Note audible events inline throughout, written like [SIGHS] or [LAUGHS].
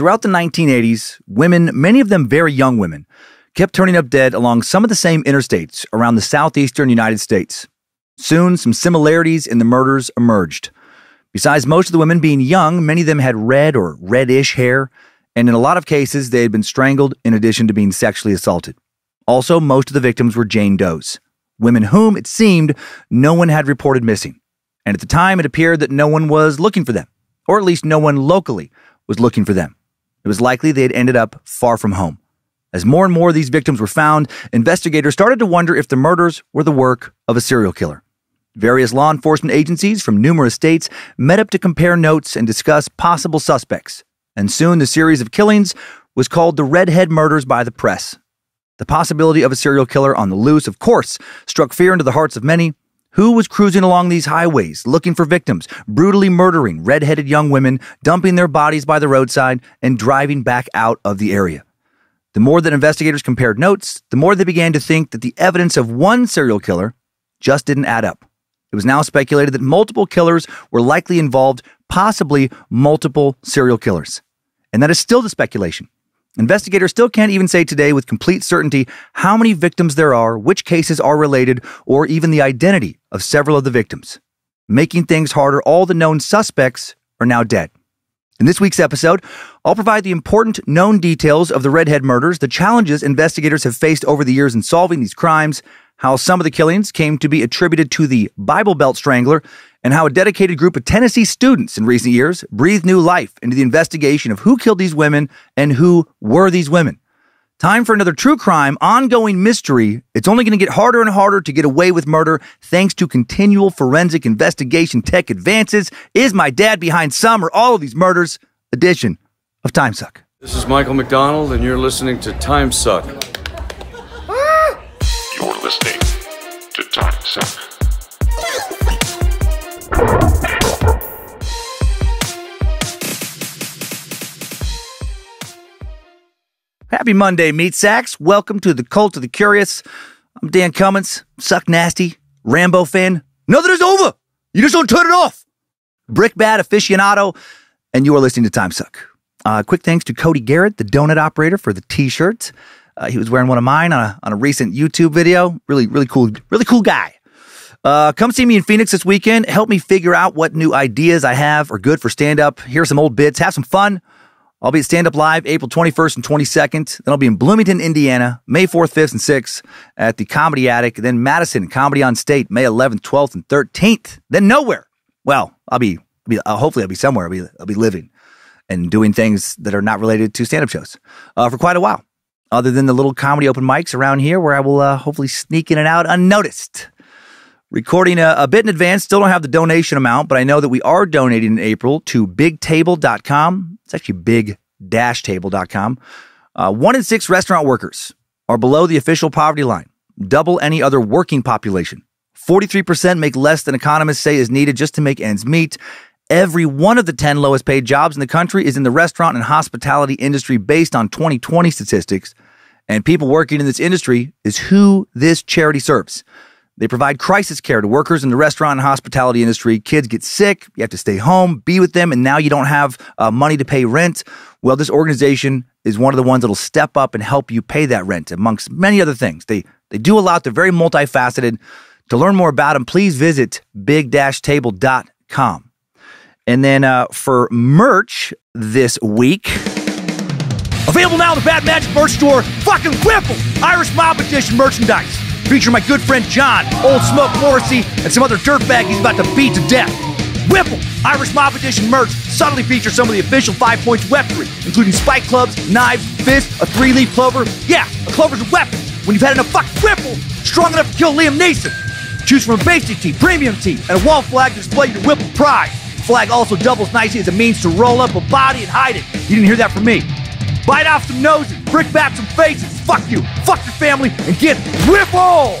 throughout the 1980s, women, many of them very young women, kept turning up dead along some of the same interstates around the southeastern United States. Soon, some similarities in the murders emerged. Besides most of the women being young, many of them had red or reddish hair, and in a lot of cases, they had been strangled in addition to being sexually assaulted. Also, most of the victims were Jane Does, women whom, it seemed, no one had reported missing. And at the time, it appeared that no one was looking for them, or at least no one locally was looking for them. It was likely they had ended up far from home. As more and more of these victims were found, investigators started to wonder if the murders were the work of a serial killer. Various law enforcement agencies from numerous states met up to compare notes and discuss possible suspects, and soon the series of killings was called the Redhead Murders by the press. The possibility of a serial killer on the loose, of course, struck fear into the hearts of many. Who was cruising along these highways looking for victims, brutally murdering red-headed young women, dumping their bodies by the roadside, and driving back out of the area? The more that investigators compared notes, the more they began to think that the evidence of one serial killer just didn't add up. It was now speculated that multiple killers were likely involved, possibly multiple serial killers. And that is still the speculation. Investigators still can't even say today with complete certainty how many victims there are, which cases are related, or even the identity of several of the victims. Making things harder, all the known suspects are now dead. In this week's episode, I'll provide the important known details of the Redhead murders, the challenges investigators have faced over the years in solving these crimes, how some of the killings came to be attributed to the Bible Belt Strangler, and how a dedicated group of Tennessee students in recent years breathed new life into the investigation of who killed these women and who were these women. Time for another true crime, ongoing mystery. It's only going to get harder and harder to get away with murder thanks to continual forensic investigation tech advances. Is my dad behind some or all of these murders? Edition of Time Suck. This is Michael McDonald, and you're listening to Time Suck. You're listening to Time Suck. Happy Monday, meat sacks. Welcome to the Cult of the Curious. I'm Dan Cummins, Suck Nasty, Rambo fan. Nothing is over. You just don't turn it off. Brickbat aficionado, and you are listening to Time Suck. Uh, quick thanks to Cody Garrett, the donut operator, for the t-shirts. Uh, he was wearing one of mine on a, on a recent YouTube video. Really, really cool, really cool guy. Uh, come see me in Phoenix this weekend. Help me figure out what new ideas I have are good for stand up. Hear some old bits, have some fun. I'll be at Stand Up Live April 21st and 22nd. Then I'll be in Bloomington, Indiana, May 4th, 5th, and 6th at the Comedy Attic. Then Madison, Comedy on State, May 11th, 12th, and 13th. Then nowhere. Well, I'll be, I'll be uh, hopefully I'll be somewhere. I'll be, I'll be living and doing things that are not related to stand up shows uh, for quite a while. Other than the little comedy open mics around here where I will uh, hopefully sneak in and out unnoticed. Recording a, a, bit in advance, still don't have the donation amount, but I know that we are donating in April to bigtable.com. It's actually big-table.com. Uh, one in six restaurant workers are below the official poverty line, double any other working population. 43% make less than economists say is needed just to make ends meet. Every one of the 10 lowest paid jobs in the country is in the restaurant and hospitality industry based on 2020 statistics. And people working in this industry is who this charity serves. They provide crisis care to workers in the restaurant and hospitality industry. Kids get sick, you have to stay home, be with them, and now you don't have uh, money to pay rent. Well, this organization is one of the ones that'll step up and help you pay that rent, amongst many other things. They they do a lot. They're very multifaceted. To learn more about them, please visit big-table.com. And then uh, for merch this week, available now in the Bad Magic merch store, fucking Whipple Irish Mob Edition merchandise Featuring my good friend John, Old Smoke Morrissey, and some other dirtbag he's about to beat to death. Whipple, Irish Mob Edition merch subtly features some of the official Five Points weaponry, including spike clubs, knives, fists, a three-leaf clover. Yeah, a clover's a weapon. When you've had enough fucking Whipple, strong enough to kill Liam Neeson. Choose from a basic tee, premium tee, and a wall flag to display your Whipple pride. The flag also doubles nicely as a means to roll up a body and hide it. You didn't hear that from me. Bite off some noses, brick back some faces. Fuck you, fuck your family, and get Whipple!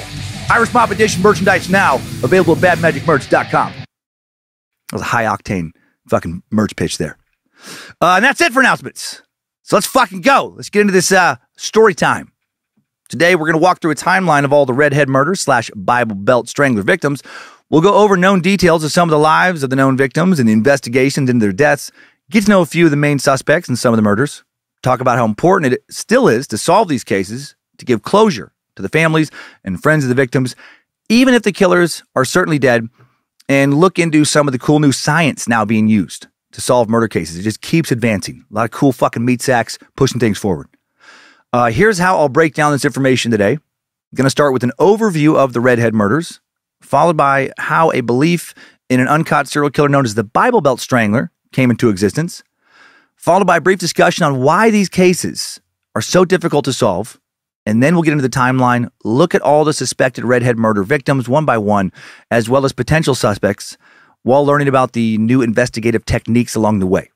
Irish Mob Edition merchandise now available at badmagicmerch.com. That was a high octane fucking merch pitch there. Uh, and that's it for announcements. So let's fucking go. Let's get into this uh, story time. Today, we're going to walk through a timeline of all the redhead murders slash Bible Belt Strangler victims. We'll go over known details of some of the lives of the known victims and the investigations into their deaths Get to know a few of the main suspects in some of the murders. Talk about how important it still is to solve these cases, to give closure to the families and friends of the victims, even if the killers are certainly dead, and look into some of the cool new science now being used to solve murder cases. It just keeps advancing. A lot of cool fucking meat sacks pushing things forward. Uh, here's how I'll break down this information today. I'm going to start with an overview of the redhead murders, followed by how a belief in an uncaught serial killer known as the Bible Belt Strangler came into existence, followed by a brief discussion on why these cases are so difficult to solve. And then we'll get into the timeline, look at all the suspected redhead murder victims one by one, as well as potential suspects, while learning about the new investigative techniques along the way.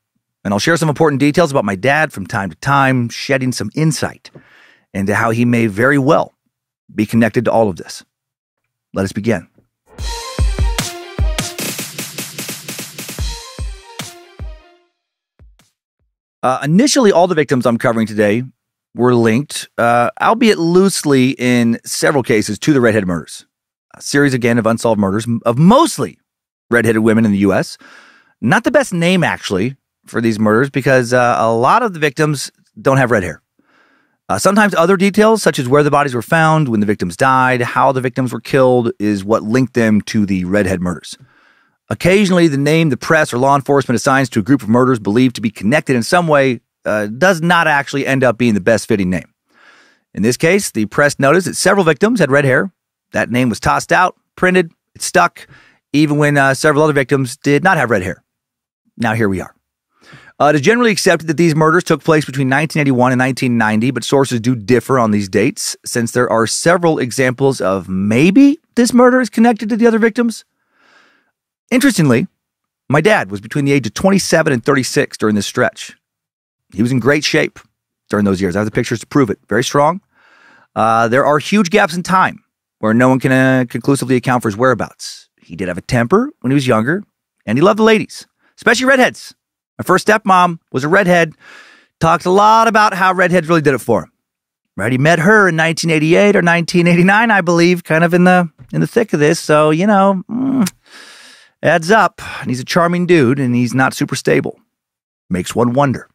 And I'll share some important details about my dad from time to time, shedding some insight into how he may very well be connected to all of this. Let us begin. Uh, initially, all the victims I'm covering today were linked, uh, albeit loosely in several cases, to the redhead murders. A series again of unsolved murders of mostly redheaded women in the U.S. Not the best name, actually, for these murders because uh, a lot of the victims don't have red hair. Uh, sometimes other details, such as where the bodies were found, when the victims died, how the victims were killed, is what linked them to the redhead murders. Occasionally, the name the press or law enforcement assigns to a group of murders believed to be connected in some way uh, does not actually end up being the best fitting name. In this case, the press noticed that several victims had red hair. That name was tossed out, printed, it stuck, even when uh, several other victims did not have red hair. Now, here we are. Uh, it is generally accepted that these murders took place between 1981 and 1990, but sources do differ on these dates since there are several examples of maybe this murder is connected to the other victims. Interestingly, my dad was between the age of 27 and 36 during this stretch. He was in great shape during those years. I have the pictures to prove it. Very strong. Uh, there are huge gaps in time where no one can uh, conclusively account for his whereabouts. He did have a temper when he was younger, and he loved the ladies, especially redheads. My first stepmom was a redhead. Talked a lot about how redheads really did it for him. Right, he met her in 1988 or 1989, I believe, kind of in the in the thick of this. So you know, mm, adds up. And he's a charming dude, and he's not super stable. Makes one wonder.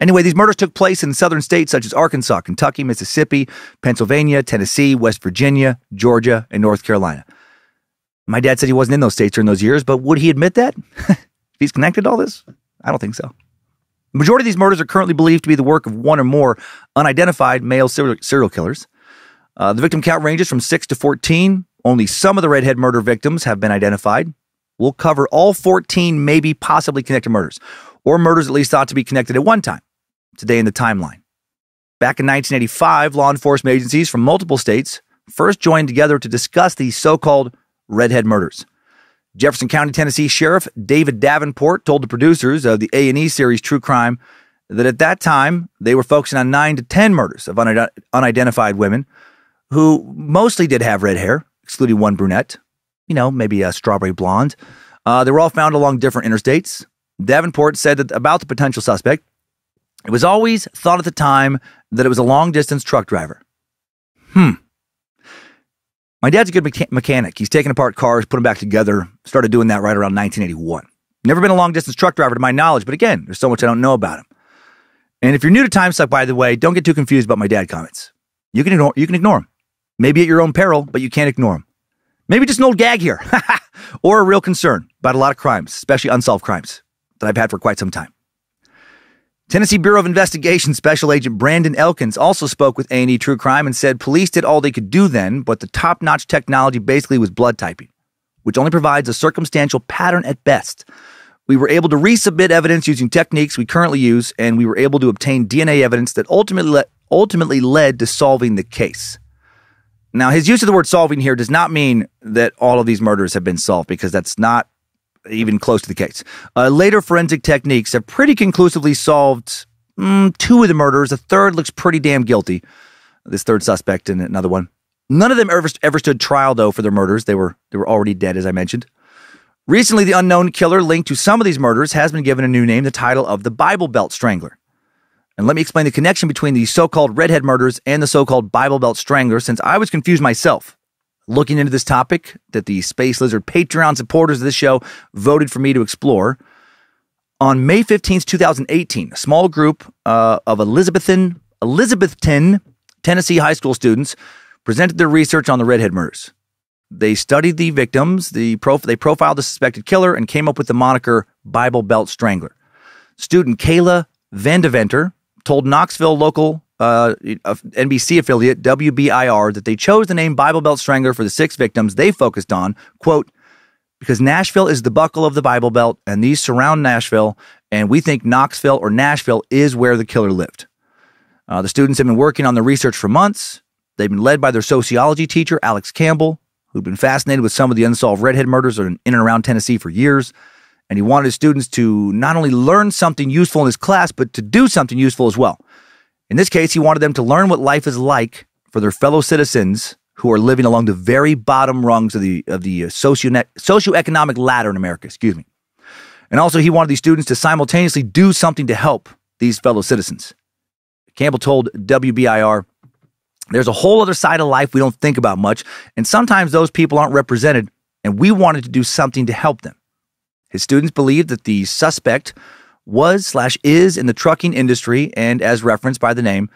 Anyway, these murders took place in southern states such as Arkansas, Kentucky, Mississippi, Pennsylvania, Tennessee, West Virginia, Georgia, and North Carolina. My dad said he wasn't in those states during those years, but would he admit that? [LAUGHS] if he's connected to all this? I don't think so. The majority of these murders are currently believed to be the work of one or more unidentified male serial killers. Uh, the victim count ranges from 6 to 14. Only some of the redhead murder victims have been identified. We'll cover all 14 maybe possibly connected murders, or murders at least thought to be connected at one time, today in the timeline. Back in 1985, law enforcement agencies from multiple states first joined together to discuss these so called redhead murders. Jefferson County, Tennessee Sheriff David Davenport told the producers of the A&E series True Crime that at that time they were focusing on 9 to 10 murders of unidentified women who mostly did have red hair, excluding one brunette, you know, maybe a strawberry blonde. Uh, they were all found along different interstates. Davenport said that about the potential suspect, it was always thought at the time that it was a long distance truck driver. Hmm. My dad's a good mecha- mechanic. He's taken apart cars, put them back together, started doing that right around 1981. Never been a long distance truck driver to my knowledge, but again, there's so much I don't know about him. And if you're new to Time Suck, by the way, don't get too confused about my dad comments. You can ignore, you can ignore them. Maybe at your own peril, but you can't ignore them. Maybe just an old gag here, [LAUGHS] or a real concern about a lot of crimes, especially unsolved crimes that I've had for quite some time. Tennessee Bureau of Investigation Special Agent Brandon Elkins also spoke with A&E True Crime and said police did all they could do then, but the top-notch technology basically was blood typing, which only provides a circumstantial pattern at best. We were able to resubmit evidence using techniques we currently use, and we were able to obtain DNA evidence that ultimately le- ultimately led to solving the case. Now, his use of the word solving here does not mean that all of these murders have been solved because that's not even close to the case. Uh, later forensic techniques have pretty conclusively solved mm, two of the murders. A third looks pretty damn guilty. This third suspect and another one. None of them ever, ever stood trial though for their murders. They were they were already dead, as I mentioned. Recently, the unknown killer linked to some of these murders has been given a new name, the title of the Bible Belt Strangler. And let me explain the connection between the so-called redhead murders and the so-called Bible Belt Strangler, since I was confused myself looking into this topic that the Space Lizard Patreon supporters of this show voted for me to explore. On May 15th, 2018, a small group uh, of Elizabethan, Elizabethton, Tennessee high school students presented their research on the redhead murders. They studied the victims, the prof- they profiled the suspected killer, and came up with the moniker Bible Belt Strangler. Student Kayla Vandeventer told Knoxville local uh, NBC affiliate WBIR that they chose the name Bible Belt Strangler for the six victims they focused on, quote, because Nashville is the buckle of the Bible Belt and these surround Nashville, and we think Knoxville or Nashville is where the killer lived. Uh, the students have been working on the research for months. They've been led by their sociology teacher, Alex Campbell, who'd been fascinated with some of the unsolved redhead murders in and around Tennessee for years. And he wanted his students to not only learn something useful in his class, but to do something useful as well. In this case, he wanted them to learn what life is like for their fellow citizens who are living along the very bottom rungs of the of the uh, socio socioeconomic ladder in America. Excuse me. And also, he wanted these students to simultaneously do something to help these fellow citizens. Campbell told WBIR, "There's a whole other side of life we don't think about much, and sometimes those people aren't represented, and we wanted to do something to help them." His students believed that the suspect was slash is in the trucking industry, and as referenced by the name,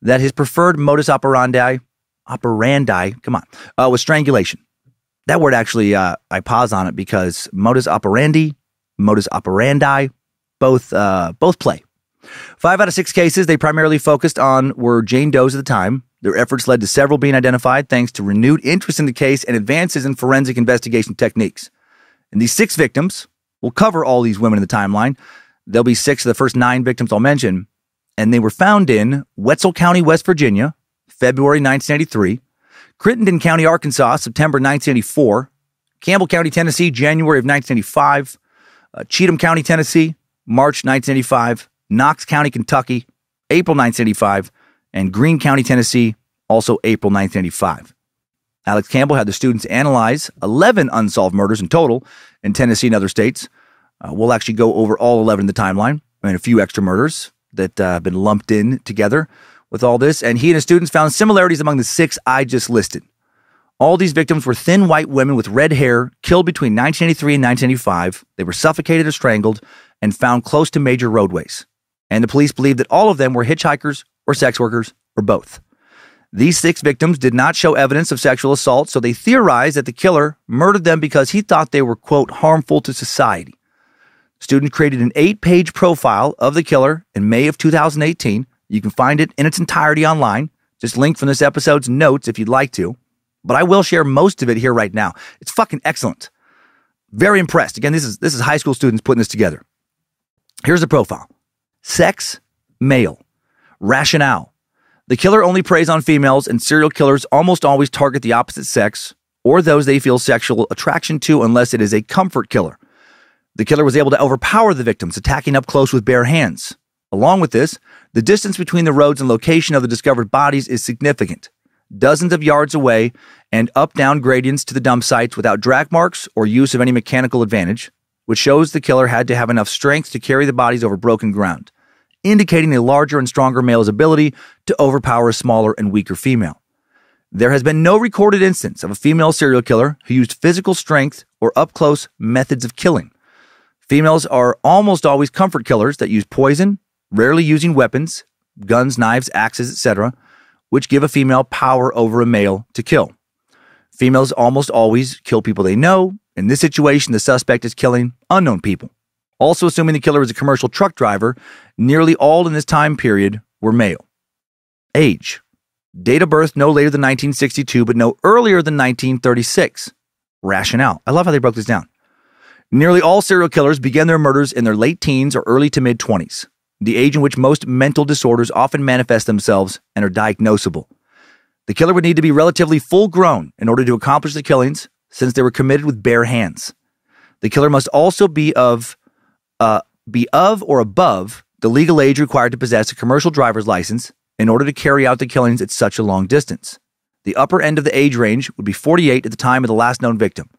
that his preferred modus operandi operandi, come on, uh, was strangulation. That word actually, uh, I pause on it because modus operandi, modus operandi, both uh, both play. Five out of six cases they primarily focused on were Jane Doe's at the time. Their efforts led to several being identified thanks to renewed interest in the case and advances in forensic investigation techniques. And these six victims, we'll cover all these women in the timeline. There'll be six of the first nine victims I'll mention, and they were found in Wetzel County, West Virginia, February 1983, Crittenden County, Arkansas, September 1984, Campbell County, Tennessee, January of 1985, uh, Cheatham County, Tennessee, March 1985, Knox County, Kentucky, April 1985, and Greene County, Tennessee, also April 1985. Alex Campbell had the students analyze 11 unsolved murders in total in Tennessee and other states. Uh, we'll actually go over all 11 in the timeline and a few extra murders that uh, have been lumped in together with all this, and he and his students found similarities among the six I just listed. All these victims were thin white women with red hair, killed between 1983 and 1985. They were suffocated or strangled and found close to major roadways. And the police believed that all of them were hitchhikers or sex workers or both. These six victims did not show evidence of sexual assault, so they theorized that the killer murdered them because he thought they were, quote, harmful to society. Students created an eight page profile of the killer in May of 2018 you can find it in its entirety online. Just link from this episode's notes if you'd like to. But I will share most of it here right now. It's fucking excellent. Very impressed. Again, this is this is high school students putting this together. Here's the profile. Sex, male. Rationale. The killer only preys on females, and serial killers almost always target the opposite sex or those they feel sexual attraction to unless it is a comfort killer. The killer was able to overpower the victims, attacking up close with bare hands. Along with this, the distance between the roads and location of the discovered bodies is significant. Dozens of yards away and up down gradients to the dump sites without drag marks or use of any mechanical advantage, which shows the killer had to have enough strength to carry the bodies over broken ground, indicating a larger and stronger male's ability to overpower a smaller and weaker female. There has been no recorded instance of a female serial killer who used physical strength or up close methods of killing. Females are almost always comfort killers that use poison, rarely using weapons, guns, knives, axes, etc., which give a female power over a male to kill. Females almost always kill people they know. In this situation, the suspect is killing unknown people. Also, assuming the killer is a commercial truck driver, nearly all in this time period were male. Age. Date of birth no later than 1962, but no earlier than 1936. Rationale. I love how they broke this down. Nearly all serial killers began their murders in their late teens or early to mid 20s the age in which most mental disorders often manifest themselves and are diagnosable. The killer would need to be relatively full grown in order to accomplish the killings, since they were committed with bare hands. The killer must also be of, uh, be of or above the legal age required to possess a commercial driver's license in order to carry out the killings at such a long distance. The upper end of the age range would be 48 at the time of the last known victim.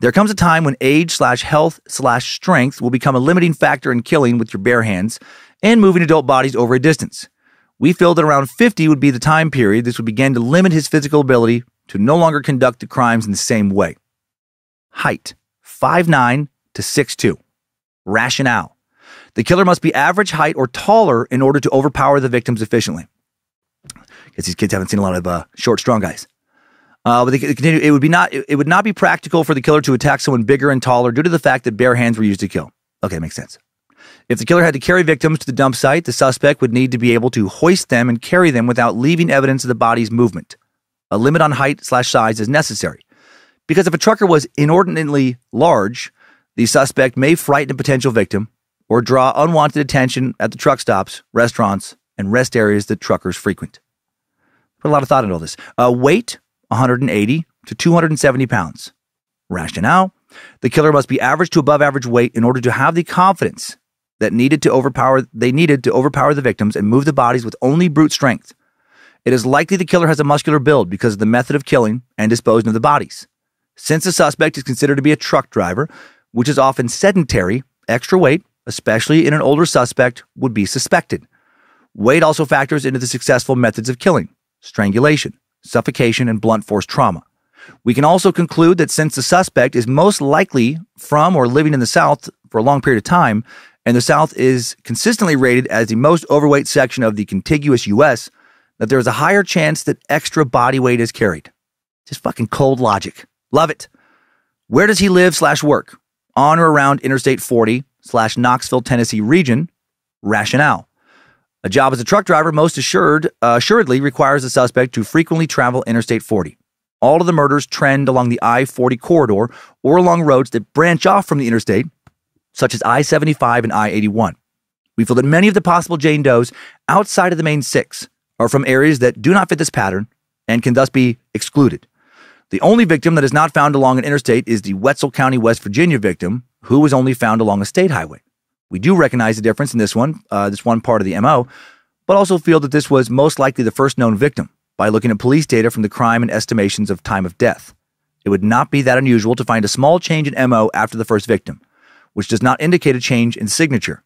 There comes a time when age slash health slash strength will become a limiting factor in killing with your bare hands, and moving adult bodies over a distance. We feel that around 50 would be the time period this would begin to limit his physical ability to no longer conduct the crimes in the same way. Height 5'9 to 6'2. Rationale The killer must be average height or taller in order to overpower the victims efficiently. Because these kids haven't seen a lot of uh, short, strong guys. Uh, but they continue. It would be not. It would not be practical for the killer to attack someone bigger and taller due to the fact that bare hands were used to kill. Okay, makes sense. If the killer had to carry victims to the dump site, the suspect would need to be able to hoist them and carry them without leaving evidence of the body's movement. A limit on height slash size is necessary. Because if a trucker was inordinately large, the suspect may frighten a potential victim or draw unwanted attention at the truck stops, restaurants, and rest areas that truckers frequent. Put a lot of thought into all this. Uh, weight 180 to 270 pounds. Rationale the killer must be average to above average weight in order to have the confidence that needed to overpower they needed to overpower the victims and move the bodies with only brute strength. It is likely the killer has a muscular build because of the method of killing and disposing of the bodies. Since the suspect is considered to be a truck driver, which is often sedentary, extra weight, especially in an older suspect, would be suspected. Weight also factors into the successful methods of killing strangulation, suffocation, and blunt force trauma. We can also conclude that since the suspect is most likely from or living in the South for a long period of time, and the South is consistently rated as the most overweight section of the contiguous U.S., that there is a higher chance that extra body weight is carried. Just fucking cold logic. Love it. Where does he live slash work? On or around Interstate 40 slash Knoxville, Tennessee region? Rationale. A job as a truck driver most assured, uh, assuredly requires the suspect to frequently travel Interstate 40. All of the murders trend along the I 40 corridor or along roads that branch off from the interstate, such as I 75 and I 81. We feel that many of the possible Jane Does outside of the main six are from areas that do not fit this pattern and can thus be excluded. The only victim that is not found along an interstate is the Wetzel County, West Virginia victim, who was only found along a state highway. We do recognize the difference in this one, uh, this one part of the MO, but also feel that this was most likely the first known victim by looking at police data from the crime and estimations of time of death. It would not be that unusual to find a small change in MO after the first victim, which does not indicate a change in signature.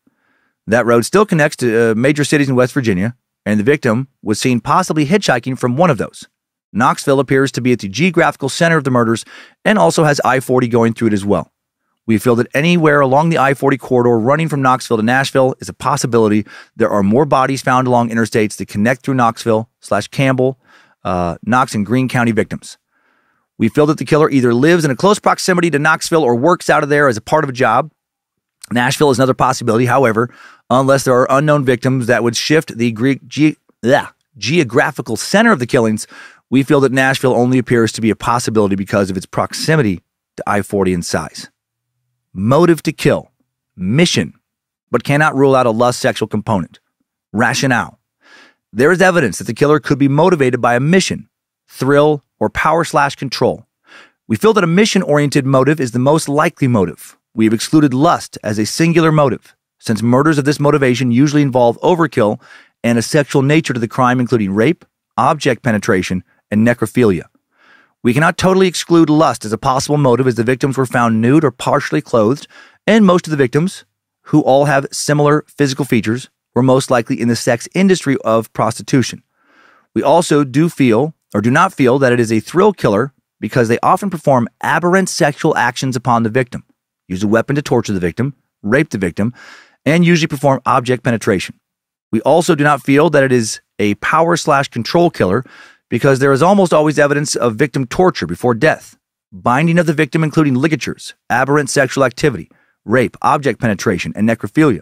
That road still connects to uh, major cities in West Virginia, and the victim was seen possibly hitchhiking from one of those. Knoxville appears to be at the geographical center of the murders and also has I 40 going through it as well. We feel that anywhere along the I 40 corridor running from Knoxville to Nashville is a possibility. There are more bodies found along interstates that connect through Knoxville slash Campbell, uh, Knox, and Greene County victims. We feel that the killer either lives in a close proximity to Knoxville or works out of there as a part of a job. Nashville is another possibility, however, unless there are unknown victims that would shift the Greek ge- yeah, geographical center of the killings, we feel that Nashville only appears to be a possibility because of its proximity to I 40 in size motive to kill, mission, but cannot rule out a lust sexual component, rationale. There is evidence that the killer could be motivated by a mission, thrill, or power slash control. We feel that a mission oriented motive is the most likely motive. We have excluded lust as a singular motive, since murders of this motivation usually involve overkill and a sexual nature to the crime, including rape, object penetration, and necrophilia. We cannot totally exclude lust as a possible motive as the victims were found nude or partially clothed, and most of the victims, who all have similar physical features, were most likely in the sex industry of prostitution. We also do feel, or do not feel, that it is a thrill killer because they often perform aberrant sexual actions upon the victim, use a weapon to torture the victim, rape the victim, and usually perform object penetration. We also do not feel that it is a power slash control killer because there is almost always evidence of victim torture before death, binding of the victim, including ligatures, aberrant sexual activity, rape, object penetration, and necrophilia.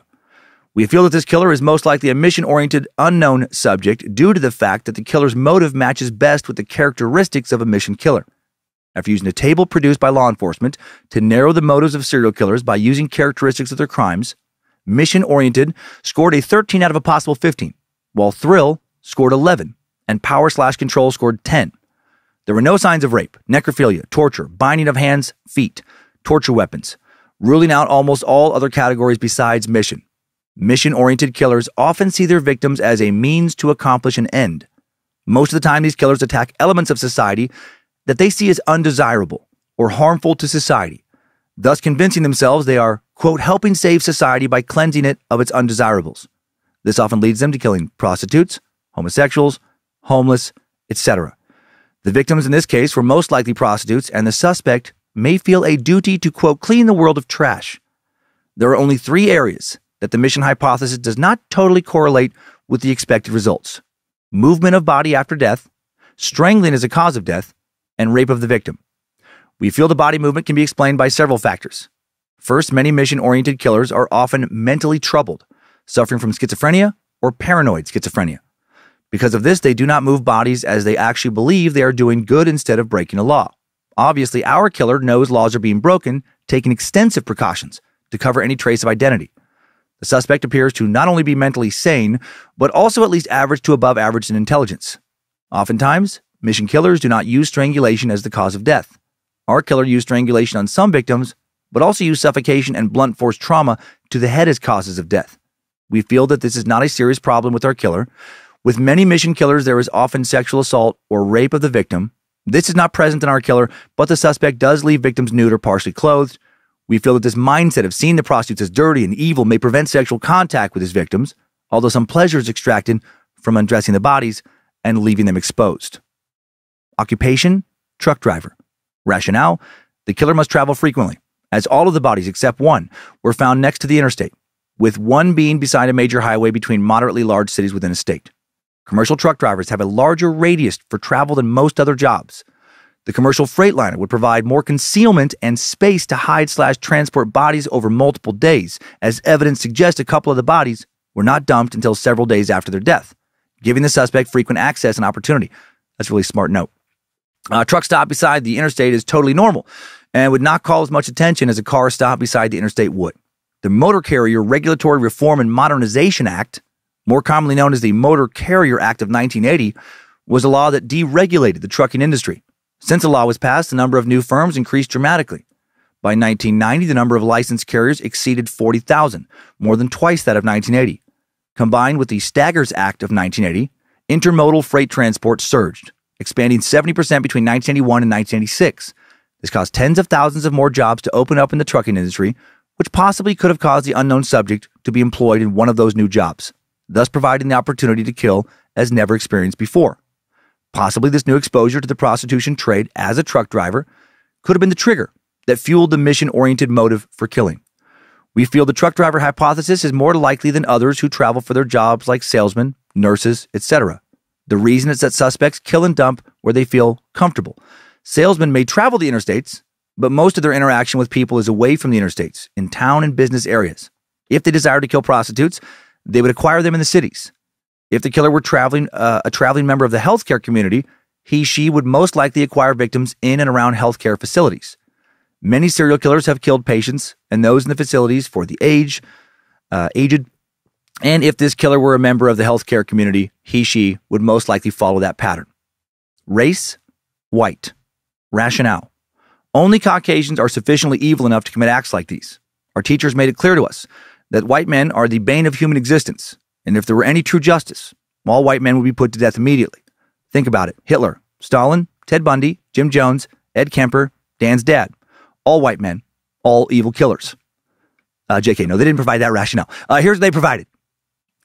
We feel that this killer is most likely a mission oriented, unknown subject due to the fact that the killer's motive matches best with the characteristics of a mission killer. After using a table produced by law enforcement to narrow the motives of serial killers by using characteristics of their crimes, mission oriented scored a 13 out of a possible 15, while thrill scored 11 and power slash control scored 10. There were no signs of rape, necrophilia, torture, binding of hands, feet, torture weapons, ruling out almost all other categories besides mission. Mission oriented killers often see their victims as a means to accomplish an end. Most of the time, these killers attack elements of society that they see as undesirable or harmful to society, thus convincing themselves they are, quote, helping save society by cleansing it of its undesirables. This often leads them to killing prostitutes, homosexuals, homeless, etc. The victims in this case were most likely prostitutes, and the suspect may feel a duty to, quote, clean the world of trash. There are only three areas that the mission hypothesis does not totally correlate with the expected results movement of body after death, strangling as a cause of death, and rape of the victim. We feel the body movement can be explained by several factors. First, many mission oriented killers are often mentally troubled, suffering from schizophrenia or paranoid schizophrenia. Because of this, they do not move bodies as they actually believe they are doing good instead of breaking a law. Obviously, our killer knows laws are being broken, taking extensive precautions to cover any trace of identity. The suspect appears to not only be mentally sane, but also at least average to above average in intelligence. Oftentimes, mission killers do not use strangulation as the cause of death. Our killer used strangulation on some victims, but also used suffocation and blunt force trauma to the head as causes of death. We feel that this is not a serious problem with our killer. With many mission killers, there is often sexual assault or rape of the victim. This is not present in our killer, but the suspect does leave victims nude or partially clothed. We feel that this mindset of seeing the prostitutes as dirty and evil may prevent sexual contact with his victims, although some pleasure is extracted from undressing the bodies and leaving them exposed. Occupation truck driver. Rationale the killer must travel frequently, as all of the bodies except one were found next to the interstate, with one being beside a major highway between moderately large cities within a state. Commercial truck drivers have a larger radius for travel than most other jobs. The commercial freightliner would provide more concealment and space to hide slash transport bodies over multiple days, as evidence suggests a couple of the bodies were not dumped until several days after their death, giving the suspect frequent access and opportunity. That's a really smart note. A truck stop beside the interstate is totally normal and would not call as much attention as a car stop beside the interstate would. The Motor Carrier Regulatory Reform and Modernization Act, more commonly known as the Motor Carrier Act of 1980, was a law that deregulated the trucking industry. Since the law was passed, the number of new firms increased dramatically. By 1990, the number of licensed carriers exceeded 40,000, more than twice that of 1980. Combined with the Staggers Act of 1980, intermodal freight transport surged, expanding 70% between 1981 and 1986. This caused tens of thousands of more jobs to open up in the trucking industry, which possibly could have caused the unknown subject to be employed in one of those new jobs, thus providing the opportunity to kill as never experienced before. Possibly this new exposure to the prostitution trade as a truck driver could have been the trigger that fueled the mission oriented motive for killing. We feel the truck driver hypothesis is more likely than others who travel for their jobs like salesmen, nurses, etc. The reason is that suspects kill and dump where they feel comfortable. Salesmen may travel the interstates, but most of their interaction with people is away from the interstates, in town and business areas. If they desire to kill prostitutes, they would acquire them in the cities. If the killer were traveling uh, a traveling member of the healthcare community, he she would most likely acquire victims in and around healthcare facilities. Many serial killers have killed patients and those in the facilities for the age, uh, aged, and if this killer were a member of the healthcare community, he she would most likely follow that pattern. Race, white. Rationale. Only Caucasians are sufficiently evil enough to commit acts like these. Our teachers made it clear to us that white men are the bane of human existence, and if there were any true justice, all white men would be put to death immediately. Think about it Hitler, Stalin, Ted Bundy, Jim Jones, Ed Kemper, Dan's dad. All white men, all evil killers. Uh, JK, no, they didn't provide that rationale. Uh, here's what they provided.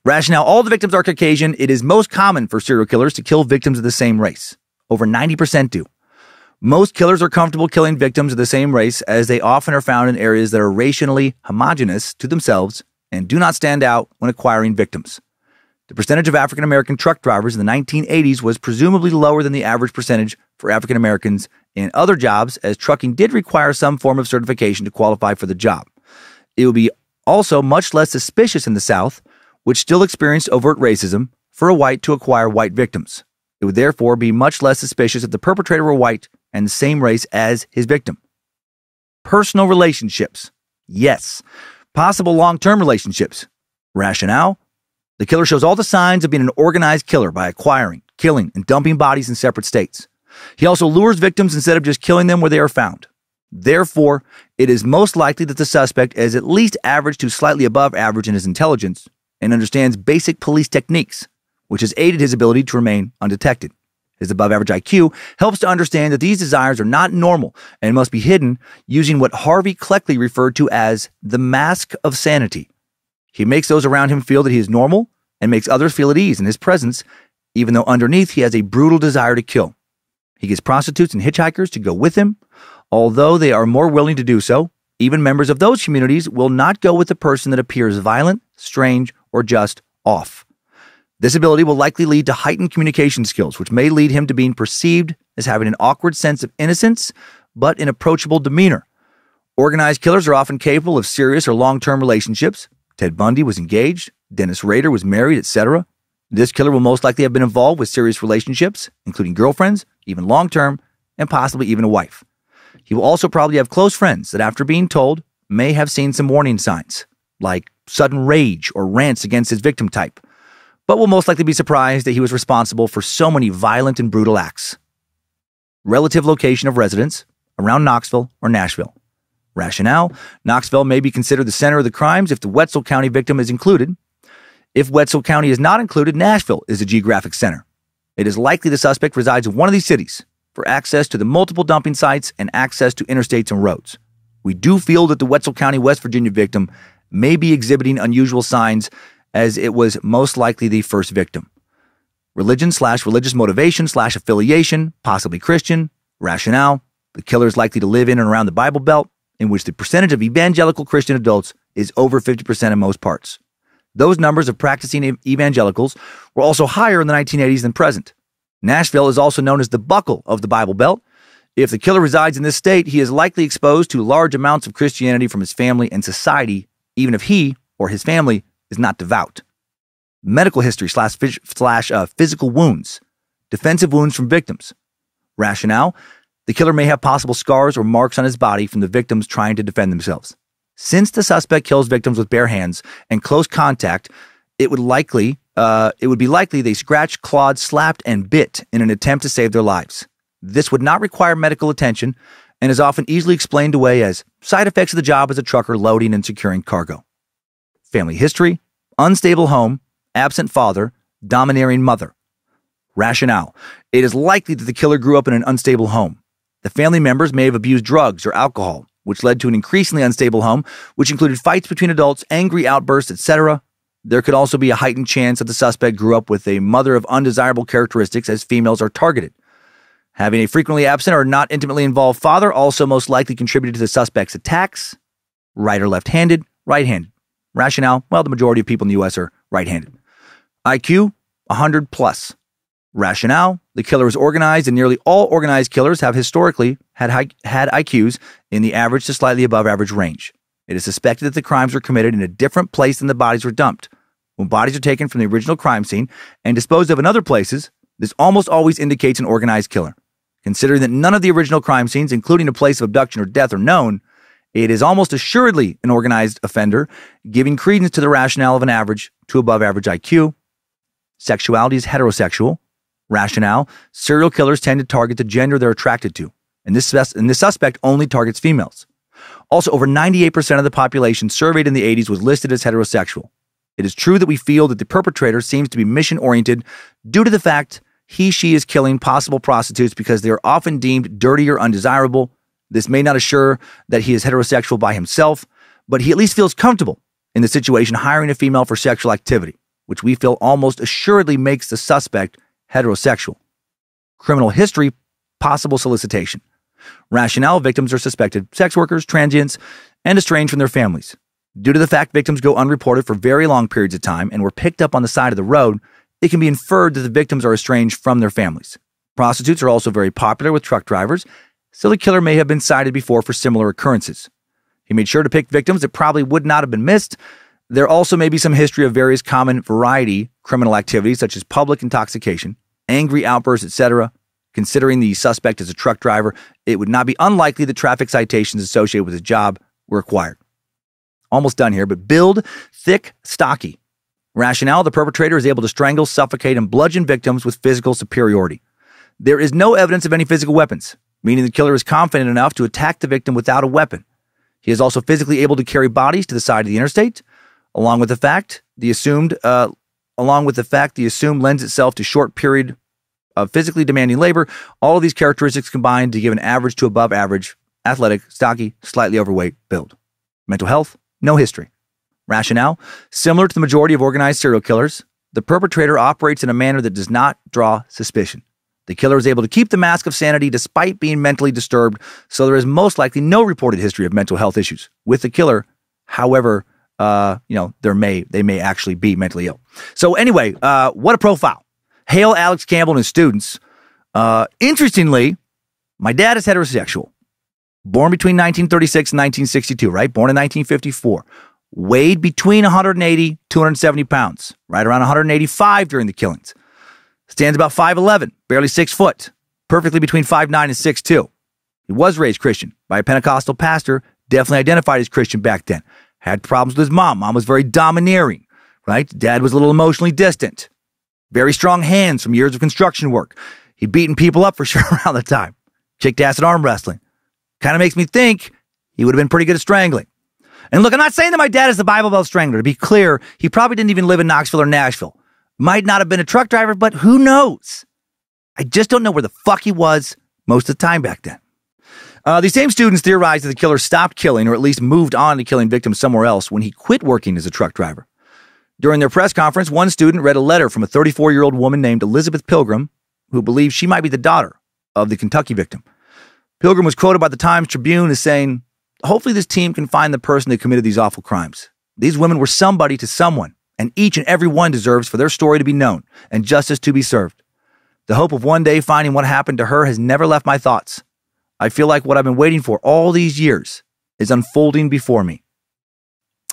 Rationale all the victims are Caucasian. It is most common for serial killers to kill victims of the same race. Over 90% do. Most killers are comfortable killing victims of the same race as they often are found in areas that are racially homogenous to themselves and do not stand out when acquiring victims. The percentage of African American truck drivers in the 1980s was presumably lower than the average percentage for African Americans in other jobs, as trucking did require some form of certification to qualify for the job. It would be also much less suspicious in the South, which still experienced overt racism, for a white to acquire white victims. It would therefore be much less suspicious if the perpetrator were white and the same race as his victim. Personal relationships. Yes. Possible long term relationships. Rationale. The killer shows all the signs of being an organized killer by acquiring, killing, and dumping bodies in separate states. He also lures victims instead of just killing them where they are found. Therefore, it is most likely that the suspect is at least average to slightly above average in his intelligence and understands basic police techniques, which has aided his ability to remain undetected. His above average IQ helps to understand that these desires are not normal and must be hidden using what Harvey Cleckley referred to as the mask of sanity. He makes those around him feel that he is normal and makes others feel at ease in his presence, even though underneath he has a brutal desire to kill. He gets prostitutes and hitchhikers to go with him, although they are more willing to do so. Even members of those communities will not go with a person that appears violent, strange, or just off. This ability will likely lead to heightened communication skills, which may lead him to being perceived as having an awkward sense of innocence, but an approachable demeanor. Organized killers are often capable of serious or long term relationships. Ted Bundy was engaged, Dennis Rader was married, etc. This killer will most likely have been involved with serious relationships, including girlfriends, even long term, and possibly even a wife. He will also probably have close friends that, after being told, may have seen some warning signs, like sudden rage or rants against his victim type, but will most likely be surprised that he was responsible for so many violent and brutal acts. Relative location of residence around Knoxville or Nashville. Rationale Knoxville may be considered the center of the crimes if the Wetzel County victim is included. If Wetzel County is not included, Nashville is the geographic center. It is likely the suspect resides in one of these cities for access to the multiple dumping sites and access to interstates and roads. We do feel that the Wetzel County, West Virginia victim may be exhibiting unusual signs as it was most likely the first victim. Religion slash religious motivation slash affiliation, possibly Christian, rationale. The killer is likely to live in and around the Bible Belt, in which the percentage of evangelical Christian adults is over 50% in most parts. Those numbers of practicing evangelicals were also higher in the 1980s than present. Nashville is also known as the buckle of the Bible Belt. If the killer resides in this state, he is likely exposed to large amounts of Christianity from his family and society, even if he or his family is not devout. Medical history slash, slash uh, physical wounds, defensive wounds from victims. Rationale the killer may have possible scars or marks on his body from the victims trying to defend themselves. Since the suspect kills victims with bare hands and close contact, it would likely uh, it would be likely they scratched, clawed, slapped, and bit in an attempt to save their lives. This would not require medical attention and is often easily explained away as side effects of the job as a trucker loading and securing cargo. Family history, unstable home, absent father, domineering mother. Rationale It is likely that the killer grew up in an unstable home. The family members may have abused drugs or alcohol, which led to an increasingly unstable home, which included fights between adults, angry outbursts, etc. There could also be a heightened chance that the suspect grew up with a mother of undesirable characteristics as females are targeted. Having a frequently absent or not intimately involved father also most likely contributed to the suspect's attacks. Right or left handed, right handed. Rationale, well, the majority of people in the U.S. are right handed. IQ, 100 plus. Rationale, the killer is organized, and nearly all organized killers have historically had, high, had IQs in the average to slightly above average range. It is suspected that the crimes were committed in a different place than the bodies were dumped. When bodies are taken from the original crime scene and disposed of in other places, this almost always indicates an organized killer. Considering that none of the original crime scenes, including a place of abduction or death, are known, it is almost assuredly an organized offender, giving credence to the rationale of an average to above average IQ. Sexuality is heterosexual. Rationale serial killers tend to target the gender they're attracted to, and this, and this suspect only targets females. Also, over 98% of the population surveyed in the 80s was listed as heterosexual. It is true that we feel that the perpetrator seems to be mission oriented due to the fact he, she is killing possible prostitutes because they are often deemed dirty or undesirable. This may not assure that he is heterosexual by himself, but he at least feels comfortable in the situation hiring a female for sexual activity, which we feel almost assuredly makes the suspect heterosexual. Criminal history, possible solicitation. Rationale victims are suspected sex workers, transients, and estranged from their families. Due to the fact victims go unreported for very long periods of time and were picked up on the side of the road, it can be inferred that the victims are estranged from their families. Prostitutes are also very popular with truck drivers, the killer may have been cited before for similar occurrences. He made sure to pick victims that probably would not have been missed. There also may be some history of various common variety criminal activities such as public intoxication, angry outbursts, etc. Considering the suspect is a truck driver, it would not be unlikely that traffic citations associated with his job were acquired. Almost done here, but build thick, stocky. Rationale the perpetrator is able to strangle, suffocate, and bludgeon victims with physical superiority. There is no evidence of any physical weapons, meaning the killer is confident enough to attack the victim without a weapon. He is also physically able to carry bodies to the side of the interstate, along with the fact the assumed, uh, along with the fact the assumed lends itself to short period of physically demanding labor. All of these characteristics combine to give an average to above average, athletic, stocky, slightly overweight build. Mental health, no history. Rationale Similar to the majority of organized serial killers, the perpetrator operates in a manner that does not draw suspicion. The killer is able to keep the mask of sanity despite being mentally disturbed, so there is most likely no reported history of mental health issues with the killer. However, uh, you know, there may they may actually be mentally ill. So anyway, uh, what a profile. Hail Alex Campbell and his students. Uh, interestingly, my dad is heterosexual. Born between 1936 and 1962, right? Born in 1954. Weighed between 180, 270 pounds, right around 185 during the killings. Stands about 5'11, barely six foot, perfectly between 5'9 and 6'2. He was raised Christian by a Pentecostal pastor, definitely identified as Christian back then. Had problems with his mom. Mom was very domineering, right? Dad was a little emotionally distant. Very strong hands from years of construction work. He'd beaten people up for [LAUGHS] sure around the time. Kicked ass at arm wrestling. Kind of makes me think he would have been pretty good at strangling. And look, I'm not saying that my dad is the Bible Belt Strangler. To be clear, he probably didn't even live in Knoxville or Nashville. Might not have been a truck driver, but who knows? I just don't know where the fuck he was most of the time back then. Uh, these same students theorized that the killer stopped killing or at least moved on to killing victims somewhere else when he quit working as a truck driver. During their press conference, one student read a letter from a 34 year old woman named Elizabeth Pilgrim, who believed she might be the daughter of the Kentucky victim. Pilgrim was quoted by the Times Tribune as saying, Hopefully, this team can find the person that committed these awful crimes. These women were somebody to someone, and each and every one deserves for their story to be known and justice to be served. The hope of one day finding what happened to her has never left my thoughts. I feel like what I've been waiting for all these years is unfolding before me.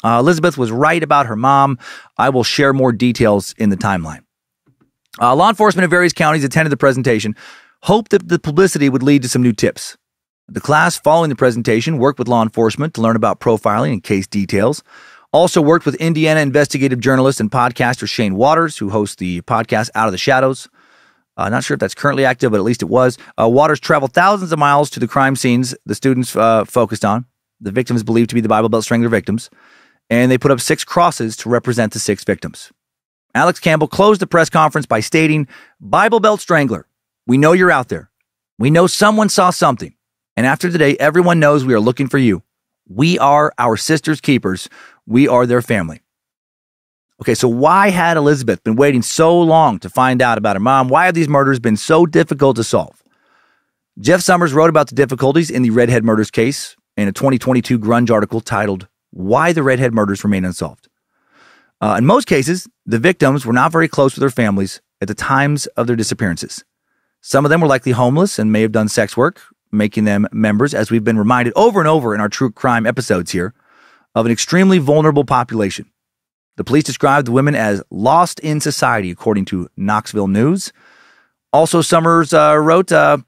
Uh, Elizabeth was right about her mom. I will share more details in the timeline. Uh, law enforcement in various counties attended the presentation, hoped that the publicity would lead to some new tips. The class following the presentation worked with law enforcement to learn about profiling and case details. Also worked with Indiana investigative journalist and podcaster Shane Waters, who hosts the podcast Out of the Shadows. Uh, not sure if that's currently active, but at least it was. Uh, Waters traveled thousands of miles to the crime scenes the students uh, focused on. The victims believed to be the Bible Belt Strangler victims, and they put up six crosses to represent the six victims. Alex Campbell closed the press conference by stating, Bible Belt Strangler, we know you're out there. We know someone saw something. And after today, everyone knows we are looking for you. We are our sister's keepers. We are their family. Okay, so why had Elizabeth been waiting so long to find out about her mom? Why have these murders been so difficult to solve? Jeff Summers wrote about the difficulties in the Redhead murders case in a 2022 Grunge article titled, Why the Redhead Murders Remain Unsolved. Uh, in most cases, the victims were not very close with their families at the times of their disappearances. Some of them were likely homeless and may have done sex work, making them members, as we've been reminded over and over in our true crime episodes here, of an extremely vulnerable population. The police described the women as lost in society, according to Knoxville News. Also, Summers uh, wrote, uh,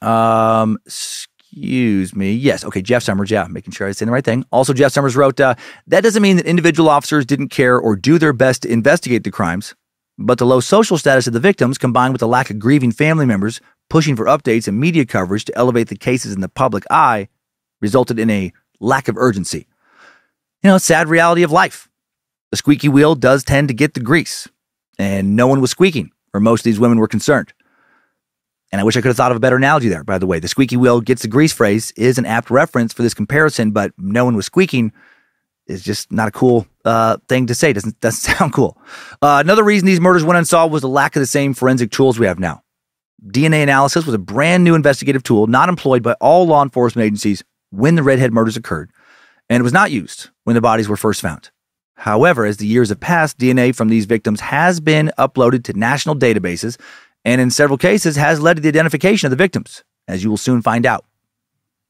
um, excuse me. Yes. Okay. Jeff Summers. Yeah. Making sure I say the right thing. Also, Jeff Summers wrote, uh, that doesn't mean that individual officers didn't care or do their best to investigate the crimes, but the low social status of the victims combined with the lack of grieving family members pushing for updates and media coverage to elevate the cases in the public eye resulted in a lack of urgency. You know, sad reality of life. The squeaky wheel does tend to get the grease, and no one was squeaking, or most of these women were concerned. And I wish I could have thought of a better analogy there, by the way. The squeaky wheel gets the grease phrase is an apt reference for this comparison, but no one was squeaking is just not a cool uh, thing to say. Doesn't [LAUGHS] doesn't sound cool. Uh, another reason these murders went unsolved was the lack of the same forensic tools we have now. DNA analysis was a brand new investigative tool not employed by all law enforcement agencies when the redhead murders occurred, and it was not used when the bodies were first found. However, as the years have passed, DNA from these victims has been uploaded to national databases and in several cases has led to the identification of the victims, as you will soon find out.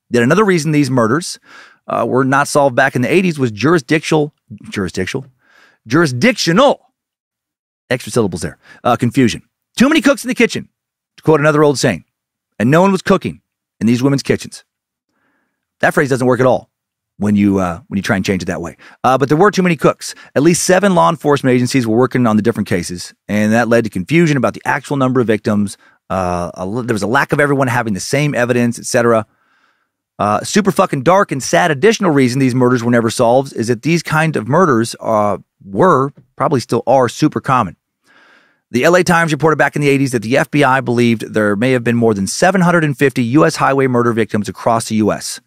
Yet another reason these murders uh, were not solved back in the 80s was jurisdictional, jurisdictional, jurisdictional, extra syllables there, uh, confusion. Too many cooks in the kitchen, quote another old saying, and no one was cooking in these women's kitchens. That phrase doesn't work at all when you uh, when you try and change it that way. Uh, but there were too many cooks. At least seven law enforcement agencies were working on the different cases, and that led to confusion about the actual number of victims. Uh, a, there was a lack of everyone having the same evidence, etc. Uh, super fucking dark and sad. Additional reason these murders were never solved is that these kind of murders uh, were probably still are super common. The LA Times reported back in the 80s that the FBI believed there may have been more than 750 U.S. highway murder victims across the U.S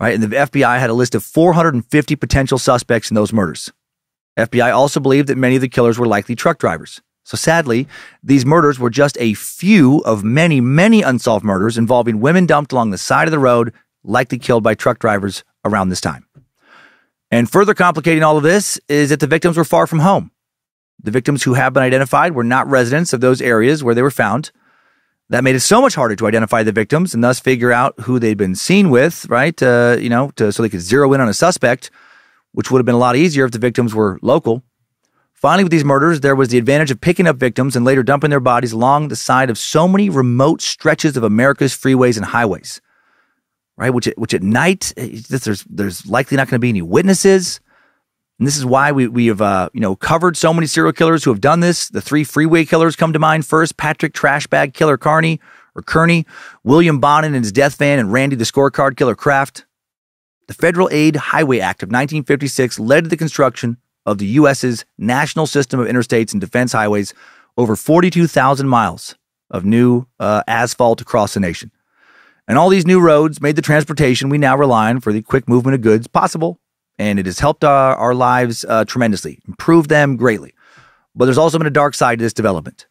right? And the FBI had a list of 450 potential suspects in those murders. FBI also believed that many of the killers were likely truck drivers. So sadly, these murders were just a few of many, many unsolved murders involving women dumped along the side of the road, likely killed by truck drivers around this time. And further complicating all of this is that the victims were far from home. The victims who have been identified were not residents of those areas where they were found. That made it so much harder to identify the victims and thus figure out who they'd been seen with, right? Uh, you know, to, so they could zero in on a suspect, which would have been a lot easier if the victims were local. Finally, with these murders, there was the advantage of picking up victims and later dumping their bodies along the side of so many remote stretches of America's freeways and highways, right? Which, which at night, eh, there's, there's likely not going to be any witnesses. And this is why we, we have, uh, you know, covered so many serial killers who have done this. The three freeway killers come to mind first, Patrick Trashbag Killer Carney or Kearney, William Bonin and his death van, and Randy the scorecard killer Kraft. The Federal Aid Highway Act of 1956 led to the construction of the U.S.'s national system of interstates and defense highways, over 42,000 miles of new uh, asphalt across the nation. And all these new roads made the transportation we now rely on for the quick movement of goods possible and it has helped our, our lives uh, tremendously, improved them greatly. But there's also been a dark side to this development.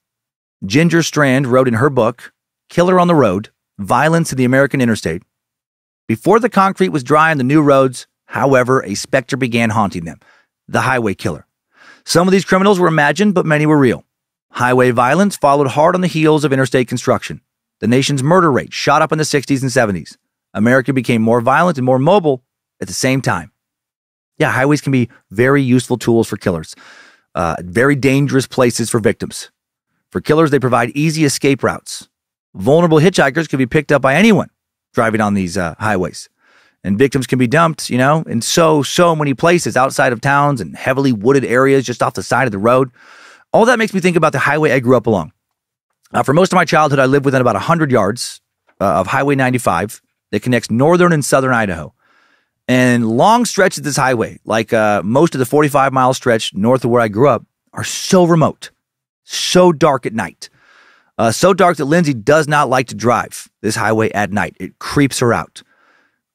Ginger Strand wrote in her book, Killer on the Road Violence in the American Interstate. Before the concrete was dry on the new roads, however, a specter began haunting them the highway killer. Some of these criminals were imagined, but many were real. Highway violence followed hard on the heels of interstate construction. The nation's murder rate shot up in the 60s and 70s. America became more violent and more mobile at the same time yeah, highways can be very useful tools for killers, uh, very dangerous places for victims. For killers, they provide easy escape routes. Vulnerable hitchhikers can be picked up by anyone driving on these uh, highways. And victims can be dumped, you know, in so, so many places outside of towns and heavily wooded areas just off the side of the road. All that makes me think about the highway I grew up along. Uh, for most of my childhood, I lived within about 100 yards uh, of Highway 95 that connects northern and southern Idaho. And long stretches of this highway, like uh, most of the 45 mile stretch north of where I grew up, are so remote, so dark at night. Uh, so dark that Lindsay does not like to drive this highway at night. It creeps her out.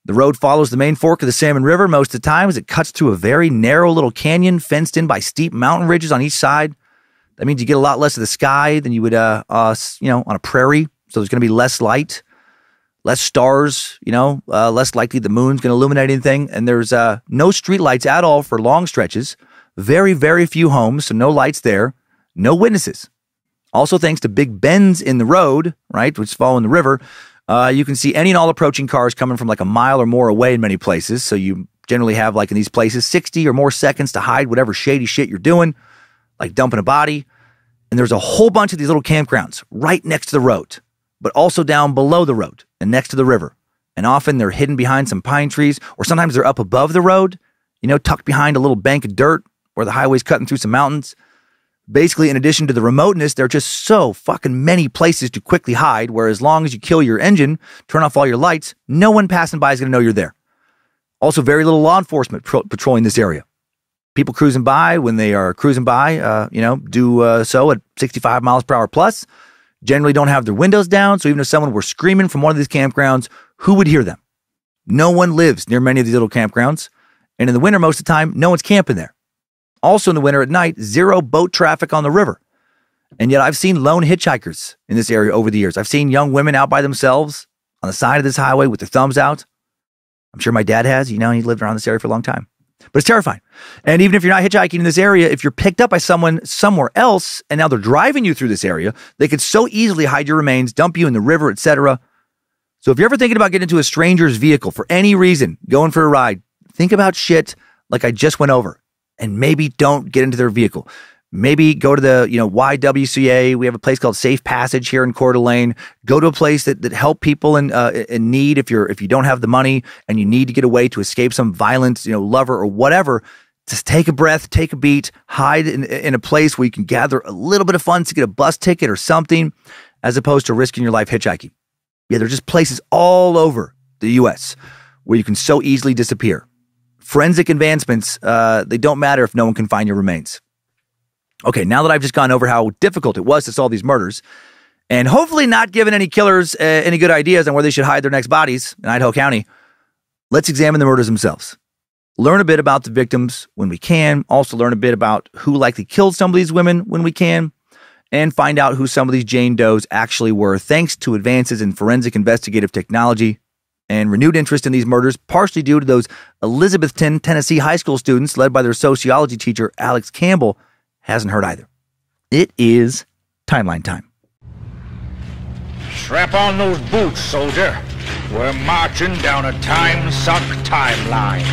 The road follows the main fork of the Salmon River most of the time as it cuts through a very narrow little canyon fenced in by steep mountain ridges on each side. That means you get a lot less of the sky than you would, uh, uh you know, on a prairie. So there's going to be less light less stars, you know, uh, less likely the moon's going to illuminate anything. And there's uh, no streetlights at all for long stretches. Very, very few homes, so no lights there, no witnesses. Also, thanks to big bends in the road, right, which fall in the river, uh, you can see any and all approaching cars coming from like a mile or more away in many places. So you generally have, like in these places, 60 or more seconds to hide whatever shady shit you're doing, like dumping a body. And there's a whole bunch of these little campgrounds right next to the road but also down below the road and next to the river. And often they're hidden behind some pine trees, or sometimes they're up above the road, you know, tucked behind a little bank of dirt where the highway's cutting through some mountains. Basically, in addition to the remoteness, there are just so fucking many places to quickly hide, where as long as you kill your engine, turn off all your lights, no one passing by is going to know you're there. Also, very little law enforcement patrolling this area. People cruising by when they are cruising by, uh, you know, do uh, so at 65 miles per hour plus generally don't have their windows down. So even if someone were screaming from one of these campgrounds, who would hear them? No one lives near many of these little campgrounds. And in the winter, most of the time, no one's camping there. Also in the winter at night, zero boat traffic on the river. And yet I've seen lone hitchhikers in this area over the years. I've seen young women out by themselves on the side of this highway with their thumbs out. I'm sure my dad has. You know, he lived around this area for a long time but it's terrifying. And even if you're not hitchhiking in this area, if you're picked up by someone somewhere else and now they're driving you through this area, they could so easily hide your remains, dump you in the river, etc. So if you're ever thinking about getting into a stranger's vehicle for any reason, going for a ride, think about shit like I just went over and maybe don't get into their vehicle maybe go to the you know YWCA. We have a place called Safe Passage here in Coeur d'Alene. Go to a place that, that help people in uh, in need if you're if you don't have the money and you need to get away to escape some violent you know lover or whatever. Just take a breath, take a beat, hide in, in a place where you can gather a little bit of funds to get a bus ticket or something, as opposed to risking your life hitchhiking. Yeah, there's just places all over the U.S. where you can so easily disappear. Forensic advancements, uh, they don't matter if no one can find your remains. Okay, now that I've just gone over how difficult it was to solve these murders, and hopefully not given any killers uh, any good ideas on where they should hide their next bodies in Idaho County, let's examine the murders themselves. Learn a bit about the victims when we can, also learn a bit about who likely killed some of these women when we can, and find out who some of these Jane Does actually were thanks to advances in forensic investigative technology and renewed interest in these murders, partially due to those Elizabethton, Tennessee high school students led by their sociology teacher, Alex Campbell, hasn't hurt either. It is timeline time. Strap on those boots, soldier. We're marching down a time-suck timeline.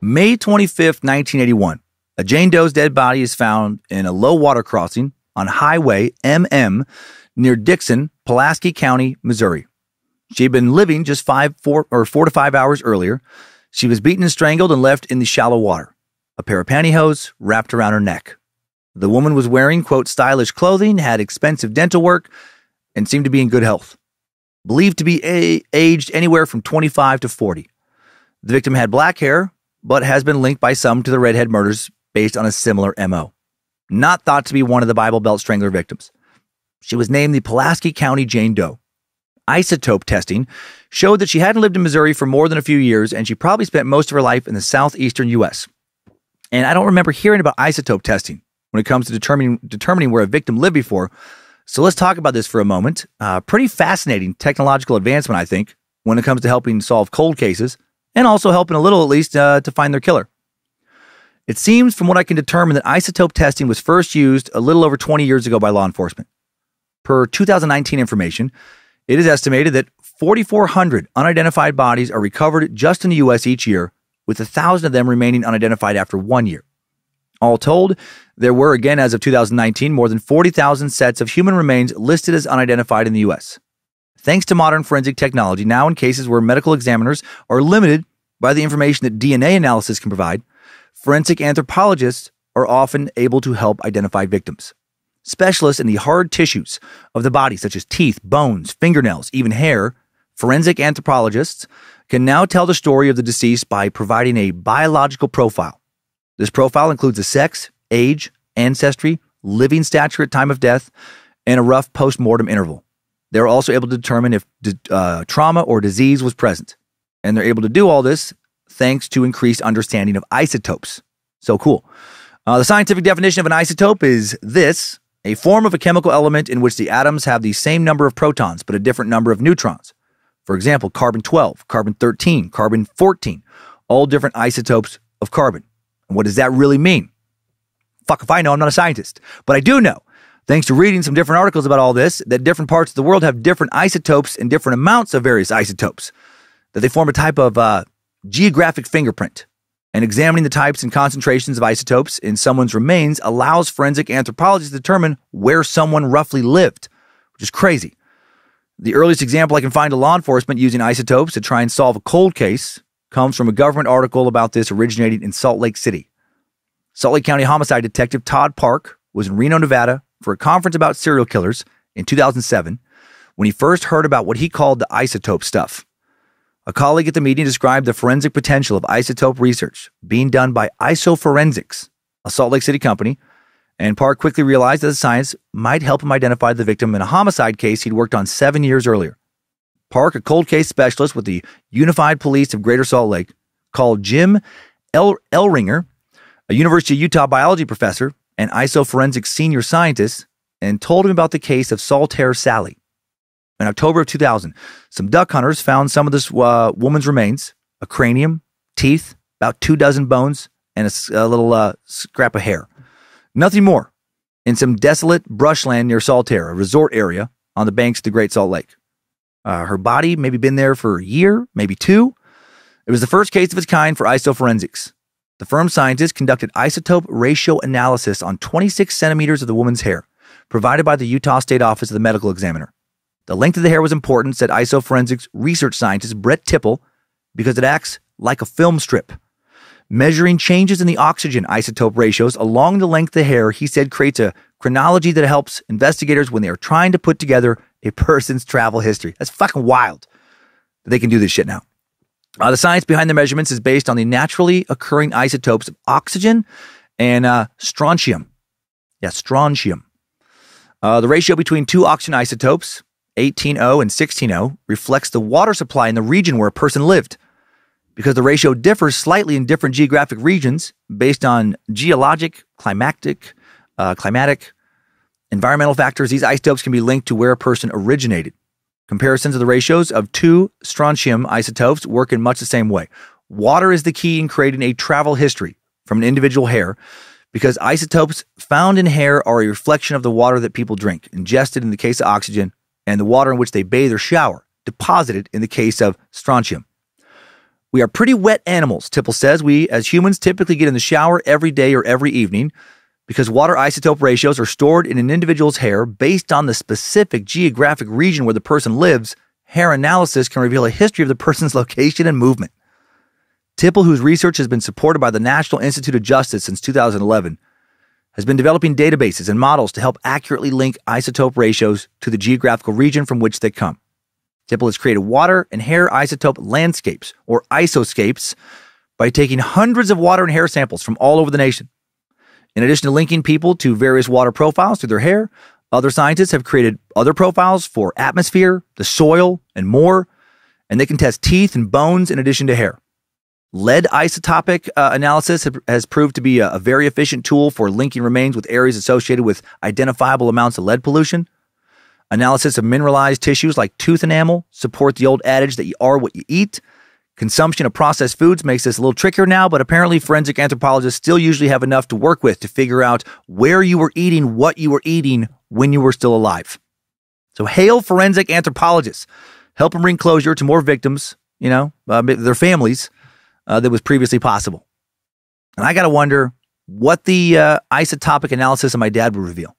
May 25th, 1981. A Jane Doe's dead body is found in a low water crossing on Highway MM near Dixon, Pulaski County, Missouri. She had been living just five, four, or four to five hours earlier. She was beaten and strangled and left in the shallow water. A pair of pantyhose wrapped around her neck. The woman was wearing, quote, stylish clothing, had expensive dental work, and seemed to be in good health. Believed to be a- aged anywhere from 25 to 40. The victim had black hair, but has been linked by some to the redhead murders based on a similar MO. Not thought to be one of the Bible Belt Strangler victims. She was named the Pulaski County Jane Doe. Isotope testing showed that she hadn't lived in Missouri for more than a few years and she probably spent most of her life in the southeastern U.S. And I don't remember hearing about isotope testing when it comes to determining, determining where a victim lived before. So let's talk about this for a moment. Uh, pretty fascinating technological advancement, I think, when it comes to helping solve cold cases and also helping a little, at least, uh, to find their killer. It seems, from what I can determine, that isotope testing was first used a little over 20 years ago by law enforcement. Per 2019 information, it is estimated that 4,400 unidentified bodies are recovered just in the U.S. each year, with a thousand of them remaining unidentified after one year. All told, there were again as of 2019 more than 40,000 sets of human remains listed as unidentified in the U.S. Thanks to modern forensic technology, now in cases where medical examiners are limited by the information that DNA analysis can provide, forensic anthropologists are often able to help identify victims. Specialists in the hard tissues of the body, such as teeth, bones, fingernails, even hair, forensic anthropologists can now tell the story of the deceased by providing a biological profile. This profile includes the sex, age, ancestry, living stature at time of death, and a rough post-mortem interval. They're also able to determine if uh, trauma or disease was present. And they're able to do all this thanks to increased understanding of isotopes. So cool. Uh, the scientific definition of an isotope is this a form of a chemical element in which the atoms have the same number of protons but a different number of neutrons. For example, carbon 12, carbon 13, carbon 14, all different isotopes of carbon. And what does that really mean? Fuck if I know, I'm not a scientist. But I do know, thanks to reading some different articles about all this, that different parts of the world have different isotopes and different amounts of various isotopes, that they form a type of uh, geographic fingerprint. And examining the types and concentrations of isotopes in someone's remains allows forensic anthropologists to determine where someone roughly lived, which is crazy. The earliest example I can find of law enforcement using isotopes to try and solve a cold case comes from a government article about this originating in Salt Lake City. Salt Lake County homicide detective Todd Park was in Reno, Nevada for a conference about serial killers in 2007 when he first heard about what he called the isotope stuff. A colleague at the meeting described the forensic potential of isotope research being done by IsoForensics, a Salt Lake City company, and Park quickly realized that the science might help him identify the victim in a homicide case he'd worked on seven years earlier. Park, a cold case specialist with the Unified Police of Greater Salt Lake, called Jim El- Ehleringer, a University of Utah biology professor and IsoForensics senior scientist, and told him about the case of Saltair Sally. In October of 2000, some duck hunters found some of this uh, woman's remains a cranium, teeth, about two dozen bones, and a, a little uh, scrap of hair. Nothing more. In some desolate brushland near Saltair, a resort area on the banks of the Great Salt Lake. Uh, her body maybe been there for a year, maybe two. It was the first case of its kind for isoforensics. The firm's scientists conducted isotope ratio analysis on 26 centimeters of the woman's hair, provided by the Utah State Office of the Medical Examiner. The length of the hair was important, said isoforensics research scientist Brett Tipple, because it acts like a film strip. Measuring changes in the oxygen isotope ratios along the length of the hair, he said, creates a chronology that helps investigators when they are trying to put together a person's travel history. That's fucking wild that they can do this shit now. Uh, the science behind the measurements is based on the naturally occurring isotopes of oxygen and uh, strontium. Yeah, strontium. Uh, the ratio between two oxygen isotopes, 18O and 16O, reflects the water supply in the region where a person lived. Because the ratio differs slightly in different geographic regions based on geologic, climatic, uh, climatic, Environmental factors, these isotopes can be linked to where a person originated. Comparisons of the ratios of two strontium isotopes work in much the same way. Water is the key in creating a travel history from an individual hair because isotopes found in hair are a reflection of the water that people drink, ingested in the case of oxygen, and the water in which they bathe or shower, deposited in the case of strontium. We are pretty wet animals, Tipple says. We, as humans, typically get in the shower every day or every evening because water isotope ratios are stored in an individual's hair based on the specific geographic region where the person lives. Hair analysis can reveal a history of the person's [LAUGHS] location and movement. Tipple, whose research has been supported by the National Institute of Justice since 2011, has been developing databases and models to help accurately link isotope ratios to the geographical region from which they come. Tipple has created water and hair isotope landscapes, or isoscapes, by taking hundreds of water and hair samples from all over the nation. In addition to linking people to various water profiles through their hair, other scientists have created other profiles for atmosphere, the soil, and more, and they can test teeth and bones in addition to hair. Lead isotopic uh, analysis has proved to be a, a very efficient tool for linking remains with areas associated with identifiable amounts of lead pollution. Analysis of mineralized tissues like tooth enamel support the old adage that you are what you eat. Consumption of processed foods makes this a little trickier now, but apparently forensic anthropologists still usually have enough to work with to figure out where you were eating what you were eating when you were still alive. So hail forensic anthropologists. Help them bring closure to more victims, you know, uh, their families uh, that was previously possible. And I got to wonder what the uh, isotopic analysis of my dad would reveal.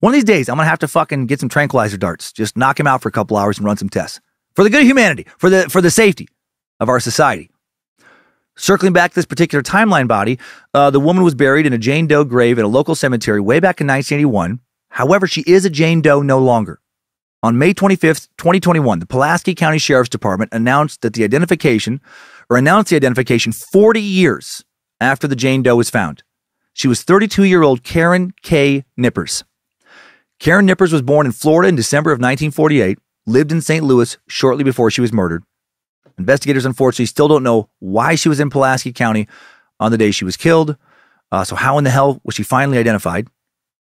One of these days, I'm going to have to fucking get some tranquilizer darts, just knock him out for a couple hours and run some tests for the good of humanity, for the, for the safety of our society. Circling back to this particular timeline body, uh, the woman was buried in a Jane Doe grave at a local cemetery way back in 1981. However, she is a Jane Doe no longer. On May 25th, 2021, the Pulaski County Sheriff's Department announced that the identification or announced the identification 40 years after the Jane Doe was found. She was 32 year old Karen K. Nippers. Karen Nippers was born in Florida in December of 1948, lived in St. Louis shortly before she was murdered. Investigators unfortunately still don't know why she was in Pulaski County on the day she was killed. Uh, so, how in the hell was she finally identified?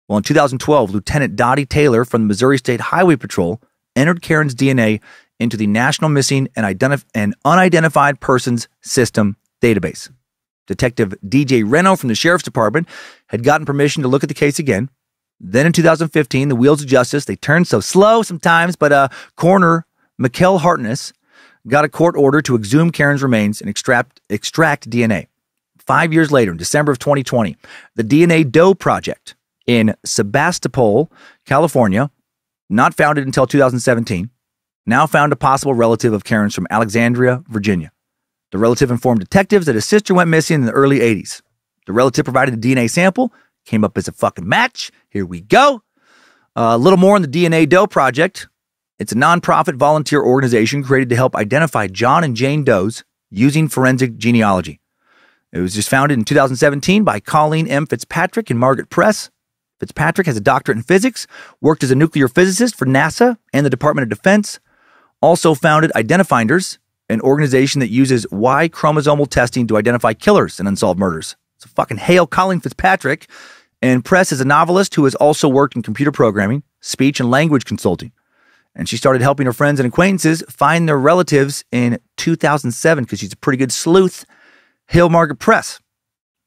Well, in 2012, Lieutenant Dottie Taylor from the Missouri State Highway Patrol entered Karen's DNA into the National Missing and, Identif- and Unidentified Persons System database. Detective DJ Reno from the Sheriff's Department had gotten permission to look at the case again. Then in 2015, the wheels of justice, they turned so slow sometimes, but uh, coroner Mikkel Hartness got a court order to exhume Karen's remains and extract, extract DNA. Five years later, in December of 2020, the DNA Doe Project in Sebastopol, California, not founded until 2017, now found a possible relative of Karen's from Alexandria, Virginia. The relative informed detectives that his sister went missing in the early 80s. The relative provided a DNA sample, came up as a fucking match. Here we go. Uh, a little more on the DNA Doe Project. It's a nonprofit volunteer organization created to help identify John and Jane Does using forensic genealogy. It was just founded in 2017 by Colleen M. Fitzpatrick and Margaret Press. Fitzpatrick has a doctorate in physics, worked as a nuclear physicist for NASA and the Department of Defense, also founded Identifinders, an organization that uses Y chromosomal testing to identify killers and unsolved murders. So fucking hail Colleen Fitzpatrick. And Press is a novelist who has also worked in computer programming, speech, and language consulting. And she started helping her friends and acquaintances find their relatives in 2007 because she's a pretty good sleuth. Hail Margaret Press.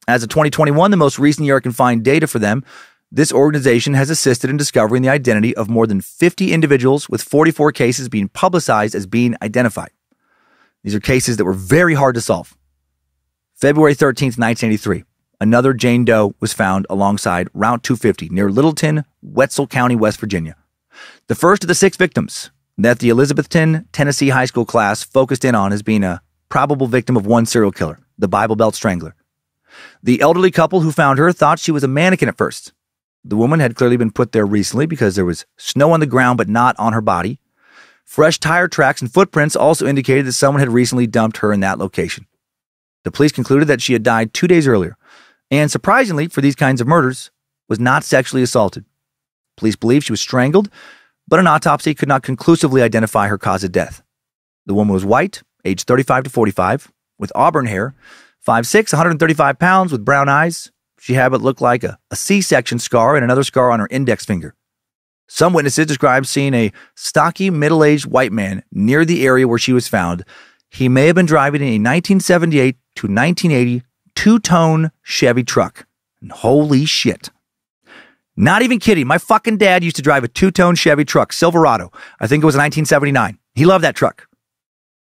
As of 2021, the most recent year I can find data for them, this organization has assisted in discovering the identity of more than 50 individuals, with 44 cases being publicized as being identified. These are cases that were very hard to solve. February 13th, 1983, another Jane Doe was found alongside Route 250 near Littleton, Wetzel County, West Virginia. The first of the six victims that the Elizabethton, Tennessee high school class focused in on as being a probable victim of one serial killer, the Bible Belt Strangler. The elderly couple who found her thought she was a mannequin at first, the woman had clearly been put there recently because there was snow on the ground but not on her body. Fresh tire tracks and footprints also indicated that someone had recently dumped her in that location. The police concluded that she had died two days earlier, and surprisingly for these kinds of murders, was not sexually assaulted. Police believe she was strangled, but an autopsy could not conclusively identify her cause of death. The woman was white, aged 35 to 45, with auburn hair, 5'6, 135 pounds, with brown eyes, she had what looked like a, a C section scar and another scar on her index finger. Some witnesses described seeing a stocky, middle aged white man near the area where she was found. He may have been driving a 1978 to 1980 two tone Chevy truck. And holy shit. Not even kidding. My fucking dad used to drive a two tone Chevy truck, Silverado. I think it was 1979. He loved that truck.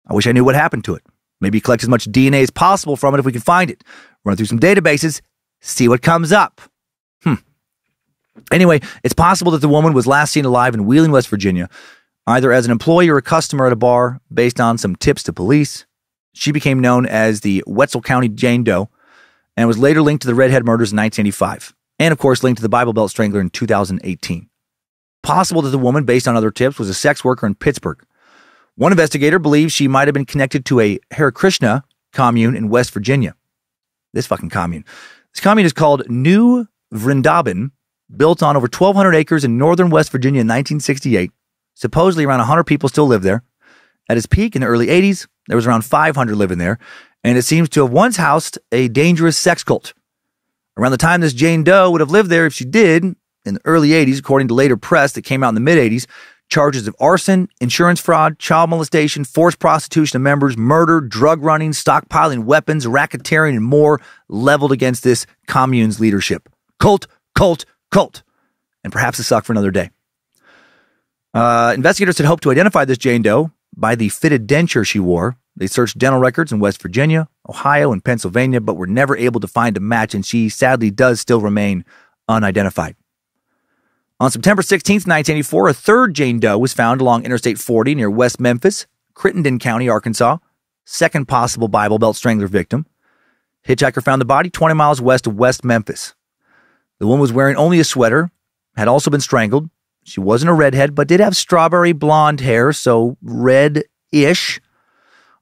I wish I knew what happened to it. Maybe collect as much DNA as possible from it if we can find it. Run through some databases, see what comes up. Hmm. Anyway, it's possible that the woman was last seen alive in Wheeling, West Virginia, either as an employee or a customer at a bar based on some tips to police. She became known as the Wetzel County Jane Doe and was later linked to the Redhead murders in 1985, and of course linked to the Bible Belt Strangler in 2018. Possible that the woman, based on other tips, was a sex worker in Pittsburgh. One investigator believes she might have been connected to a Hare Krishna commune in West Virginia. This fucking commune. This commune is called New Vrindaban, built on over 1,200 acres in northern West Virginia in 1968. Supposedly around 100 people still live there. At its peak in the early 80s, there was around 500 living there, and it seems to have once housed a dangerous sex cult. Around the time this Jane Doe would have lived there if she did, in the early 80s, according to later press that came out in the mid 80s, charges of arson, insurance fraud, child molestation, forced prostitution of members, murder, drug running, stockpiling weapons, racketeering, and more leveled against this commune's leadership. Cult, cult, cult. And perhaps a suck for another day. Uh, investigators had hoped to identify this Jane Doe by the fitted denture she wore. They searched dental records in West Virginia, Ohio, and Pennsylvania, but were never able to find a match, and she sadly does still remain unidentified. On September 16, 1984, a third Jane Doe was found along Interstate 40 near West Memphis, Crittenden County, Arkansas. Second possible Bible Belt strangler victim. Hitchhiker found the body 20 miles west of West Memphis. The woman was wearing only a sweater, had also been strangled. She wasn't a redhead, but did have strawberry blonde hair, so red ish.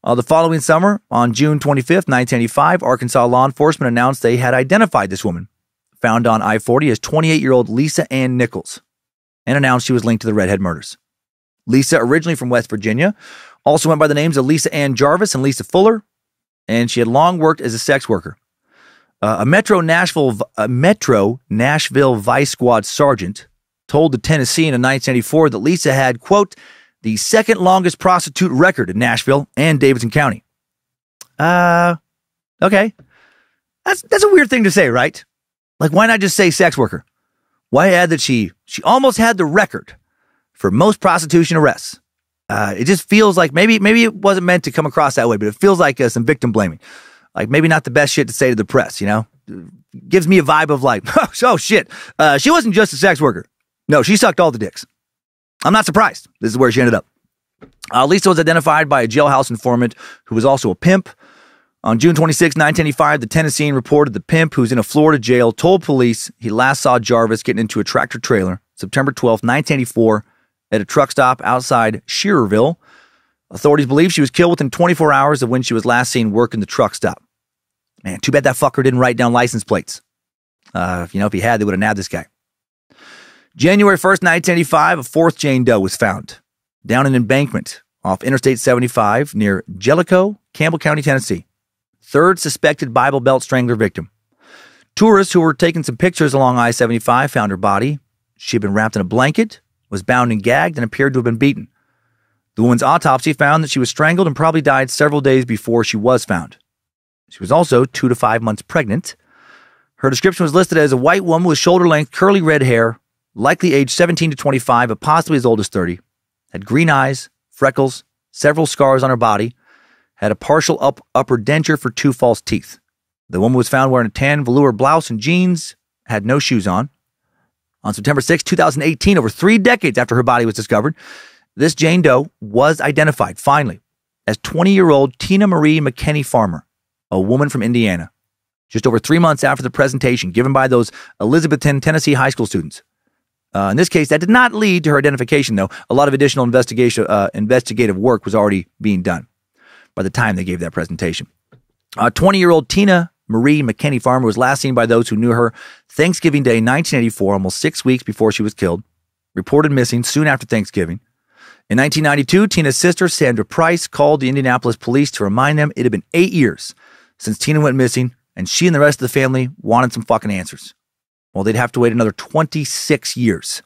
Uh, the following summer, on June 25, 1985, Arkansas law enforcement announced they had identified this woman found on I 40 is 28 year old Lisa Ann Nichols and announced she was linked to the Redhead murders. Lisa, originally from West Virginia, also went by the names of Lisa Ann Jarvis and Lisa Fuller, and she had long worked as a sex worker. Uh, a Metro Nashville, a Metro Nashville Vice Squad sergeant told the Tennessean in 1984 that Lisa had, quote, the second longest prostitute record in Nashville and Davidson County. Uh, okay. That's, that's a weird thing to say, right? Like, why not just say sex worker? Why add that she she almost had the record for most prostitution arrests? Uh, it just feels like maybe maybe it wasn't meant to come across that way, but it feels like uh, some victim blaming. Like maybe not the best shit to say to the press, you know? Gives me a vibe of like, [LAUGHS] oh, shit, uh, she wasn't just a sex worker. No, she sucked all the dicks. I'm not surprised. This is where she ended up. Uh, Lisa was identified by a jailhouse informant who was also a pimp. On June 26, 1985, the Tennessean reported the pimp who's in a Florida jail told police he last saw Jarvis getting into a tractor trailer September 12, 1984, at a truck stop outside Shearerville. Authorities believe she was killed within 24 hours of when she was last seen working the truck stop. Man, too bad that fucker didn't write down license plates. Uh, you know, if he had, they would have nabbed this guy. January 1st, 1985, a fourth Jane Doe was found down an embankment off Interstate 75 near Jellico, Campbell County, Tennessee third suspected Bible Belt strangler victim. Tourists who were taking some pictures along I 75 found her body. She had been wrapped in a blanket, was bound and gagged, and appeared to have been beaten. The woman's autopsy found that she was strangled and probably died several days before she was found. She was also two to five months pregnant. Her description was listed as a white woman with shoulder length, curly red hair, likely aged 17 to 25, but possibly as old as 30, had green eyes, freckles, several scars on her body, had a partial up upper denture for two false teeth. The woman was found wearing a tan velour blouse and jeans, had no shoes on. On September 6, 2018, over three decades after her body was discovered, this Jane Doe was identified, finally, as 20 year old Tina Marie McKinney Farmer, a woman from Indiana. Just over three months after the presentation given by those Elizabethton, Tennessee high school students. Uh, in this case, that did not lead to her identification, though. A lot of additional investigation, uh, investigative work was already being done by the time they gave that presentation. 20 uh, year old Tina Marie McKinney Farmer was last seen by those who knew her Thanksgiving Day 1984, almost six weeks before she was killed, reported missing soon after Thanksgiving. In 1992, Tina's sister, Sandra Price, called the Indianapolis police to remind them it had been eight years since Tina went missing and she and the rest of the family wanted some fucking answers. Well, they'd have to wait another 26 years.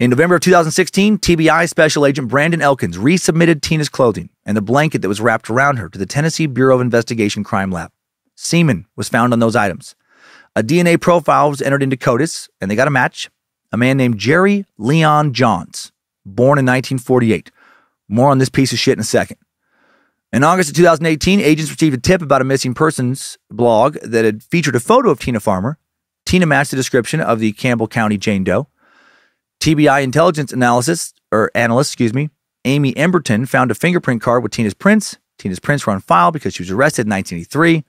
In November of 2016, TBI Special Agent Brandon Elkins resubmitted Tina's clothing and the blanket that was wrapped around her to the Tennessee Bureau of Investigation Crime Lab. Semen was found on those items. A DNA profile was entered into CODIS, and they got a match. A man named Jerry Leon Johns, born in 1948. More on this piece of shit in a second. In August of 2018, agents received a tip about a missing persons blog that had featured a photo of Tina Farmer. Tina matched the description of the Campbell County Jane Doe. TBI intelligence analysis or analyst, excuse me, Amy Emberton found a fingerprint card with Tina's prints. Tina's prints were on file because she was arrested in 1983.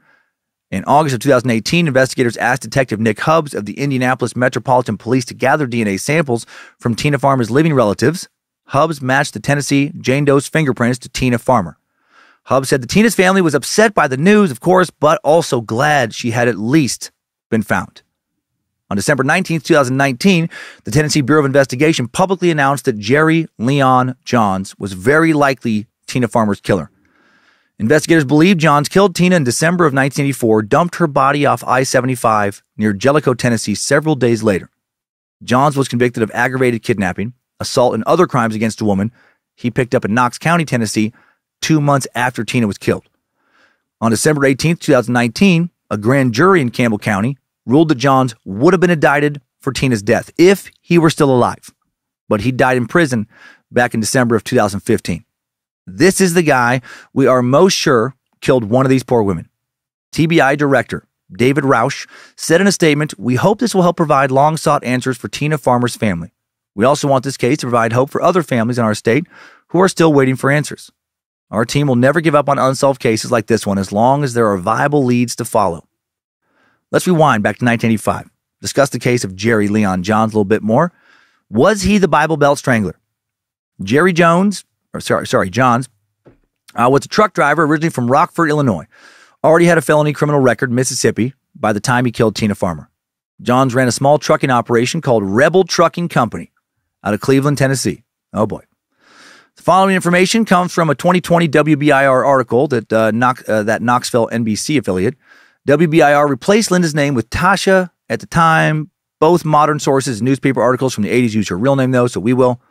In August of 2018, investigators asked Detective Nick Hubbs of the Indianapolis Metropolitan Police to gather DNA samples from Tina Farmer's living relatives. Hubbs matched the Tennessee Jane Doe's fingerprints to Tina Farmer. Hubbs said the Tina's family was upset by the news, of course, but also glad she had at least been found. On December 19, 2019, the Tennessee Bureau of Investigation publicly announced that Jerry Leon Johns was very likely Tina Farmer's killer. Investigators believe Johns killed Tina in December of 1984, dumped her body off I 75 near Jellico, Tennessee, several days later. Johns was convicted of aggravated kidnapping, assault, and other crimes against a woman he picked up in Knox County, Tennessee, two months after Tina was killed. On December 18, 2019, a grand jury in Campbell County ruled that Johns would have been indicted for Tina's death if he were still alive, but he died in prison back in December of 2015. This is the guy we are most sure killed one of these poor women. TBI director David Rausch said in a statement, We hope this will help provide long sought answers for Tina Farmer's family. We also want this case to provide hope for other families in our state who are still waiting for answers. Our team will never give up on unsolved cases like this one as long as there are viable leads to follow. Let's rewind back to 1985. Discuss the case of Jerry Leon Johns a little bit more. Was he the Bible Belt Strangler? Jerry Jones, or sorry, sorry, Johns, uh, was a truck driver originally from Rockford, Illinois. Already had a felony criminal record in Mississippi by the time he killed Tina Farmer. Johns ran a small trucking operation called Rebel Trucking Company out of Cleveland, Tennessee. Oh boy. The following information comes from a 2020 WBIR article that uh, Knox, uh, that Knoxville NBC affiliate. WBIR replaced Linda's name with Tasha at the time. Both modern sources and newspaper articles from the 80s use her real name, though, so we will.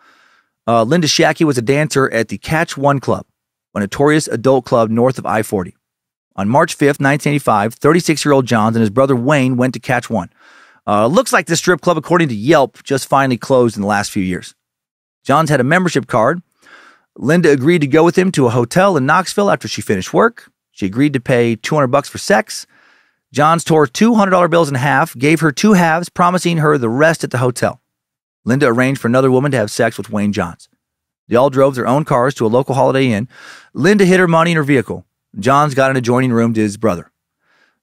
Uh, Linda Shackey was a dancer at the Catch One Club, a notorious adult club north of I 40. On March 5th, 1985, 36 year old Johns and his brother Wayne went to Catch One. Uh, looks like this strip club, according to Yelp, just finally closed in the last few years. Johns had a membership card Linda agreed to go with him to a hotel in Knoxville after she finished work. She agreed to pay 200 bucks for sex. Johns tore $200 bills in half, gave her two halves, promising her the rest at the hotel. Linda arranged for another woman to have sex with Wayne Johns. They all drove their own cars to a local Holiday Inn. Linda hid her money in her vehicle. Johns got an adjoining room to his brother.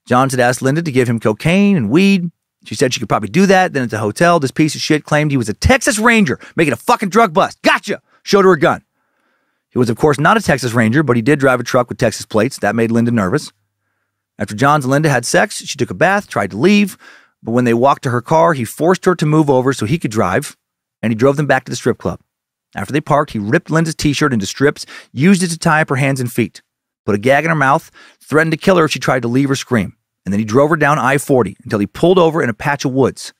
Johns had asked Linda to give him cocaine and weed. She said she could probably do that. Then at the hotel, this piece of shit claimed he was a Texas Ranger making a fucking drug bust. Gotcha! Showed her a gun. He was, of course, not a Texas Ranger, but he did drive a truck with Texas plates. That made Linda nervous. After Johns and Linda had sex, she took a bath, tried to leave, but when they walked to her car, he forced her to move over so he could drive, and he drove them back to the strip club. After they parked, he ripped Linda's t shirt into strips, used it to tie up her hands and feet, put a gag in her mouth, threatened to kill her if she tried to leave or scream, and then he drove her down I 40 until he pulled over in a patch of woods.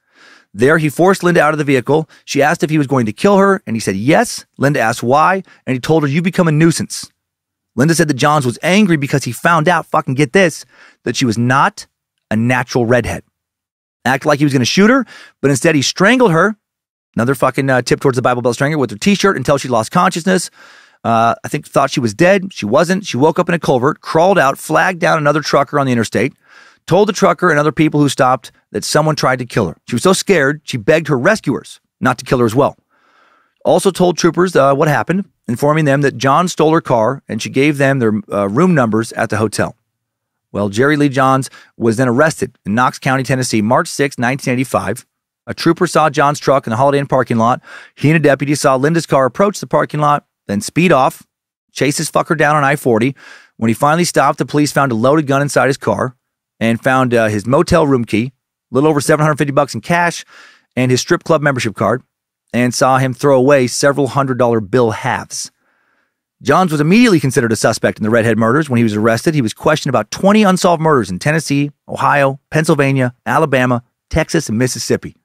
There, he forced Linda out of the vehicle. She asked if he was going to kill her, and he said yes. Linda asked why, and he told her, You become a nuisance. Linda said that Johns was angry because he found out, fucking get this, that she was not a natural redhead. Acted like he was going to shoot her, but instead he strangled her. Another fucking uh, tip towards the Bible Belt Strangler with her t shirt until she lost consciousness. Uh, I think thought she was dead. She wasn't. She woke up in a culvert, crawled out, flagged down another trucker on the interstate, told the trucker and other people who stopped that someone tried to kill her. She was so scared, she begged her rescuers not to kill her as well. Also told troopers uh, what happened, informing them that John stole her car and she gave them their uh, room numbers at the hotel. Well, Jerry Lee Johns was then arrested in Knox County, Tennessee, March 6, 1985. A trooper saw John's truck in the Holiday Inn parking lot. He and a deputy saw Linda's car approach the parking lot, then speed off, chase his fucker down on I 40. When he finally stopped, the police found a loaded gun inside his car and found uh, his motel room key, a little over 750 bucks in cash, and his strip club membership card, and saw him throw away several hundred dollar bill halves. Johns was immediately considered a suspect in the Redhead murders. When he was arrested, he was questioned about 20 unsolved murders in Tennessee, Ohio, Pennsylvania, Alabama, Texas, and Mississippi.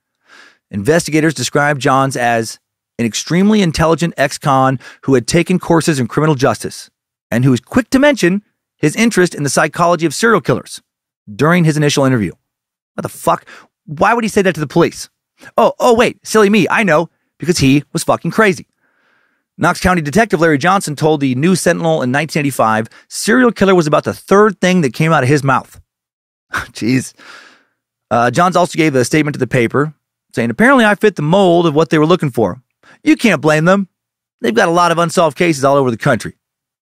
Investigators described Johns as an extremely intelligent ex con who had taken courses in criminal justice and who was quick to mention his interest in the psychology of serial killers during his initial interview. What the fuck? Why would he say that to the police? Oh, oh, wait, silly me. I know, because he was fucking crazy. Knox County Detective Larry Johnson told the News Sentinel in 1985 serial killer was about the third thing that came out of his mouth. [LAUGHS] Jeez. Uh, Johns also gave a statement to the paper saying, Apparently, I fit the mold of what they were looking for. You can't blame them. They've got a lot of unsolved cases all over the country,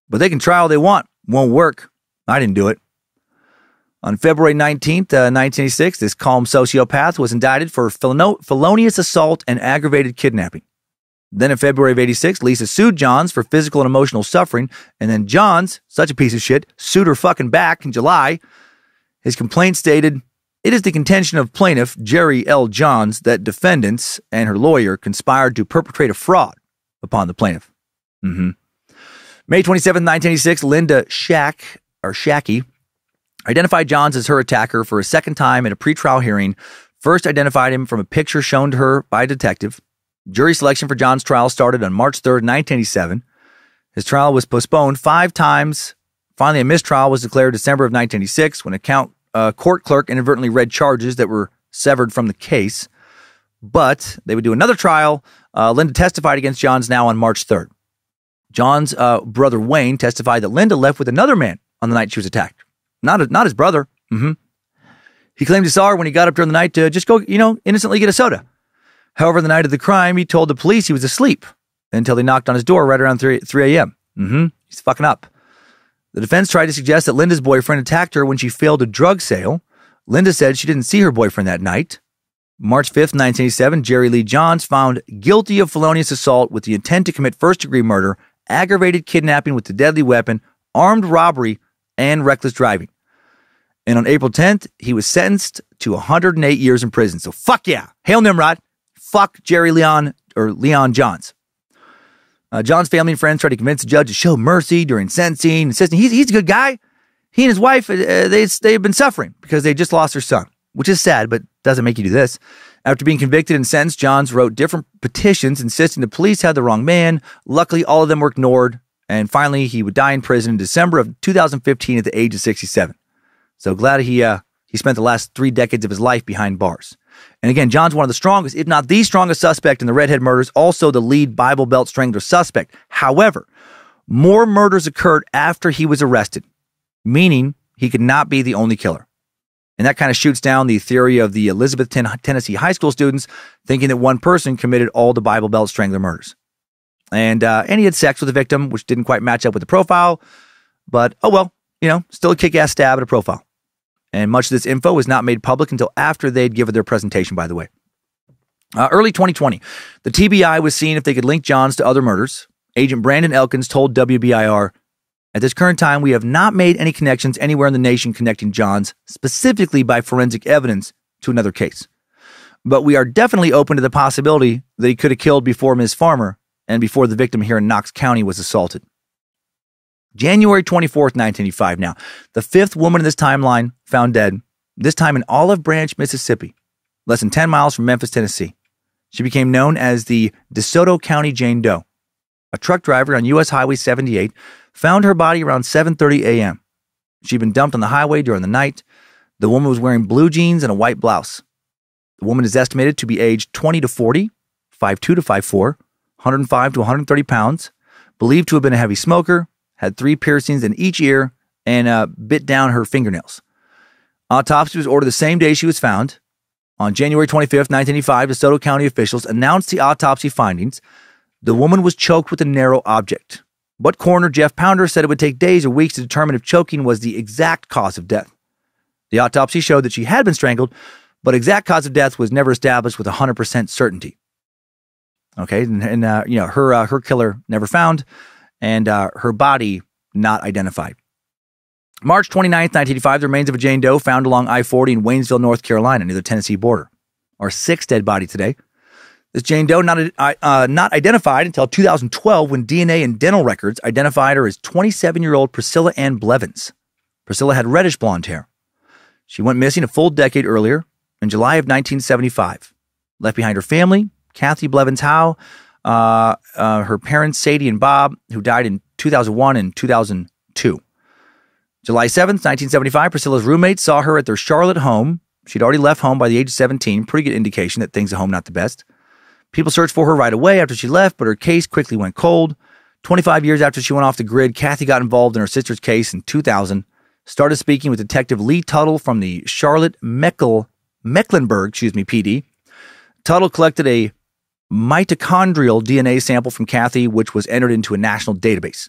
but they can try all they want. Won't work. I didn't do it. On February 19th, uh, 1986, this calm sociopath was indicted for felonious assault and aggravated kidnapping. Then in February of 86, Lisa sued Johns for physical and emotional suffering. And then Johns, such a piece of shit, sued her fucking back in July. His complaint stated, it is the contention of plaintiff Jerry L. Johns that defendants and her lawyer conspired to perpetrate a fraud upon the plaintiff. Mm-hmm. May 27, 1986, Linda Shack, or Shacky, identified Johns as her attacker for a second time in a pretrial hearing. First identified him from a picture shown to her by a detective. Jury selection for John's trial started on March 3rd, 1987. His trial was postponed five times. Finally, a mistrial was declared December of 1986 when a count, uh, court clerk inadvertently read charges that were severed from the case. But they would do another trial. Uh, Linda testified against Johns now on March 3rd. John's uh, brother Wayne testified that Linda left with another man on the night she was attacked. Not, a, not his brother. Mm-hmm. He claimed he saw her when he got up during the night to just go, you know, innocently get a soda. However, the night of the crime, he told the police he was asleep until they knocked on his door right around 3, 3 a.m. Mm-hmm. He's fucking up. The defense tried to suggest that Linda's boyfriend attacked her when she failed a drug sale. Linda said she didn't see her boyfriend that night. March 5th, 1987, Jerry Lee Johns found guilty of felonious assault with the intent to commit first degree murder, aggravated kidnapping with a deadly weapon, armed robbery, and reckless driving. And on April 10th, he was sentenced to 108 years in prison. So fuck yeah. Hail Nimrod fuck Jerry Leon or Leon Johns. Uh, John's family and friends tried to convince the judge to show mercy during sentencing, insisting he's, he's a good guy. He and his wife, uh, they, they've been suffering because they just lost their son, which is sad, but doesn't make you do this. After being convicted and sentenced, Johns wrote different petitions insisting the police had the wrong man. Luckily, all of them were ignored. And finally, he would die in prison in December of 2015 at the age of 67. So glad he, uh, he spent the last three decades of his life behind bars. And again, John's one of the strongest, if not the strongest suspect in the Redhead murders, also the lead Bible Belt strangler suspect. However, more murders occurred after he was arrested, meaning he could not be the only killer. And that kind of shoots down the theory of the Elizabethton, Tennessee high school students thinking that one person committed all the Bible Belt strangler murders. And, uh, and he had sex with the victim, which didn't quite match up with the profile. But oh well, you know, still a kick ass stab at a profile. And much of this info was not made public until after they'd given their presentation, by the way. Uh, early 2020, the TBI was seeing if they could link Johns to other murders. Agent Brandon Elkins told WBIR, At this current time, we have not made any connections anywhere in the nation connecting Johns, specifically by forensic evidence, to another case. But we are definitely open to the possibility that he could have killed before Ms. Farmer and before the victim here in Knox County was assaulted. January 24th, 1985. Now, the fifth woman in this timeline found dead, this time in Olive Branch, Mississippi, less than 10 miles from Memphis, Tennessee. She became known as the DeSoto County Jane Doe. A truck driver on US Highway 78 found her body around 7:30 a.m. She'd been dumped on the highway during the night. The woman was wearing blue jeans and a white blouse. The woman is estimated to be aged 20 to 40, 5'2 to 5'4, 105 to 130 pounds, believed to have been a heavy smoker, had three piercings in each ear, and uh, bit down her fingernails. Autopsy was ordered the same day she was found. On January 25th, 1985, DeSoto County officials announced the autopsy findings. The woman was choked with a narrow object. But coroner Jeff Pounder said it would take days or weeks to determine if choking was the exact cause of death. The autopsy showed that she had been strangled, but exact cause of death was never established with 100% certainty. Okay, and, and uh, you know her uh, her killer never found and uh, her body not identified. March 29, 1985, the remains of a Jane Doe found along I 40 in Waynesville, North Carolina, near the Tennessee border. Our sixth dead body today. This Jane Doe not uh, not identified until 2012 when DNA and dental records identified her as 27 year old Priscilla Ann Blevins. Priscilla had reddish blonde hair. She went missing a full decade earlier in July of 1975. Left behind her family, Kathy Blevins Howe, uh, uh, her parents Sadie and Bob, who died in 2001 and 2002. July 7th, 1975, Priscilla's roommates saw her at their Charlotte home. She'd already left home by the age of 17, pretty good indication that things at home not the best. People searched for her right away after she left, but her case quickly went cold. 25 years after she went off the grid, Kathy got involved in her sister's case in 2000, started speaking with Detective Lee Tuttle from the Charlotte Meckel, Mecklenburg, excuse me, PD. Tuttle collected a mitochondrial DNA sample from Kathy, which was entered into a national database.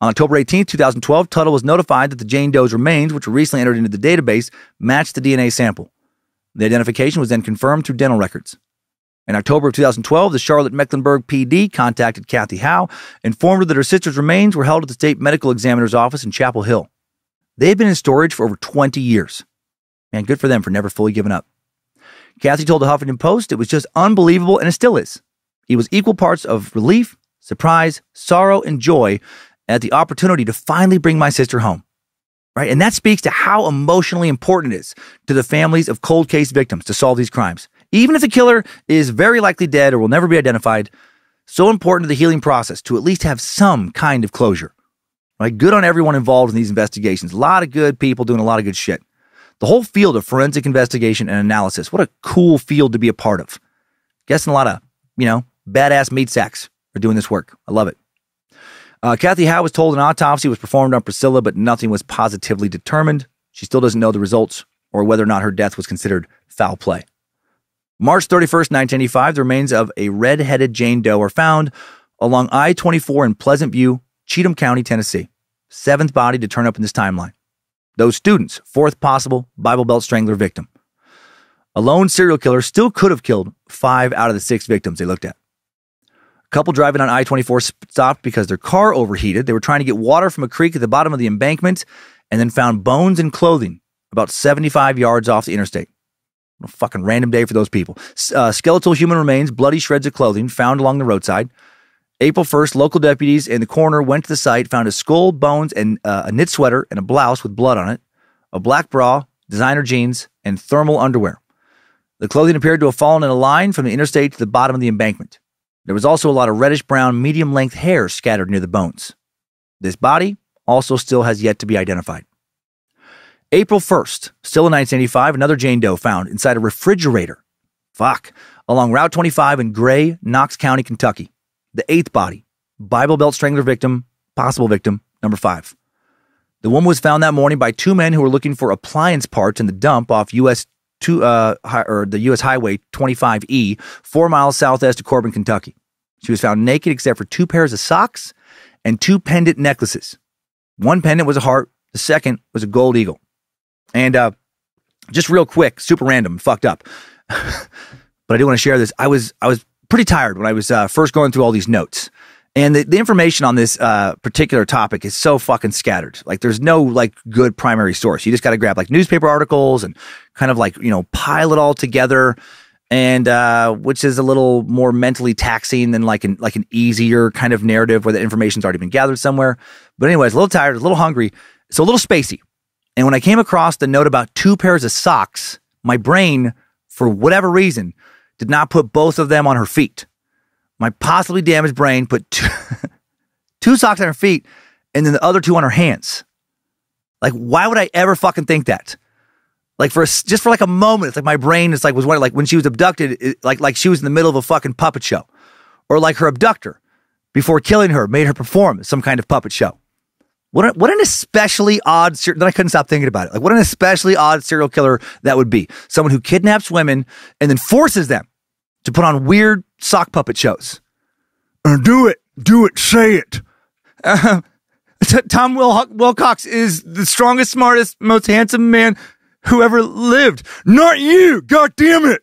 On October 18, 2012, Tuttle was notified that the Jane Doe's remains, which were recently entered into the database, matched the DNA sample. The identification was then confirmed through dental records. In October of 2012, the Charlotte Mecklenburg PD contacted Kathy Howe, informed her that her sister's remains were held at the state medical examiner's office in Chapel Hill. They had been in storage for over 20 years. Man, good for them for never fully giving up. Kathy told the Huffington Post it was just unbelievable, and it still is. It was equal parts of relief, surprise, sorrow, and joy at the opportunity to finally bring my sister home. Right? And that speaks to how emotionally important it is to the families of cold case victims to solve these crimes. Even if the killer is very likely dead or will never be identified, so important to the healing process to at least have some kind of closure. Right? Good on everyone involved in these investigations. A lot of good people doing a lot of good shit. The whole field of forensic investigation and analysis. What a cool field to be a part of. Guessing a lot of, you know, badass meat sacks are doing this work. I love it. Uh, Kathy Howe was told an autopsy was performed on Priscilla, but nothing was positively determined. She still doesn't know the results or whether or not her death was considered foul play. March 31st, 1985, the remains of a red headed Jane Doe are found along I 24 in Pleasant View, Cheatham County, Tennessee. Seventh body to turn up in this timeline. Those students, fourth possible Bible Belt Strangler victim. A lone serial killer still could have killed five out of the six victims they looked at. A Couple driving on I 24 stopped because their car overheated. They were trying to get water from a creek at the bottom of the embankment and then found bones and clothing about 75 yards off the interstate. A fucking random day for those people. Uh, skeletal human remains, bloody shreds of clothing found along the roadside. April 1st, local deputies in the coroner went to the site, found a skull, bones, and uh, a knit sweater and a blouse with blood on it, a black bra, designer jeans, and thermal underwear. The clothing appeared to have fallen in a line from the interstate to the bottom of the embankment. There was also a lot of reddish brown, medium length hair scattered near the bones. This body also still has yet to be identified. April 1st, still in 1985, another Jane Doe found inside a refrigerator. Fuck. Along Route 25 in Gray, Knox County, Kentucky. The eighth body, Bible Belt Strangler victim, possible victim, number five. The woman was found that morning by two men who were looking for appliance parts in the dump off US two, uh, or the U.S. Highway 25E, four miles southwest of Corbin, Kentucky. She was found naked except for two pairs of socks and two pendant necklaces. One pendant was a heart, the second was a gold eagle. And uh, just real quick, super random, fucked up, [LAUGHS] but I do want to share this. I was I was pretty tired when I was uh, first going through all these notes. And the, the information on this uh, particular topic is so fucking scattered. Like there's no like good primary source. You just got to grab like newspaper articles and kind of like, you know, pile it all together. And uh, which is a little more mentally taxing than like an like an easier kind of narrative where the information's already been gathered somewhere. But anyways, a little tired, a little hungry, so a little spacey. And when I came across the note about two pairs of socks, my brain, for whatever reason, did not put both of them on her feet my possibly damaged brain put two, [LAUGHS] two socks on her feet and then the other two on her hands. Like, why would I ever fucking think that? Like for a, just for like a moment, it's like my brain is like was wondering like when she was abducted, it, like like she was in the middle of a fucking puppet show, or like her abductor before killing her made her perform some kind of puppet show. What, what an especially odd, then I couldn't stop thinking about it. Like, what an especially odd serial killer that would be. Someone who kidnaps women and then forces them to put on weird sock puppet shows. Uh, do it, do it, say it. Uh, [LAUGHS] Tom Wil- Wilcox is the strongest, smartest, most handsome man who ever lived. Not you, God damn it!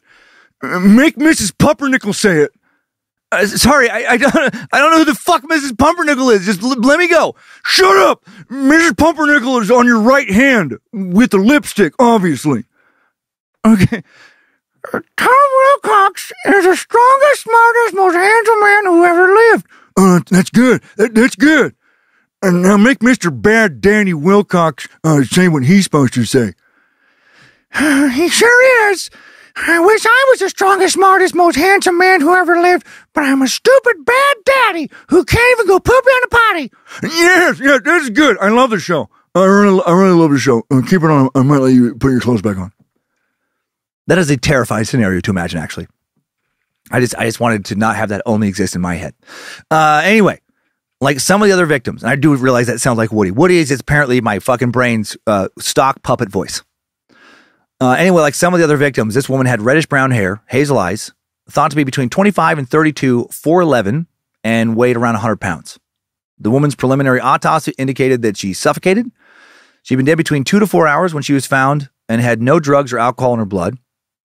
Uh, make Mrs. Pumpernickel say it. Uh, sorry, I, I, don't, [LAUGHS] I don't know who the fuck Mrs. Pumpernickel is. Just l- let me go. Shut up! Mrs. Pumpernickel is on your right hand with the lipstick, obviously. Okay. Tom Wilcox is the strongest, smartest, most handsome man who ever lived. Uh, that's good. That, that's good. And now make Mr. Bad Danny Wilcox uh, say what he's supposed to say. [SIGHS] he sure is. I wish I was the strongest, smartest, most handsome man who ever lived, but I'm a stupid bad daddy who can't even go poopy on the potty. Yes, yes, that's good. I love the show. I really, I really love the show. Uh, keep it on. I might let you put your clothes back on. That is a terrifying scenario to imagine, actually. I just, I just wanted to not have that only exist in my head. Uh, anyway, like some of the other victims, and I do realize that sounds like Woody. Woody is apparently my fucking brain's uh, stock puppet voice. Uh, anyway, like some of the other victims, this woman had reddish brown hair, hazel eyes, thought to be between 25 and 32, 4'11, and weighed around 100 pounds. The woman's preliminary autopsy indicated that she suffocated. She'd been dead between two to four hours when she was found and had no drugs or alcohol in her blood,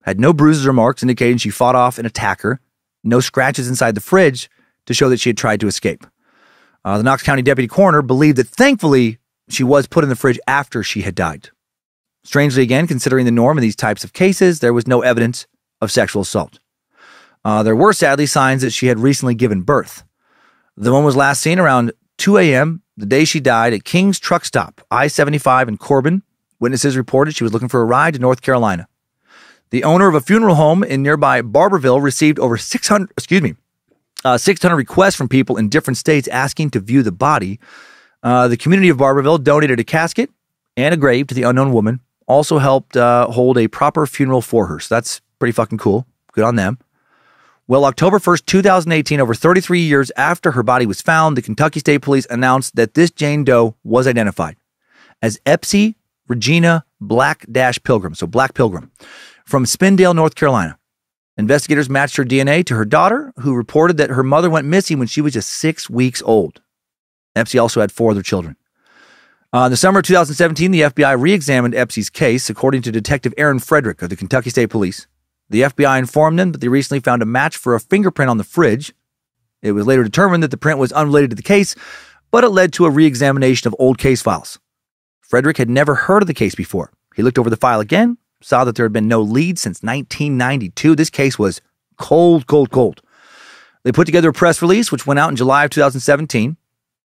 had no bruises or marks indicating she fought off an attacker, no scratches inside the fridge to show that she had tried to escape. Uh, the Knox County deputy coroner believed that thankfully she was put in the fridge after she had died. Strangely, again, considering the norm in these types of cases, there was no evidence of sexual assault. Uh, there were sadly signs that she had recently given birth. The woman was last seen around 2 a.m. the day she died at King's Truck Stop, I 75 in Corbin. Witnesses reported she was looking for a ride to North Carolina. The owner of a funeral home in nearby Barbourville received over 600, excuse me, uh, 600 requests from people in different states asking to view the body. Uh, the community of Barbourville donated a casket and a grave to the unknown woman also helped uh, hold a proper funeral for her. So that's pretty fucking cool. Good on them. Well, October 1st, 2018, over 33 years after her body was found, the Kentucky State Police announced that this Jane Doe was identified as Epsie Regina Black Dash Pilgrim, so Black Pilgrim, from Spindale, North Carolina. Investigators matched her DNA to her daughter, who reported that her mother went missing when she was just six weeks old. Epsie also had four other children. Uh, in the summer of 2017, the FBI re examined Epsie's case, according to Detective Aaron Frederick of the Kentucky State Police. The FBI informed them that they recently found a match for a fingerprint on the fridge. It was later determined that the print was unrelated to the case, but it led to a re examination of old case files. Frederick had never heard of the case before. He looked over the file again, saw that there had been no lead since 1992. This case was cold, cold, cold. They put together a press release, which went out in July of 2017.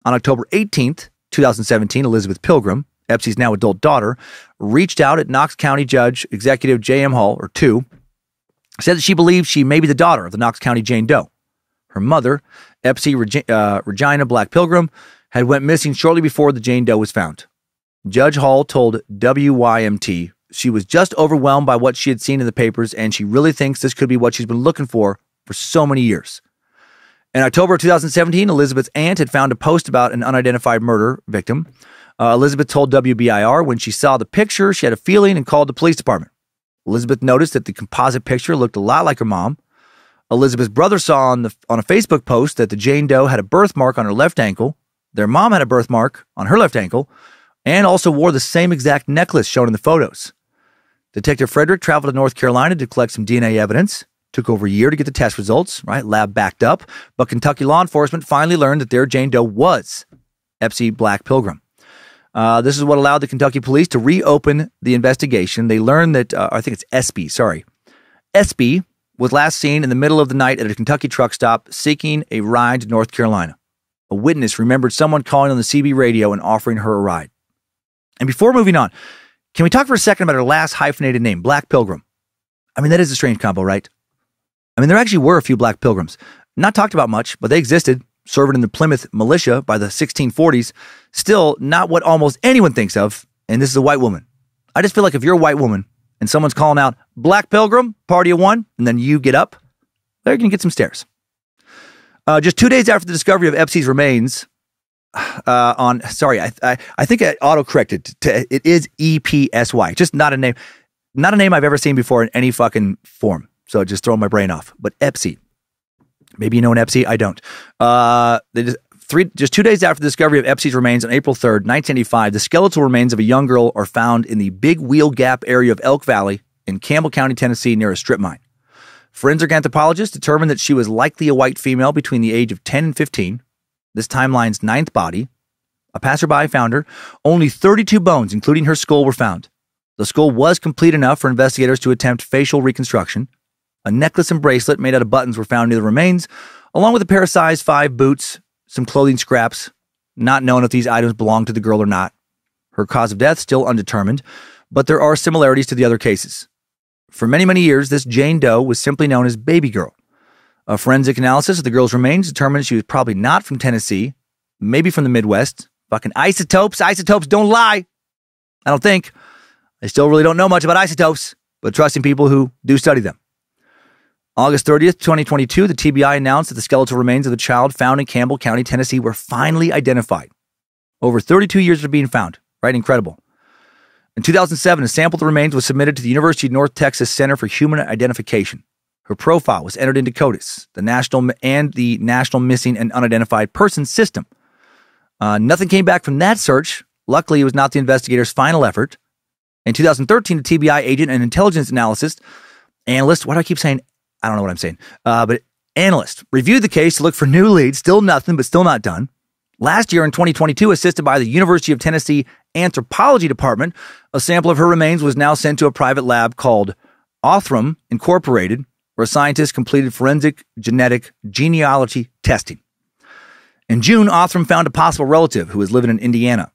On October 18th, 2017, Elizabeth Pilgrim, Epsie's now adult daughter, reached out at Knox County Judge Executive J.M. Hall, or 2, said that she believed she may be the daughter of the Knox County Jane Doe. Her mother, Epsie Reg- uh, Regina Black Pilgrim, had went missing shortly before the Jane Doe was found. Judge Hall told WYMT she was just overwhelmed by what she had seen in the papers and she really thinks this could be what she's been looking for for so many years. In October of 2017, Elizabeth's aunt had found a post about an unidentified murder victim. Uh, Elizabeth told WBIR when she saw the picture, she had a feeling and called the police department. Elizabeth noticed that the composite picture looked a lot like her mom. Elizabeth's brother saw on, the, on a Facebook post that the Jane Doe had a birthmark on her left ankle. Their mom had a birthmark on her left ankle and also wore the same exact necklace shown in the photos. Detective Frederick traveled to North Carolina to collect some DNA evidence. Took over a year to get the test results, right? Lab backed up. But Kentucky law enforcement finally learned that their Jane Doe was Epsie Black Pilgrim. Uh, this is what allowed the Kentucky police to reopen the investigation. They learned that, uh, I think it's Espy, sorry. Espy was last seen in the middle of the night at a Kentucky truck stop seeking a ride to North Carolina. A witness remembered someone calling on the CB radio and offering her a ride. And before moving on, can we talk for a second about her last hyphenated name, Black Pilgrim? I mean, that is a strange combo, right? I mean, there actually were a few black pilgrims. Not talked about much, but they existed, serving in the Plymouth militia by the 1640s. Still, not what almost anyone thinks of, and this is a white woman. I just feel like if you're a white woman and someone's calling out, Black Pilgrim, party of one, and then you get up, they're going to get some stares. Uh, just two days after the discovery of Epsie's remains, uh, on sorry, I, I, I think I auto corrected to it is E P S Y, just not a name, not a name I've ever seen before in any fucking form. So just throwing my brain off. But Epsie, maybe you know an Epsie. I don't. Uh, just, three, just two days after the discovery of Epsie's remains on April 3rd, 1985, the skeletal remains of a young girl are found in the Big Wheel Gap area of Elk Valley in Campbell County, Tennessee, near a strip mine. Forensic anthropologists determined that she was likely a white female between the age of 10 and 15. This timeline's ninth body. A passerby found her. Only 32 bones, including her skull, were found. The skull was complete enough for investigators to attempt facial reconstruction. A necklace and bracelet made out of buttons were found near the remains, along with a pair of size 5 boots, some clothing scraps, not known if these items belonged to the girl or not. Her cause of death still undetermined, but there are similarities to the other cases. For many, many years, this Jane Doe was simply known as Baby Girl. A forensic analysis of the girl's remains determined she was probably not from Tennessee, maybe from the Midwest. Fucking isotopes, isotopes don't lie. I don't think. I still really don't know much about isotopes, but trusting people who do study them. August 30th, 2022, the TBI announced that the skeletal remains of the child found in Campbell County, Tennessee were finally identified. Over 32 years of being found. Right? Incredible. In 2007, a sample of the remains was submitted to the University of North Texas Center for Human Identification. Her profile was entered into CODIS, the national and the National Missing and Unidentified Persons System. Uh, nothing came back from that search. Luckily, it was not the investigators' final effort. In 2013, a TBI agent and intelligence analyst, analyst, why do I keep saying, I don't know what I'm saying, uh, but analyst reviewed the case to look for new leads. Still nothing, but still not done. Last year in 2022, assisted by the University of Tennessee Anthropology Department, a sample of her remains was now sent to a private lab called Othram Incorporated, where scientists completed forensic genetic genealogy testing. In June, Othram found a possible relative who was living in Indiana.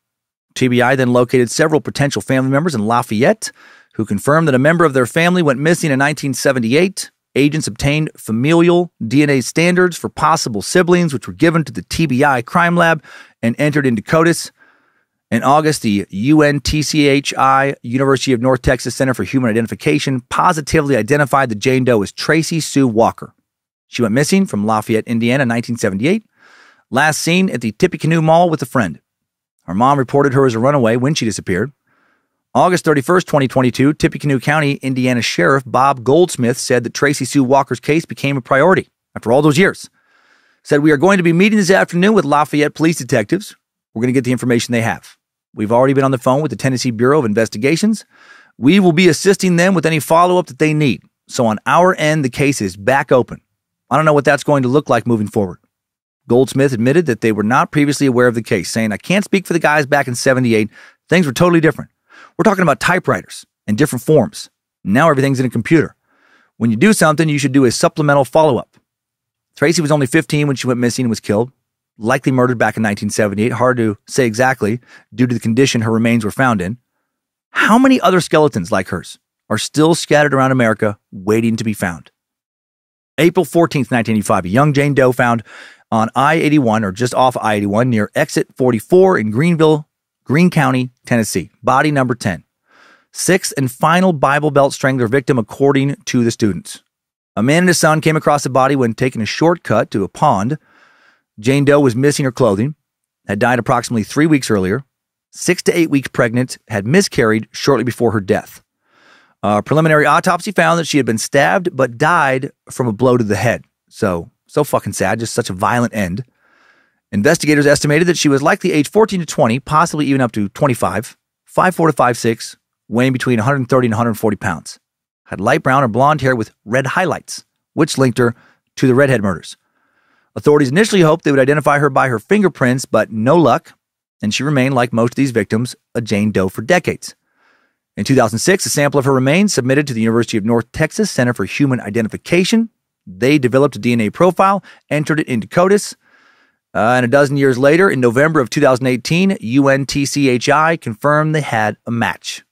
TBI then located several potential family members in Lafayette who confirmed that a member of their family went missing in 1978. Agents obtained familial DNA standards for possible siblings, which were given to the TBI crime lab and entered into CODIS. In August, the UNTCHI, University of North Texas Center for Human Identification, positively identified the Jane Doe as Tracy Sue Walker. She went missing from Lafayette, Indiana in 1978, last seen at the Tippecanoe Mall with a friend. Her mom reported her as a runaway when she disappeared. August 31st, 2022, Tippecanoe County, Indiana Sheriff Bob Goldsmith said that Tracy Sue Walker's case became a priority after all those years. Said, We are going to be meeting this afternoon with Lafayette police detectives. We're going to get the information they have. We've already been on the phone with the Tennessee Bureau of Investigations. We will be assisting them with any follow up that they need. So on our end, the case is back open. I don't know what that's going to look like moving forward. Goldsmith admitted that they were not previously aware of the case, saying, I can't speak for the guys back in 78. Things were totally different. We're talking about typewriters and different forms. Now everything's in a computer. When you do something, you should do a supplemental follow up. Tracy was only 15 when she went missing and was killed, likely murdered back in 1978. Hard to say exactly due to the condition her remains were found in. How many other skeletons like hers are still scattered around America waiting to be found? April 14th, 1985, a young Jane Doe found on I 81 or just off I 81 near exit 44 in Greeneville, Greene County, Tennessee. Body number 10. Sixth and final Bible Belt strangler victim, according to the students. A man and his son came across the body when taking a shortcut to a pond. Jane Doe was missing her clothing, had died approximately three weeks earlier, six to eight weeks pregnant, had miscarried shortly before her death. A preliminary autopsy found that she had been stabbed but died from a blow to the head. So so fucking sad, just such a violent end. Investigators estimated that she was likely aged 14 to 20, possibly even up to 25, 5'4 to 5'6, weighing between 130 and 140 pounds. Had light brown or blonde hair with red highlights, which linked her to the redhead murders. Authorities initially hoped they would identify her by her fingerprints, but no luck, and she remained, like most of these victims, a Jane Doe for decades. In 2006, a sample of her remains submitted to the University of North Texas Center for Human Identification they developed a DNA profile, entered it into CODIS, uh, and a dozen years later, in November of 2018, UNTCHI confirmed they had a match.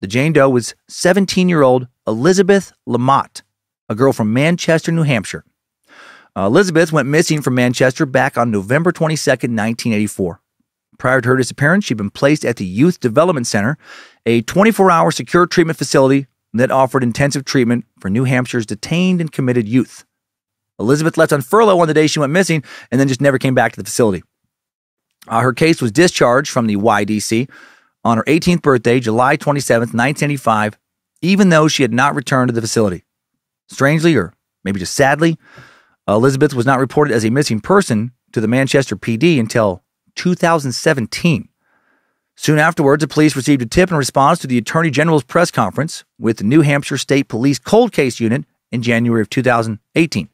The Jane Doe was 17 year old Elizabeth Lamotte, a girl from Manchester, New Hampshire. Uh, Elizabeth went missing from Manchester back on November 22, 1984. Prior to her disappearance, she'd been placed at the Youth Development Center, a 24 hour secure treatment facility that offered intensive treatment for New Hampshire's detained and committed youth. Elizabeth left on furlough on the day she went missing and then just never came back to the facility. Uh, her case was discharged from the YDC on her 18th birthday, July 27, 1985, even though she had not returned to the facility. Strangely, or maybe just sadly, Elizabeth was not reported as a missing person to the Manchester PD until 2017. Soon afterwards, the police received a tip in response to the Attorney General's press conference with the New Hampshire State Police Cold Case Unit in January of 2018.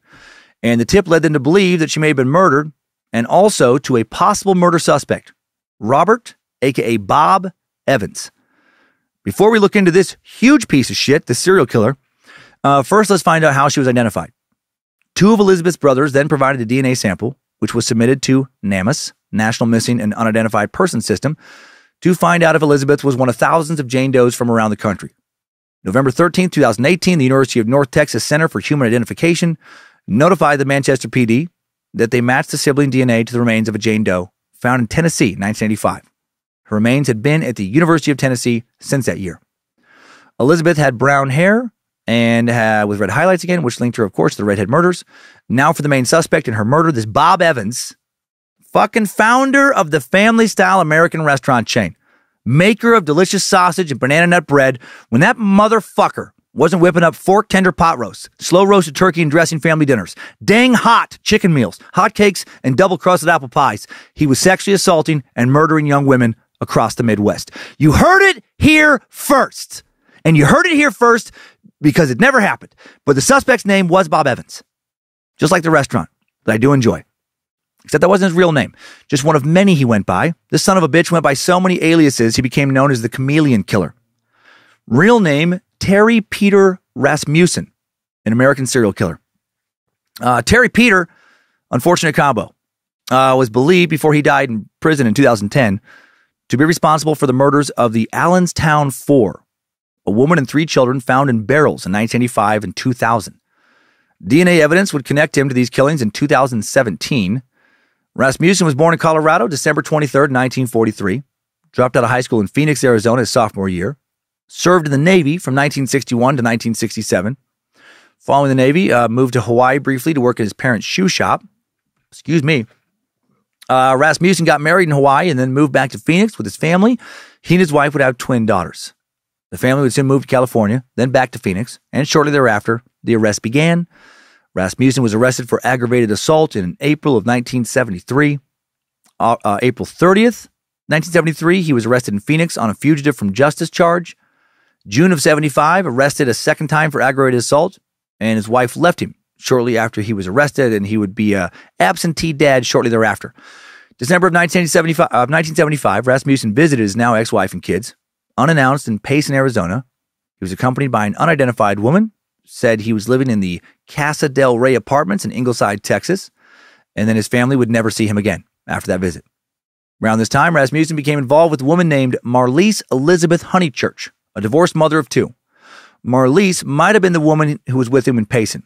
And the tip led them to believe that she may have been murdered and also to a possible murder suspect, Robert, aka Bob Evans. Before we look into this huge piece of shit, the serial killer, uh, first let's find out how she was identified. Two of Elizabeth's brothers then provided a DNA sample, which was submitted to NamUs, National Missing and Unidentified Person System, to find out if Elizabeth was one of thousands of Jane Does from around the country. November 13, 2018, the University of North Texas Center for Human Identification notified the Manchester PD that they matched the sibling DNA to the remains of a Jane Doe found in Tennessee in 1985. Her remains had been at the University of Tennessee since that year. Elizabeth had brown hair and uh, with red highlights again, which linked her, of course, to the redhead murders. Now for the main suspect in her murder, this Bob Evans, fucking founder of the family style American restaurant chain, maker of delicious sausage and banana nut bread. When that motherfucker wasn't whipping up fork tender pot roasts, slow roasted turkey and dressing family dinners, dang hot chicken meals, hot cakes, and double crusted apple pies, he was sexually assaulting and murdering young women across the Midwest. You heard it here first. And you heard it here first because it never happened. But the suspect's name was Bob Evans, just like the restaurant that I do enjoy. Except that wasn't his real name, just one of many he went by. This son of a bitch went by so many aliases he became known as the Chameleon Killer. Real name Terry Peter Rasmussen, an American serial killer. Uh, Terry Peter, unfortunate combo, uh, was believed before he died in prison in 2010 to be responsible for the murders of the Allenstown Four, a woman and three children found in barrels in 1985 and 2000. DNA evidence would connect him to these killings in 2017. Rasmussen was born in Colorado December 23, 1943, dropped out of high school in Phoenix, Arizona his sophomore year, served in the Navy from 1961 to 1967. Following the Navy, uh, moved to Hawaii briefly to work at his parents' shoe shop. Excuse me. Uh, Rasmussen got married in Hawaii and then moved back to Phoenix with his family. He and his wife would have twin daughters. The family would soon move to California, then back to Phoenix, and shortly thereafter, the arrest began. Rasmussen was arrested for aggravated assault in April of 1973. Uh, uh, April 30th, 1973, he was arrested in Phoenix on a fugitive from justice charge. June of 75, arrested a second time for aggravated assault, and his wife left him shortly after he was arrested, and he would be a absentee dad shortly thereafter. December of 1975, of 1975 Rasmussen visited his now ex-wife and kids, unannounced in Payson, Arizona. He was accompanied by an unidentified woman, said he was living in the Casa del Rey apartments in Ingleside, Texas, and then his family would never see him again after that visit. Around this time, Rasmussen became involved with a woman named Marlise Elizabeth Honeychurch, a divorced mother of two. Marlise might have been the woman who was with him in Payson.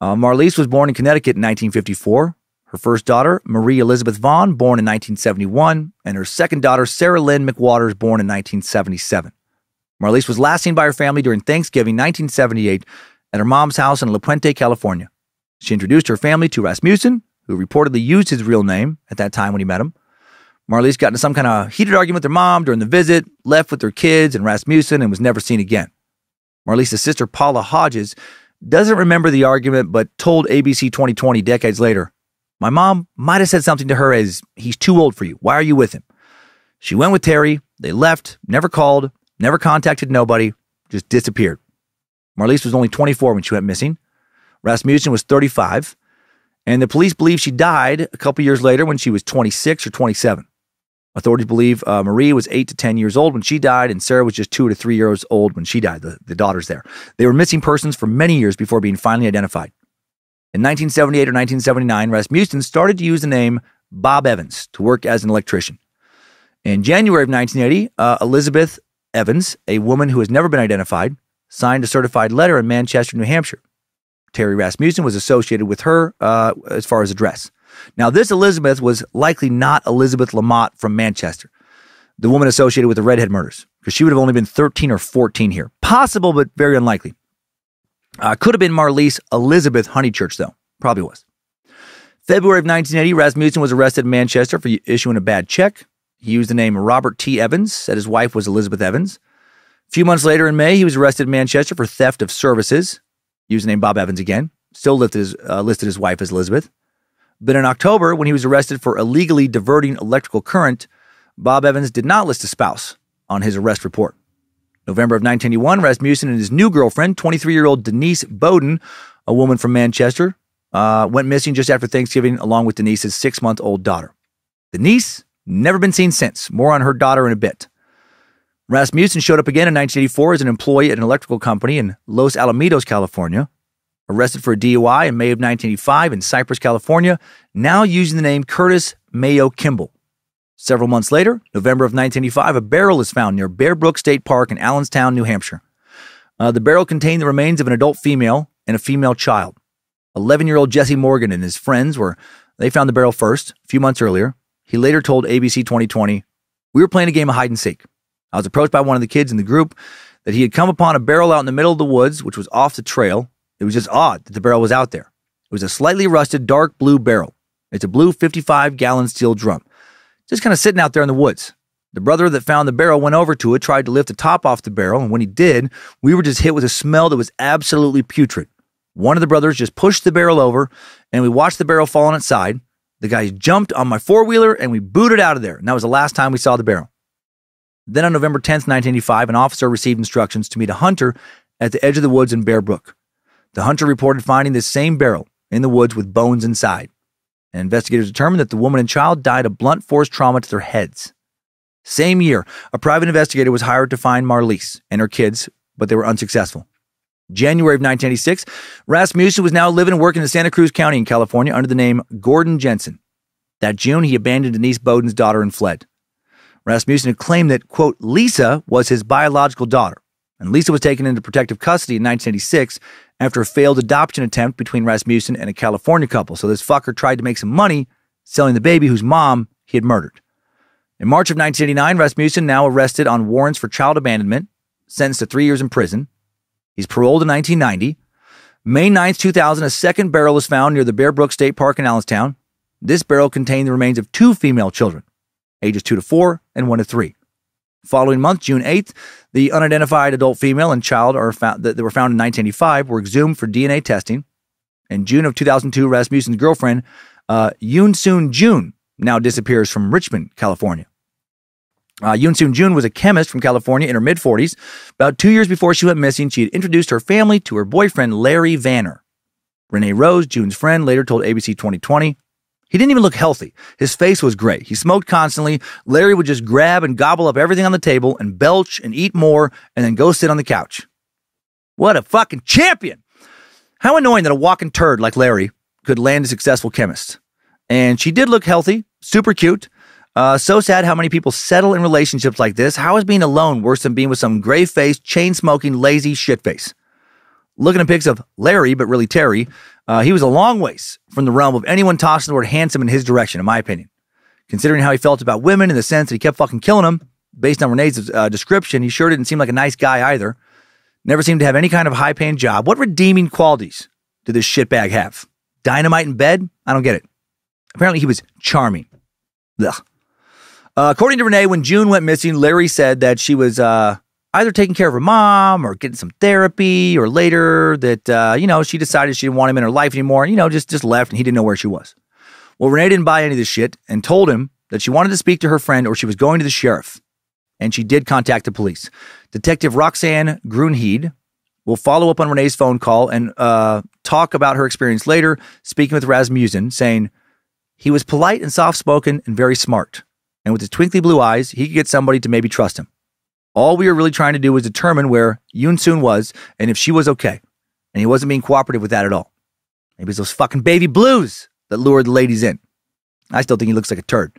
Uh, Marlise was born in Connecticut in 1954. Her first daughter, Marie Elizabeth Vaughn, born in 1971, and her second daughter, Sarah Lynn McWaters, born in 1977. Marlise was last seen by her family during Thanksgiving 1978 at her mom's house in La Puente, California. She introduced her family to Rasmussen, who reportedly used his real name at that time when he met him. Marlise got into some kind of heated argument with her mom during the visit, left with their kids and Rasmussen, and was never seen again. Marlise's sister, Paula Hodges, doesn't remember the argument, but told ABC 2020 decades later, My mom might have said something to her as, He's too old for you. Why are you with him? She went with Terry. They left, never called, never contacted nobody, just disappeared. Marlise was only 24 when she went missing. Rasmussen was 35. And the police believe she died a couple years later when she was 26 or 27. Authorities believe uh, Marie was 8 to 10 years old when she died, and Sarah was just 2 to 3 years old when she died, the, the daughters there. They were missing persons for many years before being finally identified. In 1978 or 1979, Rasmussen started to use the name Bob Evans to work as an electrician. In January of 1980, uh, Elizabeth Evans, a woman who has never been identified, signed a certified letter in Manchester, New Hampshire. Terry Rasmussen was associated with her uh, as far as address. Now, this Elizabeth was likely not Elizabeth Lamotte from Manchester, the woman associated with the Redhead murders, because she would have only been 13 or 14 here. Possible, but very unlikely. Uh, could have been Marlise Elizabeth Honeychurch, though. Probably was. February of 1980, Rasmussen was arrested in Manchester for issuing a bad check. He used the name Robert T. Evans, said his wife was Elizabeth Evans. A few months later in May, he was arrested in Manchester for theft of services. Used the name Bob Evans again. Still listed his, uh, listed his wife as Elizabeth. But in October, when he was arrested for illegally diverting electrical current, Bob Evans did not list a spouse on his arrest report. November of 1981, Rasmussen and his new girlfriend, 23 year old Denise Beaudin, a woman from Manchester, uh, went missing just after Thanksgiving along with Denise's six month old daughter. Denise, never been seen since. More on her daughter in a bit. Rasmussen showed up again in 1984 as an employee at an electrical company in Los Alamitos, California. Arrested for a DUI in May of 1985 in Cypress, California, now using the name Curtis Mayo Kimball. Several months later, November of 1985, a barrel is found near Bear Brook State Park in Allenstown, New Hampshire. Uh, the barrel contained the remains of an adult female and a female child. 11 year old Jesse Morgan and his friends were, they found the barrel first, a few months earlier. He later told ABC 2020, We were playing a game of hide and seek. I was approached by one of the kids in the group that he had come upon a barrel out in the middle of the woods, which was off the trail. It was just odd that the barrel was out there. It was a slightly rusted dark blue barrel. It's a blue 55 gallon steel drum, just kind of sitting out there in the woods. The brother that found the barrel went over to it, tried to lift the top off the barrel, and when he did, we were just hit with a smell that was absolutely putrid. One of the brothers just pushed the barrel over, and we watched the barrel fall on its side. The guy jumped on my four wheeler, and we booted out of there. And that was the last time we saw the barrel. Then on November 10th, 1985, an officer received instructions to meet a hunter at the edge of the woods in Bear Brook. The hunter reported finding this same barrel in the woods with bones inside. And investigators determined that the woman and child died of blunt force trauma to their heads. Same year, a private investigator was hired to find Marlise and her kids, but they were unsuccessful. January of 1986, Rasmussen was now living and working in Santa Cruz County in California under the name Gordon Jensen. That June, he abandoned Denise Beaudin's daughter and fled. Rasmussen had claimed that, quote, Lisa was his biological daughter, and Lisa was taken into protective custody in 1986 after a failed adoption attempt between Rasmussen and a California couple. So this fucker tried to make some money selling the baby whose mom he had murdered. In March of 1989, Rasmussen, now arrested on warrants for child abandonment, sentenced to three years in prison. He's paroled in 1990. May 9th, 2000, a second barrel was found near the Bear Brook State Park in Allenstown. This barrel contained the remains of two female children, ages 2 to 4 and 1 to 3. Following month, June 8th, the unidentified adult female and child are found, that were found in 1985 were exhumed for DNA testing. In June of 2002, Rasmussen's girlfriend, uh, Yoon Soon Jun, now disappears from Richmond, California. Uh, Yoon Soon Jun was a chemist from California in her mid 40s. About two years before she went missing, she had introduced her family to her boyfriend, Larry Vanner. Renee Rose, Jun's friend, later told ABC 2020, he didn't even look healthy. His face was gray. He smoked constantly. Larry would just grab and gobble up everything on the table and belch and eat more and then go sit on the couch. What a fucking champion! How annoying that a walking turd like Larry could land a successful chemist. And she did look healthy, super cute. Uh, so sad how many people settle in relationships like this. How is being alone worse than being with some gray faced, chain smoking, lazy shitface? Looking at pics of Larry, but really Terry, uh, he was a long ways from the realm of anyone tossing the word handsome in his direction, in my opinion. Considering how he felt about women in the sense that he kept fucking killing them, based on Renee's uh, description, he sure didn't seem like a nice guy either. Never seemed to have any kind of high paying job. What redeeming qualities did this shitbag have? Dynamite in bed? I don't get it. Apparently, he was charming. Ugh. Uh, according to Renee, when Jun went missing, Larry said that she was uh, either taking care of her mom or getting some therapy, or later that uh, you know she decided she didn't want him in her life anymore. You know, just just left, and he didn't know where she was. Well, Renee didn't buy any of this shit and told him that she wanted to speak to her friend or she was going to the sheriff. And she did contact the police. Detective Roxanne Gruenheid will follow up on Renee's phone call and uh, talk about her experience later, speaking with Rasmussen, saying he was polite and soft spoken and very smart. And with his twinkly blue eyes, he could get somebody to maybe trust him. All we were really trying to do was determine where Yoon Soon was and if she was okay. And he wasn't being cooperative with that at all. Maybe it's those fucking baby blues that lured the ladies in. I still think he looks like a turd.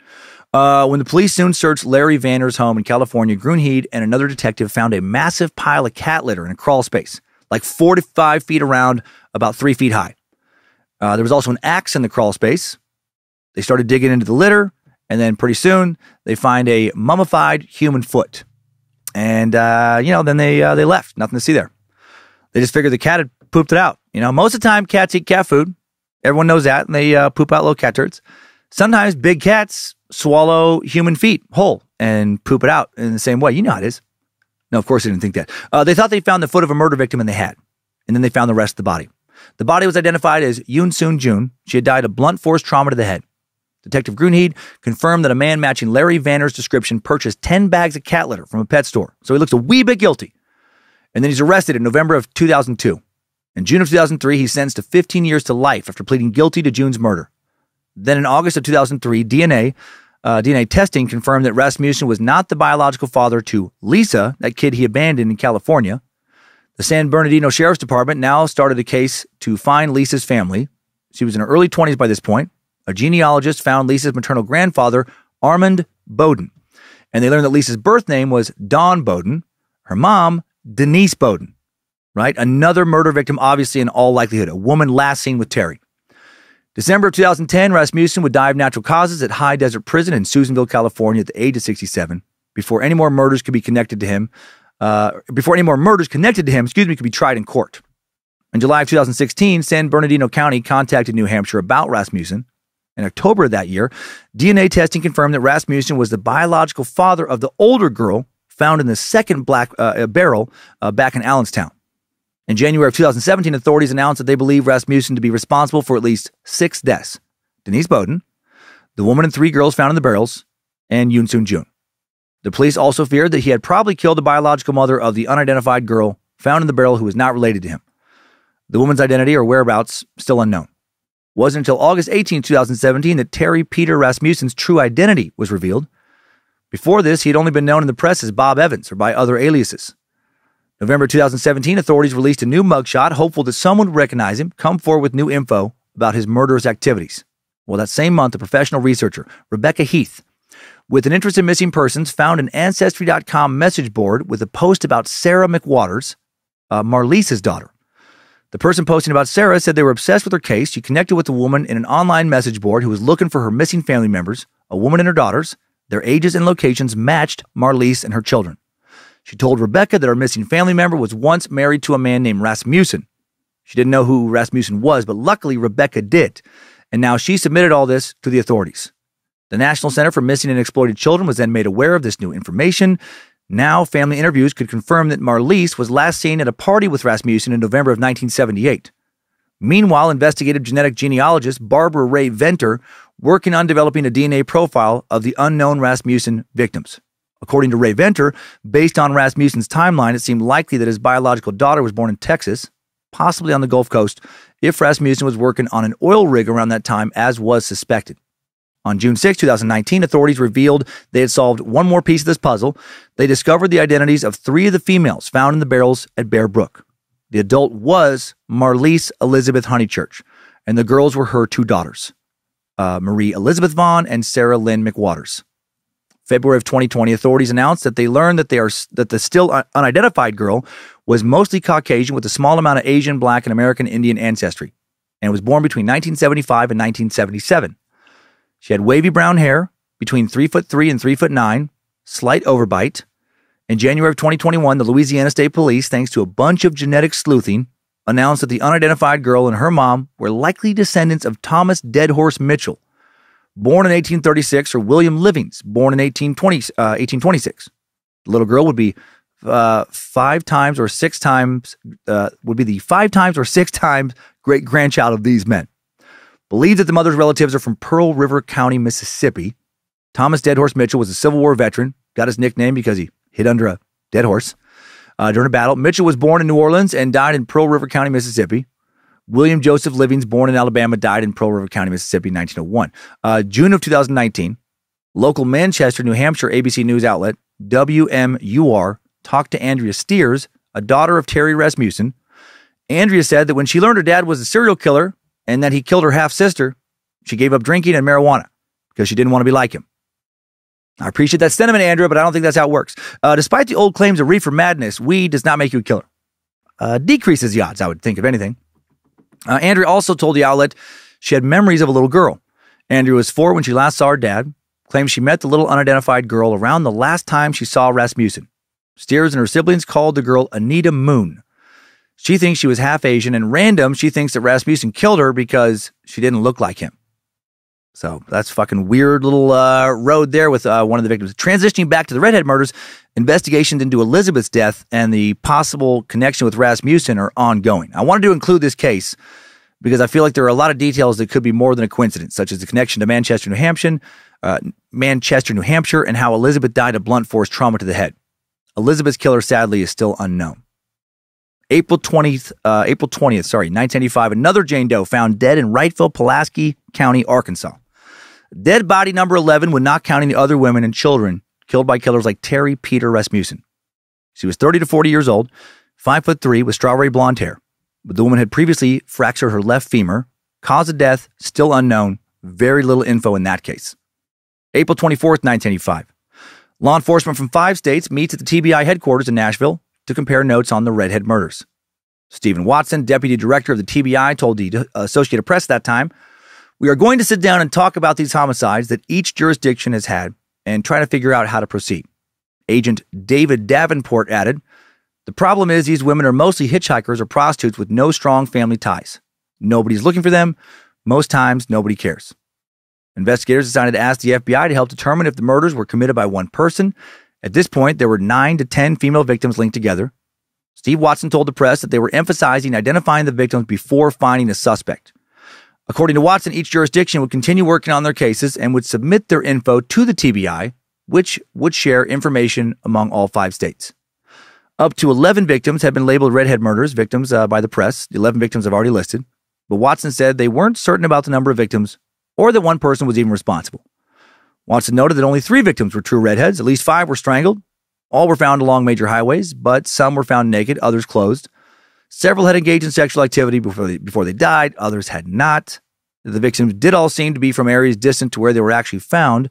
Uh, when the police soon searched Larry Vanner's home in California, Gruenheid and another detective found a massive pile of cat litter in a crawl space, like four to five feet around, about three feet high. Uh, there was also an axe in the crawl space. They started digging into the litter, and then pretty soon they find a mummified human foot. And uh, you know, then they uh, they left. Nothing to see there. They just figured the cat had pooped it out. You know, most of the time cats eat cat food. Everyone knows that, and they uh, poop out little cat turds. Sometimes big cats swallow human feet whole and poop it out in the same way. You know how it is. No, of course they didn't think that. Uh, they thought they found the foot of a murder victim, and they had. And then they found the rest of the body. The body was identified as Yoon Soon Jun. She had died of blunt force trauma to the head. Detective Gruenheid confirmed that a man matching Larry Vanner's description purchased 10 bags of cat litter from a pet store. So he looks a wee bit guilty. And then he's arrested in November of 2002. In June of 2003, he's sentenced to 15 years to life after pleading guilty to Jun's murder. Then in August of 2003, DNA Uh, DNA testing confirmed that Rasmussen was not the biological father to Lisa, that kid he abandoned in California. The San Bernardino Sheriff's Department now started a case to find Lisa's family. She was in her early 20s by this point. A genealogist found Lisa's maternal grandfather, Armand Beaudin, and they learned that Lisa's birth name was Dawn Beaudin, her mom, Denise Beaudin, right? Another murder victim, obviously, in all likelihood, a woman last seen with Terry. December of 2010, Rasmussen would die of natural causes at High Desert Prison in Susanville, California, at the age of 67. Before any more murders could be connected to him, uh, before any more murders connected to him, excuse me, could be tried in court. In July of 2016, San Bernardino County contacted New Hampshire about Rasmussen. In October of that year, DNA testing confirmed that Rasmussen was the biological father of the older girl found in the second black uh, barrel uh, back in Allenstown. In January of 2017, authorities announced that they believe Rasmussen to be responsible for at least six deaths Denise Bowden, the woman and three girls found in the barrels, and Eunsoon Jun. The police also feared that he had probably killed the biological mother of the unidentified girl found in the barrel who was not related to him. The woman's identity or whereabouts still unknown. Wasn't until August 18, 2017 that Terry Peder Rasmussen's true identity was revealed. Before this, he had only been known in the press as Bob Evans or by other aliases. November 2017, authorities released a new mugshot, hopeful that someone would recognize him, come forward with new info about his murderous activities. Well, that same month, a professional researcher, Rebecca Heath, with an interest in missing persons, found an Ancestry.com message board with a post about Sarah McWaters, uh, Marlise's daughter. The person posting about Sarah said they were obsessed with her case. She connected with a woman in an online message board who was looking for her missing family members, a woman and her daughters. Their ages and locations matched Marlise and her children. She told Rebecca that her missing family member was once married to a man named Rasmussen. She didn't know who Rasmussen was, but luckily Rebecca did. And now she submitted all this to the authorities. The National Center for Missing and Exploited Children was then made aware of this new information. Now, family interviews could confirm that Marlise was last seen at a party with Rasmussen in November of 1978. Meanwhile, investigative genetic genealogist Barbara Rae-Venter working on developing a DNA profile of the unknown Rasmussen victims. According to Rae-Venter, based on Rasmussen's timeline, it seemed likely that his biological daughter was born in Texas, possibly on the Gulf Coast, if Rasmussen was working on an oil rig around that time, as was suspected. On June 6, 2019, authorities revealed they had solved one more piece of this puzzle. They discovered the identities of three of the females found in the barrels at Bear Brook. The adult was Marlise Elizabeth Honeychurch, and the girls were her two daughters, uh, Marie Elizabeth Vaughn and Sarah Lynn McWaters. February of 2020, authorities announced that they learned that they are that the still unidentified girl was mostly Caucasian with a small amount of Asian, Black, and American Indian ancestry, and was born between 1975 and 1977. She had wavy brown hair, between three foot three and three foot nine, slight overbite. In January of 2021, the Louisiana State Police, thanks to a bunch of genetic sleuthing, announced that the unidentified girl and her mom were likely descendants of Thomas Deadhorse Mitchell, born in 1836, or William Livings, born in 1820, uh, 1826. The little girl would be uh, five times or six times, uh, would be the five times or six times great grandchild of these men. Believed that the mother's relatives are from Pearl River County, Mississippi. Thomas Deadhorse Mitchell was a Civil War veteran, got his nickname because he hid under a dead horse uh, during a battle. Mitchell was born in New Orleans and died in Pearl River County, Mississippi. William Joseph Livings, born in Alabama, died in Pearl River County, Mississippi in 1901. Uh, June of 2019, local Manchester, New Hampshire ABC News outlet, WMUR, talked to Andrea Steers, a daughter of Terry Rasmussen. Andrea said that when she learned her dad was a serial killer, and that he killed her half sister, she gave up drinking and marijuana because she didn't want to be like him. I appreciate that sentiment, Andrea, but I don't think that's how it works. Uh, despite the old claims of reefer madness, weed does not make you a killer. Uh, decreases the odds, I would think, of anything. Uh, Andrea also told the outlet she had memories of a little girl. Andrea was four when she last saw her dad, claims she met the little unidentified girl around the last time she saw Rasmussen. Steers and her siblings called the girl Anita Moon. She thinks she was half Asian, and random, she thinks that Rasmussen killed her because she didn't look like him. So that's fucking weird little uh, road there with uh, one of the victims. Transitioning back to the redhead murders, investigations into Elizabeth's death and the possible connection with Rasmussen are ongoing. I wanted to include this case because I feel like there are a lot of details that could be more than a coincidence, such as the connection to Manchester, New Hampshire, uh, Manchester, New Hampshire, and how Elizabeth died of blunt force trauma to the head. Elizabeth's killer, sadly, is still unknown. April 20th, uh, April 20th, sorry, 1985, another Jane Doe found dead in Wrightville, Pulaski County, Arkansas. Dead body number 11 when not counting the other women and children killed by killers like Terry Peder Rasmussen. She was 30 to 40 years old, 5 foot 3 with strawberry blonde hair. But the woman had previously fractured her left femur. Cause of death still unknown. Very little info in that case. April 24th, 1985. Law enforcement from five states meets at the TBI headquarters in Nashville to compare notes on the Redhead murders. Stephen Watson, deputy director of the TBI, told the Associated Press that time, We are going to sit down and talk about these homicides that each jurisdiction has had and try to figure out how to proceed. Agent David Davenport added, The problem is these women are mostly hitchhikers or prostitutes with no strong family ties. Nobody's looking for them. Most times, nobody cares. Investigators decided to ask the FBI to help determine if the murders were committed by one person. At this point, there were nine to 10 female victims linked together. Steve Watson told the press that they were emphasizing identifying the victims before finding a suspect. According to Watson, each jurisdiction would continue working on their cases and would submit their info to the TBI, which would share information among all five states. Up to 11 victims have been labeled redhead murders victims uh, by the press. The 11 victims have already listed. But Watson said they weren't certain about the number of victims or that one person was even responsible. Watson noted that only three victims were true redheads, at least five were strangled. All were found along major highways, but some were found naked, others clothed. Several had engaged in sexual activity before they, before they died, others had not. The victims did all seem to be from areas distant to where they were actually found,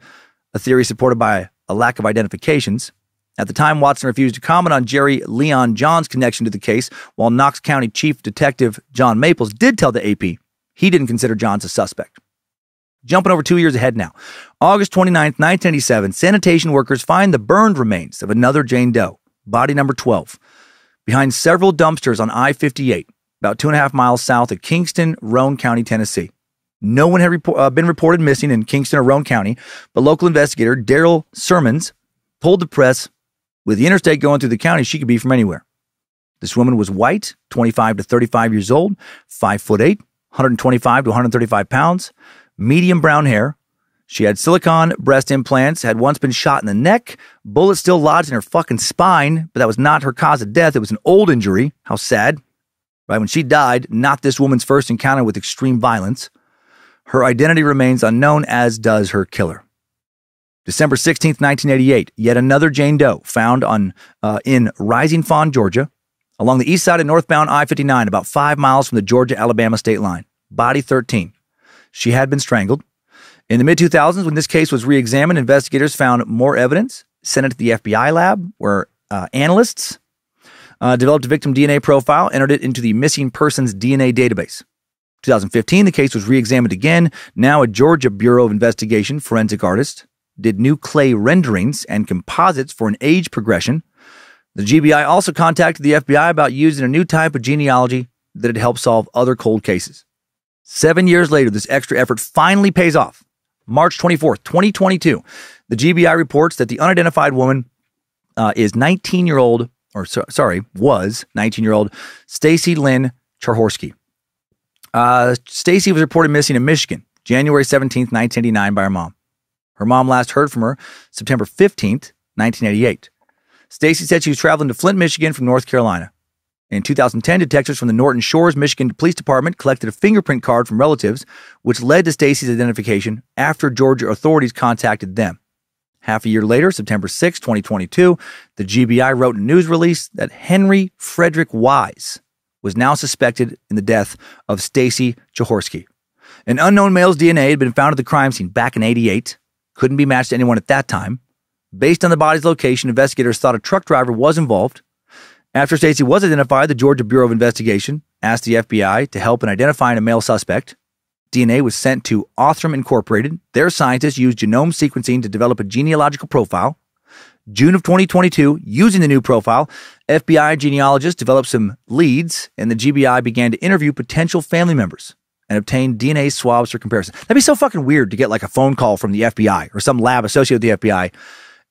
a theory supported by a lack of identifications. At the time, Watson refused to comment on Jerry Leon John's connection to the case, while Knox County Chief Detective John Maples did tell the AP he didn't consider Johns a suspect. Jumping over two years ahead now. August 29, 1987, sanitation workers find the burned remains of another Jane Doe, body number 12, behind several dumpsters on I 58, about two and a half miles south of Kingston, Roane County, Tennessee. No one had uh, been reported missing in Kingston or Roane County, but local investigator Daryl Sermons told the press with the interstate going through the county, she could be from anywhere. This woman was white, 25 to 35 years old, 5 foot 8, 125 to 135 pounds, medium brown hair. She had silicone breast implants, had once been shot in the neck, bullet still lodged in her fucking spine, but that was not her cause of death. It was an old injury. How sad. Right when she died, not this woman's first encounter with extreme violence. Her identity remains unknown, as does her killer. December 16th, 1988, yet another Jane Doe found on uh, in Rising Fawn, Georgia, along the east side of northbound I-59, about five miles from the Georgia-Alabama state line. Body 13. She had been strangled. In the mid 2000s, when this case was re examined, investigators found more evidence, sent it to the FBI lab, where uh, analysts uh, developed a victim DNA profile, entered it into the missing persons DNA database. 2015, the case was re examined again. Now, a Georgia Bureau of Investigation forensic artist did new clay renderings and composites for an age progression. The GBI also contacted the FBI about using a new type of genealogy that had helped solve other cold cases. Seven years later, this extra effort finally pays off. March 24th, 2022, the GBI reports that the unidentified woman uh, is 19 year old, or so, sorry, was 19 year old Stacy Lynn Chahorski. Uh, Stacy was reported missing in Michigan, January 17th, 1989, by her mom. Her mom last heard from her September 15th, 1988. Stacy said she was traveling to Flint, Michigan from North Carolina. In 2010, detectives from the Norton Shores, Michigan Police Department collected a fingerprint card from relatives, which led to Stacy's identification after Georgia authorities contacted them. Half a year later, September 6, 2022, the GBI wrote in a news release that Henry Frederick Wise was now suspected in the death of Stacy Chahorski. An unknown male's DNA had been found at the crime scene back in 88, couldn't be matched to anyone at that time. Based on the body's location, investigators thought a truck driver was involved. After Stacy was identified, the Georgia Bureau of Investigation asked the FBI to help in identifying a male suspect. DNA was sent to Othram Incorporated. Their scientists used genome sequencing to develop a genealogical profile. June of 2022, using the new profile, FBI genealogists developed some leads, and the GBI began to interview potential family members and obtain DNA swabs for comparison. That'd be so fucking weird to get like a phone call from the FBI or some lab associated with the FBI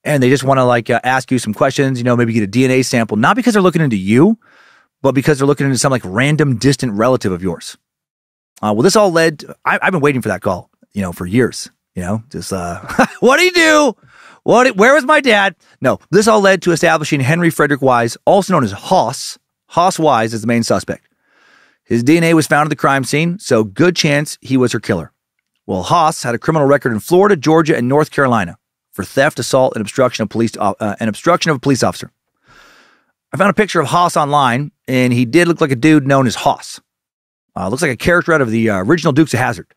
and they just want to like uh, ask you some questions, you know, maybe get a DNA sample, not because they're looking into you, but because they're looking into some like random distant relative of yours. Uh, well, this all led, to, I, have been waiting for that call, you know, for years, you know, just, uh, [LAUGHS] what do you do? What, where was my dad? No, this all led to establishing Henry Frederick Wise, also known as Hoss, Hoss Wise as the main suspect. His DNA was found at the crime scene, so good chance he was her killer. Well, Hoss had a criminal record in Florida, Georgia, and North Carolina for theft, assault, and obstruction of police uh, and obstruction of a police officer. I found a picture of Hoss online, and he did look like a dude known as Hoss. Uh, looks like a character out of the uh, original Dukes of Hazzard,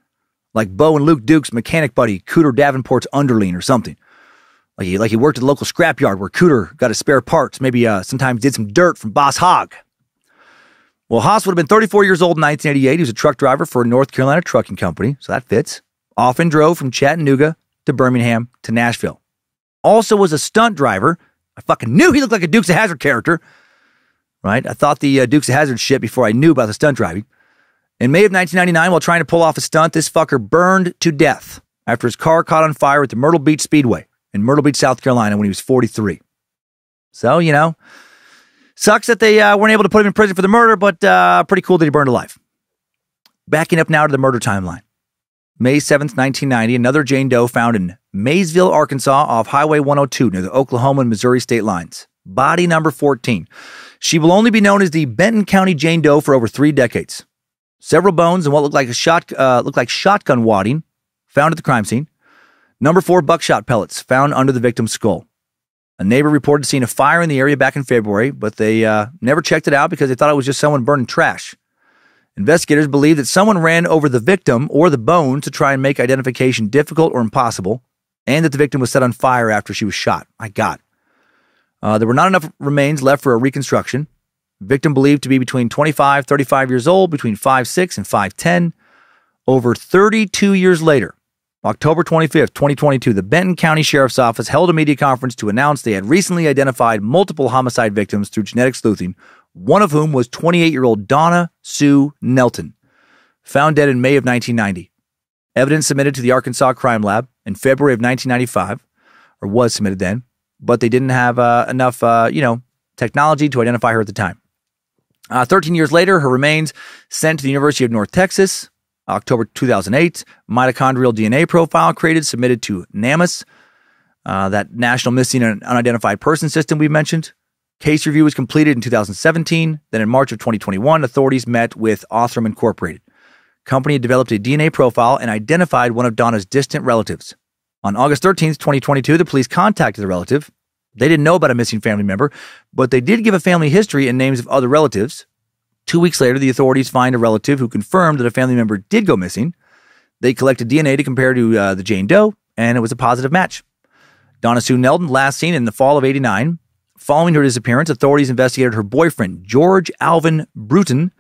like Bo and Luke Duke's mechanic buddy Cooter Davenport's underling or something. Like he, like he worked at the local scrapyard where Cooter got his spare parts. Maybe uh, sometimes did some dirt from Boss Hogg. Well, Hoss would have been 34 years old in 1988. He was a truck driver for a North Carolina trucking company, so that fits. Often drove from Chattanooga to Birmingham to Nashville. Also was a stunt driver. I fucking knew he looked like a Dukes of Hazzard character. Right? I thought the uh, Dukes of Hazzard shit before I knew about the stunt driving. In May of 1999, while trying to pull off a stunt, this fucker burned to death after his car caught on fire at the Myrtle Beach Speedway in Myrtle Beach, South Carolina, when he was 43. So, you know, sucks that they uh, weren't able to put him in prison for the murder, but uh, pretty cool that he burned alive. Backing up now to the murder timeline. May 7th, 1990, another Jane Doe found in Maysville, Arkansas, off Highway 102 near the Oklahoma and Missouri state lines. Body number 14. She will only be known as the Benton County Jane Doe for over three decades. Several bones and what looked like a shot uh, looked like shotgun wadding found at the crime scene. Number four buckshot pellets found under the victim's skull. A neighbor reported seeing a fire in the area back in February, but they uh, never checked it out because they thought it was just someone burning trash. Investigators believe that someone ran over the victim or the bone to try and make identification difficult or impossible, and that the victim was set on fire after she was shot. My God. Uh, there were not enough remains left for a reconstruction. Victim believed to be between 25, 35 years old, between 5'6 and 5'10. Over 32 years later, October 25th, 2022, the Benton County Sheriff's Office held a media conference to announce they had recently identified multiple homicide victims through genetic sleuthing, one of whom was 28 year old Donna Sue Nelton, found dead in May of 1990. Evidence submitted to the Arkansas Crime Lab in February of 1995, or was submitted then, but they didn't have uh, enough, uh, you know, technology to identify her at the time. Uh, 13 years later, her remains sent to the University of North Texas, October 2008, mitochondrial DNA profile created, submitted to NamUs, uh, that National Missing and Unidentified Person System we mentioned. Case review was completed in 2017. Then in March of 2021, authorities met with Othram Incorporated. Company had developed a DNA profile and identified one of Donna's distant relatives. On August 13th, 2022, the police contacted the relative. They didn't know about a missing family member, but they did give a family history and names of other relatives. Two weeks later, the authorities find a relative who confirmed that a family member did go missing. They collected DNA to compare to uh, the Jane Doe, and it was a positive match. Donna Sue Nelton, last seen in the fall of 89. Following her disappearance, authorities investigated her boyfriend, George Alvin Bruton,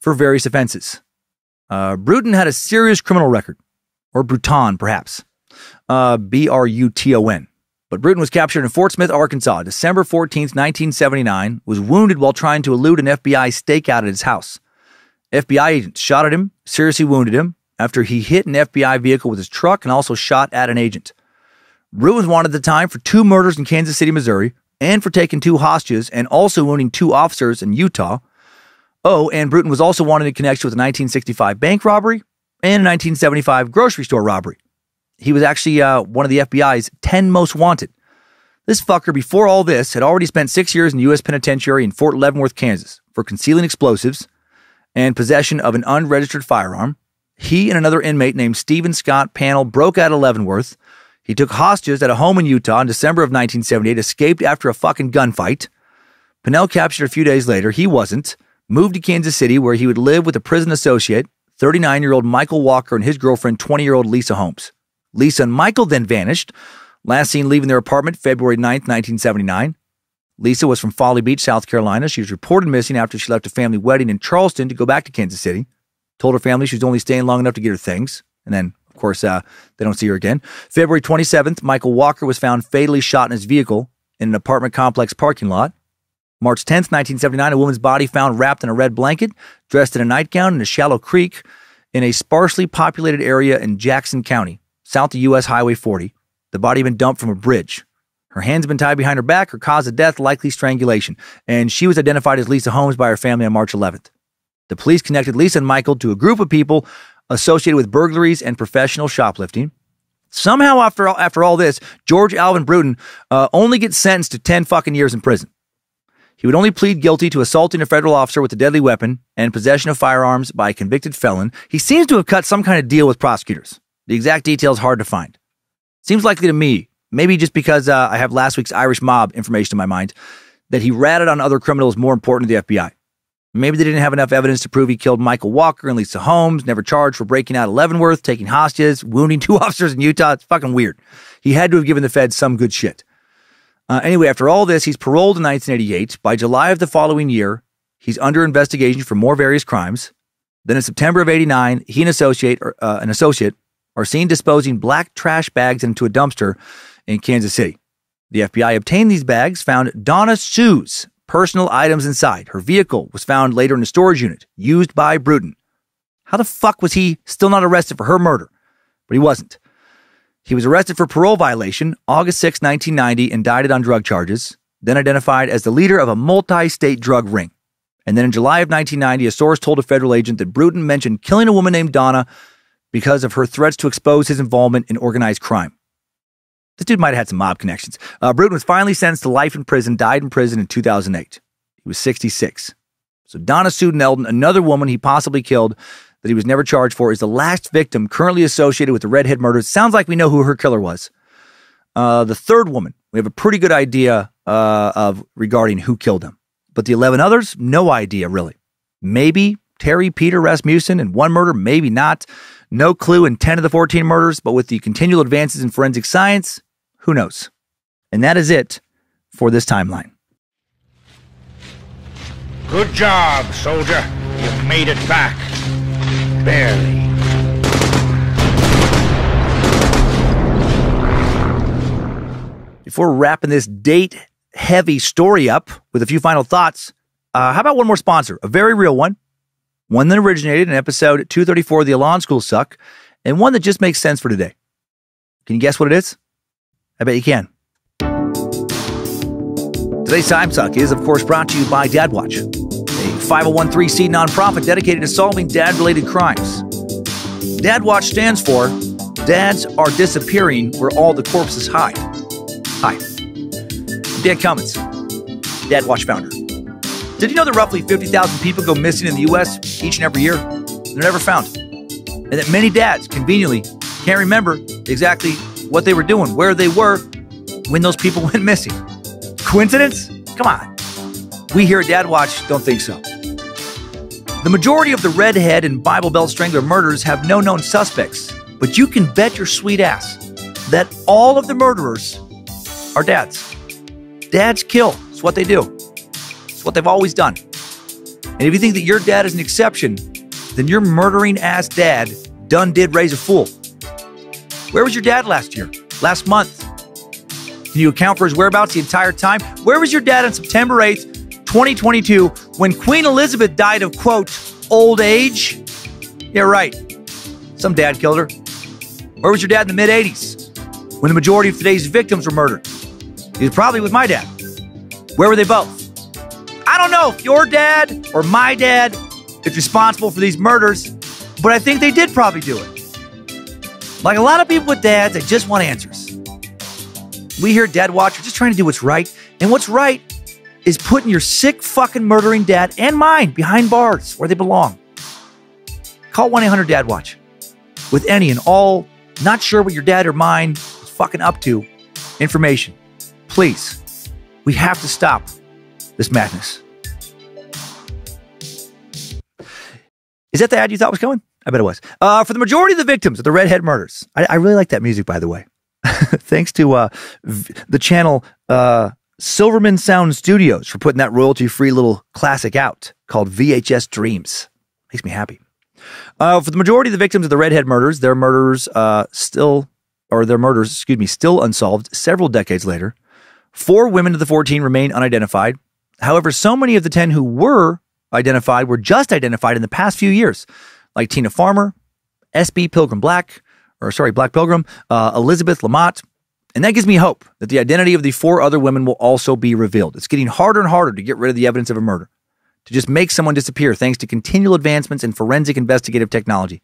for various offenses. Uh, Bruton had a serious criminal record, or Bruton, perhaps. Uh, B R U T O N. But Bruton was captured in Fort Smith, Arkansas, December 14, 1979, was wounded while trying to elude an FBI stakeout at his house. FBI agents shot at him, seriously wounded him, after he hit an FBI vehicle with his truck and also shot at an agent. Bruton was wanted at the time for two murders in Kansas City, Missouri, and for taking two hostages and also wounding two officers in Utah. Oh, and Bruton was also wanted in connection with a 1965 bank robbery and a 1975 grocery store robbery. He was actually uh, one of the FBI's 10 most wanted. This fucker, before all this, had already spent six years in the U.S. Penitentiary in Fort Leavenworth, Kansas, for concealing explosives and possession of an unregistered firearm. He and another inmate named Stephen Scott Pannell broke out of Leavenworth. He took hostages at a home in Utah in December of 1978, escaped after a fucking gunfight. Pannell captured a few days later. He wasn't. Moved to Kansas City, where he would live with a prison associate, 39 year old Michael Walker, and his girlfriend, 20 year old Lisa Holmes. Lisa and Michael then vanished, last seen leaving their apartment February 9th, 1979. Lisa was from Folly Beach, South Carolina. She was reported missing after she left a family wedding in Charleston to go back to Kansas City. Told her family she was only staying long enough to get her things. And then, of course, uh, they don't see her again. February 27th, Michael Walker was found fatally shot in his vehicle in an apartment complex parking lot. March 10th, 1979, a woman's body found wrapped in a red blanket, dressed in a nightgown in a shallow creek in a sparsely populated area in Jackson County south of US Highway 40. The body had been dumped from a bridge. Her hands had been tied behind her back. Her cause of death, likely strangulation. And she was identified as Lisa Holmes by her family on March 11th. The police connected Lisa and Michael to a group of people associated with burglaries and professional shoplifting. Somehow, after all, after all this, George Alvin Bruton uh, only gets sentenced to 10 fucking years in prison. He would only plead guilty to assaulting a federal officer with a deadly weapon and possession of firearms by a convicted felon. He seems to have cut some kind of deal with prosecutors. The exact details hard to find. Seems likely to me, maybe just because uh, I have last week's Irish mob information in my mind, that he ratted on other criminals more important to the FBI. Maybe they didn't have enough evidence to prove he killed Michael Walker and Lisa Holmes, never charged for breaking out of Leavenworth, taking hostages, wounding two [LAUGHS] officers in Utah. It's fucking weird. He had to have given the feds some good shit. Uh, anyway, after all this, he's paroled in 1988. By July of the following year, he's under investigation for more various crimes. Then in September of 89, he and associate, or, uh, an associate are seen disposing black trash bags into a dumpster in Kansas City. The FBI obtained these bags, found Donna Sue's personal items inside. Her vehicle was found later in a storage unit used by Bruton. How the fuck was he still not arrested for her murder? But he wasn't. He was arrested for parole violation August 6, 1990, indicted on drug charges, then identified as the leader of a multi state drug ring. And then in July of 1990, a source told a federal agent that Bruton mentioned killing a woman named Donna because of her threats to expose his involvement in organized crime. This dude might have had some mob connections. Uh, Bruton was finally sentenced to life in prison, died in prison in 2008. He was 66. So Donna Sue Nelden, another woman he possibly killed that he was never charged for, is the last victim currently associated with the redhead murders. Sounds like we know who her killer was. Uh, the third woman, we have a pretty good idea uh, of regarding who killed him. But the 11 others, no idea really. Maybe Terry Peder Rasmussen in one murder, maybe not. No clue in 10 of the 14 murders, but with the continual advances in forensic science, who knows? And that is it for this timeline. Good job, soldier. You've made it back. Barely. Before wrapping this date heavy story up with a few final thoughts, uh, how about one more sponsor? A very real one. One that originated in episode 234 of the Alon School Suck, and one that just makes sense for today. Can you guess what it is? I bet you can. Today's Time Suck is, of course, brought to you by Dad Watch, a 501c nonprofit dedicated to solving dad related crimes. Dad Watch stands for Dads Are Disappearing Where All the Corpses Hide. Hi, Dan Cummins, Dad Watch founder. Did you know that roughly 50,000 people go missing in the U.S. each and every year? They're never found. And that many dads conveniently can't remember exactly what they were doing, where they were when those people [LAUGHS] went missing. Coincidence? Come on. We here at Dad Watch don't think so. The majority of the redhead and Bible Belt strangler murders have no known suspects, but you can bet your sweet ass that all of the murderers are dads. Dads kill. It's what they do. It's what they've always done. And if you think that your dad is an exception, then your murdering ass dad done did raise a fool. Where was your dad last year? Last month? Can you account for his whereabouts the entire time? Where was your dad on September 8th, 2022, when Queen Elizabeth died of, quote, old age? Yeah, right. Some dad killed her. Where was your dad in the mid 80s, when the majority of today's victims were murdered? He was probably with my dad. Where were they both? I don't know if your dad or my dad is responsible for these murders, but I think they did probably do it. Like a lot of people with dads, they just want answers. We here Dad Watch are just trying to do what's right, and what's right is putting your sick fucking murdering dad and mine behind bars where they belong. Call 1 800 Dad Watch with any and all not sure what your dad or mine is fucking up to information. Please, we have to stop this madness. Is that the ad you thought was coming? I bet it was. Uh, for the majority of the victims of the redhead murders, I, I really like that music, by the way. [LAUGHS] Thanks to uh, the channel uh, Silverman Sound Studios for putting that royalty free little classic out called VHS Dreams. Makes me happy. Uh, for the majority of the victims of the redhead murders, their murders uh, still, or their murders, excuse me, still unsolved several decades later. Four women of the 14 remain unidentified. However, so many of the 10 who were identified were just identified in the past few years, like Tina Farmer, S.B. Pilgrim Black, or sorry, Black Pilgrim, uh, Elizabeth Lamotte. And that gives me hope that the identity of the four other women will also be revealed. It's getting harder and harder to get rid of the evidence of a murder, to just make someone disappear thanks to continual advancements in forensic investigative technology.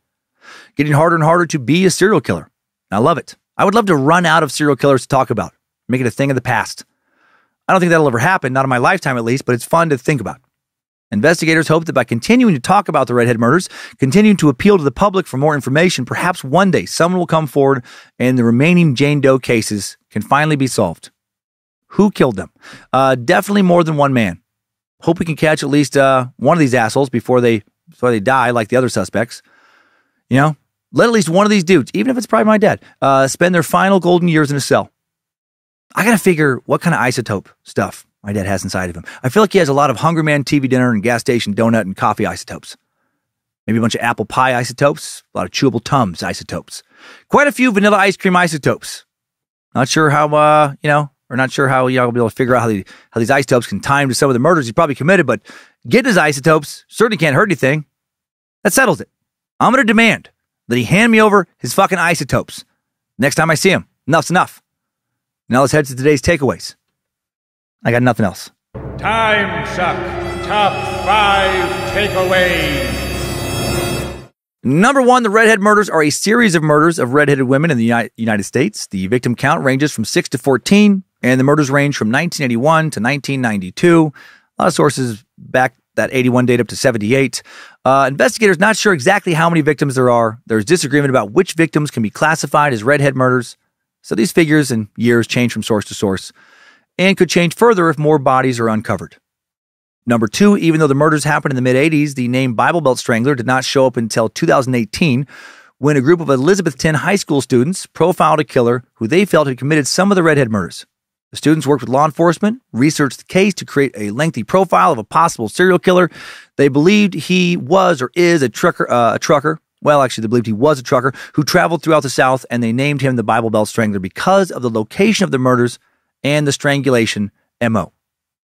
Getting harder and harder to be a serial killer. I love it. I would love to run out of serial killers to talk about, make it a thing of the past. I don't think that'll ever happen, not in my lifetime at least, but it's fun to think about. Investigators hope that by continuing to talk about the redhead murders, continuing to appeal to the public for more information, perhaps one day someone will come forward and the remaining Jane Doe cases can finally be solved. Who killed them? Uh, definitely more than one man. Hope we can catch at least uh, one of these assholes before they before they die, like the other suspects. You know, let at least one of these dudes, even if it's probably my dad, uh, spend their final golden years in a cell. I gotta figure what kind of isotope stuff my dad has inside of him. I feel like he has a lot of Hungry Man TV dinner and gas station donut and coffee isotopes. Maybe a bunch of apple pie isotopes, a lot of chewable Tums isotopes, quite a few vanilla ice cream isotopes. Not sure how, uh, you know, or not sure how y'all will be able to figure out how, the, how these isotopes can him to some of the murders he probably committed, but getting his isotopes certainly can't hurt anything. That settles it. I'm going to demand that he hand me over his fucking isotopes next time I see him. Enough's enough. Now let's head to today's takeaways. I got nothing else. Time Suck Top 5 Takeaways. Number one, the redhead murders are a series of murders of redheaded women in the United States. The victim count ranges from 6 to 14, and the murders range from 1981 to 1992. A lot of sources back that 81 date up to 78. Uh, investigators not sure exactly how many victims there are. There's disagreement about which victims can be classified as redhead murders. So these figures and years change from source to source and could change further if more bodies are uncovered. Number two, even though the murders happened in the mid 80s, the name Bible Belt Strangler did not show up until 2018 when a group of Elizabethton high school students profiled a killer who they felt had committed some of the redhead murders. The students worked with law enforcement, researched the case to create a lengthy profile of a possible serial killer. They believed he was or is a trucker, uh, a trucker. Well, actually, they believed he was a trucker who traveled throughout the South, and they named him the Bible Belt Strangler because of the location of the murders and the strangulation MO.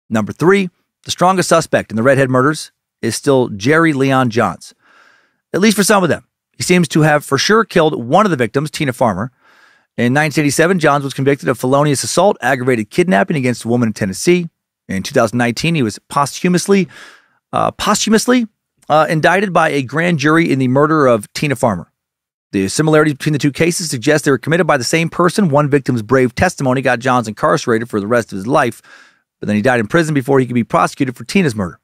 Number three, the strongest suspect in the redhead murders is still Jerry Leon Johns, at least for some of them. He seems to have for sure killed one of the victims, Tina Farmer. In 1987, Johns was convicted of felonious assault, aggravated kidnapping against a woman in Tennessee. In 2019, he was posthumously uh, posthumously uh, indicted by a grand jury in the murder of Tina Farmer. The similarities between the two cases suggest they were committed by the same person. One victim's brave testimony got Johns incarcerated for the rest of his life, but then he died in prison before he could be prosecuted for Tina's murder.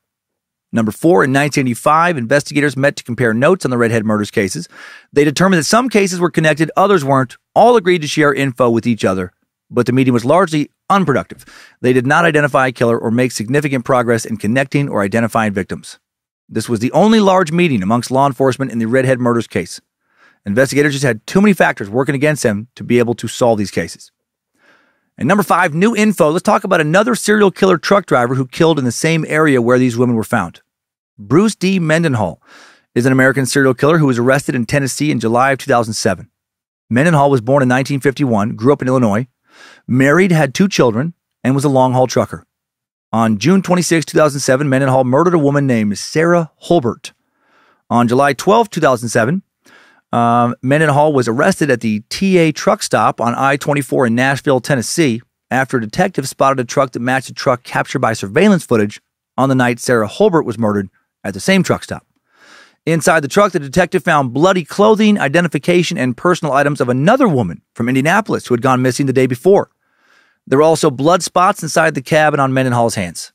Number four, in 1985, investigators met to compare notes on the redhead murders cases. They determined that some cases were connected, others weren't. All agreed to share info with each other, but the meeting was largely unproductive. They did not identify a killer or make significant progress in connecting or identifying victims. This was the only large meeting amongst law enforcement in the redhead murders case. Investigators just had too many factors working against them to be able to solve these cases. And number five, new info. Let's talk about another serial killer truck driver who killed in the same area where these women were found. Bruce D. Mendenhall is an American serial killer who was arrested in Tennessee in July of 2007. Mendenhall was born in 1951, grew up in Illinois, married, had two children, and was a long haul trucker. On June 26, 2007, Mendenhall murdered a woman named Sarah Hulbert. On July 12, 2007, um, Mendenhall was arrested at the TA truck stop on I 24 in Nashville, Tennessee, after a detective spotted a truck that matched a truck captured by surveillance footage on the night Sarah Hulbert was murdered at the same truck stop. Inside the truck, the detective found bloody clothing, identification, and personal items of another woman from Indianapolis who had gone missing the day before. There were also blood spots inside the cabin on Mendenhall's hands.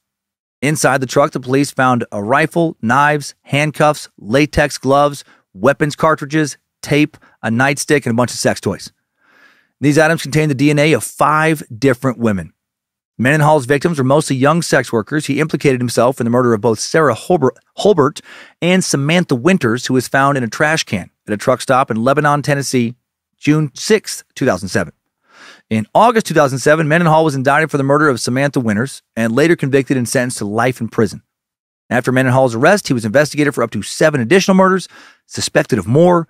Inside the truck, the police found a rifle, knives, handcuffs, latex gloves, weapons cartridges, tape, a nightstick, and a bunch of sex toys. These items contained the DNA of five different women. Mendenhall's victims were mostly young sex workers. He implicated himself in the murder of both Sarah Hulbert and Samantha Winters, who was found in a trash can at a truck stop in Lebanon, Tennessee, June 6, 2007. In August 2007, Mendenhall was indicted for the murder of Samantha Winters and later convicted and sentenced to life in prison. After Mendenhall's arrest, he was investigated for up to seven additional murders, suspected of more.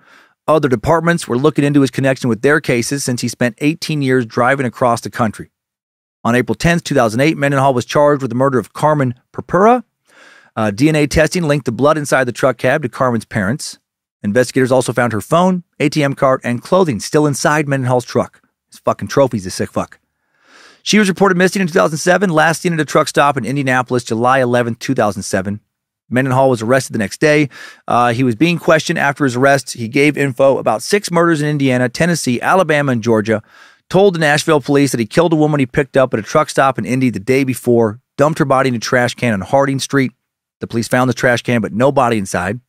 Other departments were looking into his connection with their cases since he spent 18 years driving across the country. On April 10, 2008, Mendenhall was charged with the murder of Carmen Purpura. Uh, DNA testing linked the blood inside the truck cab to Carmen's parents. Investigators also found her phone, ATM card, and clothing still inside Mendenhall's truck. His fucking trophy's a sick fuck. She was reported missing in 2007, last seen at a truck stop in Indianapolis, July 11, 2007. Mendenhall was arrested the next day. Uh, he was being questioned after his arrest. He gave info about six murders in Indiana, Tennessee, Alabama, and Georgia told the Nashville police that he killed a woman he picked up at a truck stop in Indy the day before, dumped her body in a trash can on Harding Street. The police found the trash can, but no body inside.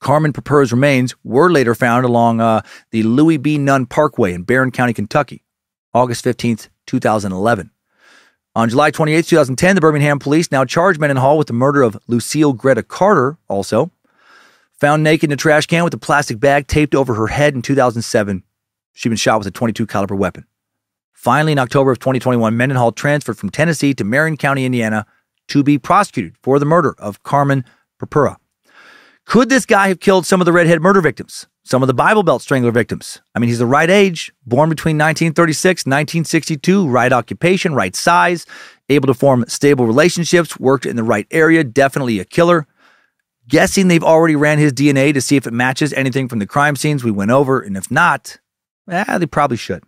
Carmen Purpura's remains were later found along uh, the Louis B. Nunn Parkway in Barren County, Kentucky, August 15th, 2011. On July 28, 2010, the Birmingham police now charged Mendenhall with the murder of Lucille Greta Carter, also. Found naked in a trash can with a plastic bag taped over her head in 2007. She'd been shot with a 22 caliber weapon. Finally, in October of 2021, Mendenhall transferred from Tennessee to Marion County, Indiana, to be prosecuted for the murder of Carmen Purpura. Could this guy have killed some of the redhead murder victims? Some of the Bible Belt strangler victims? I mean, he's the right age, born between 1936 1962, right occupation, right size, able to form stable relationships, worked in the right area, definitely a killer. Guessing they've already ran his DNA to see if it matches anything from the crime scenes we went over, and if not, eh, they probably should.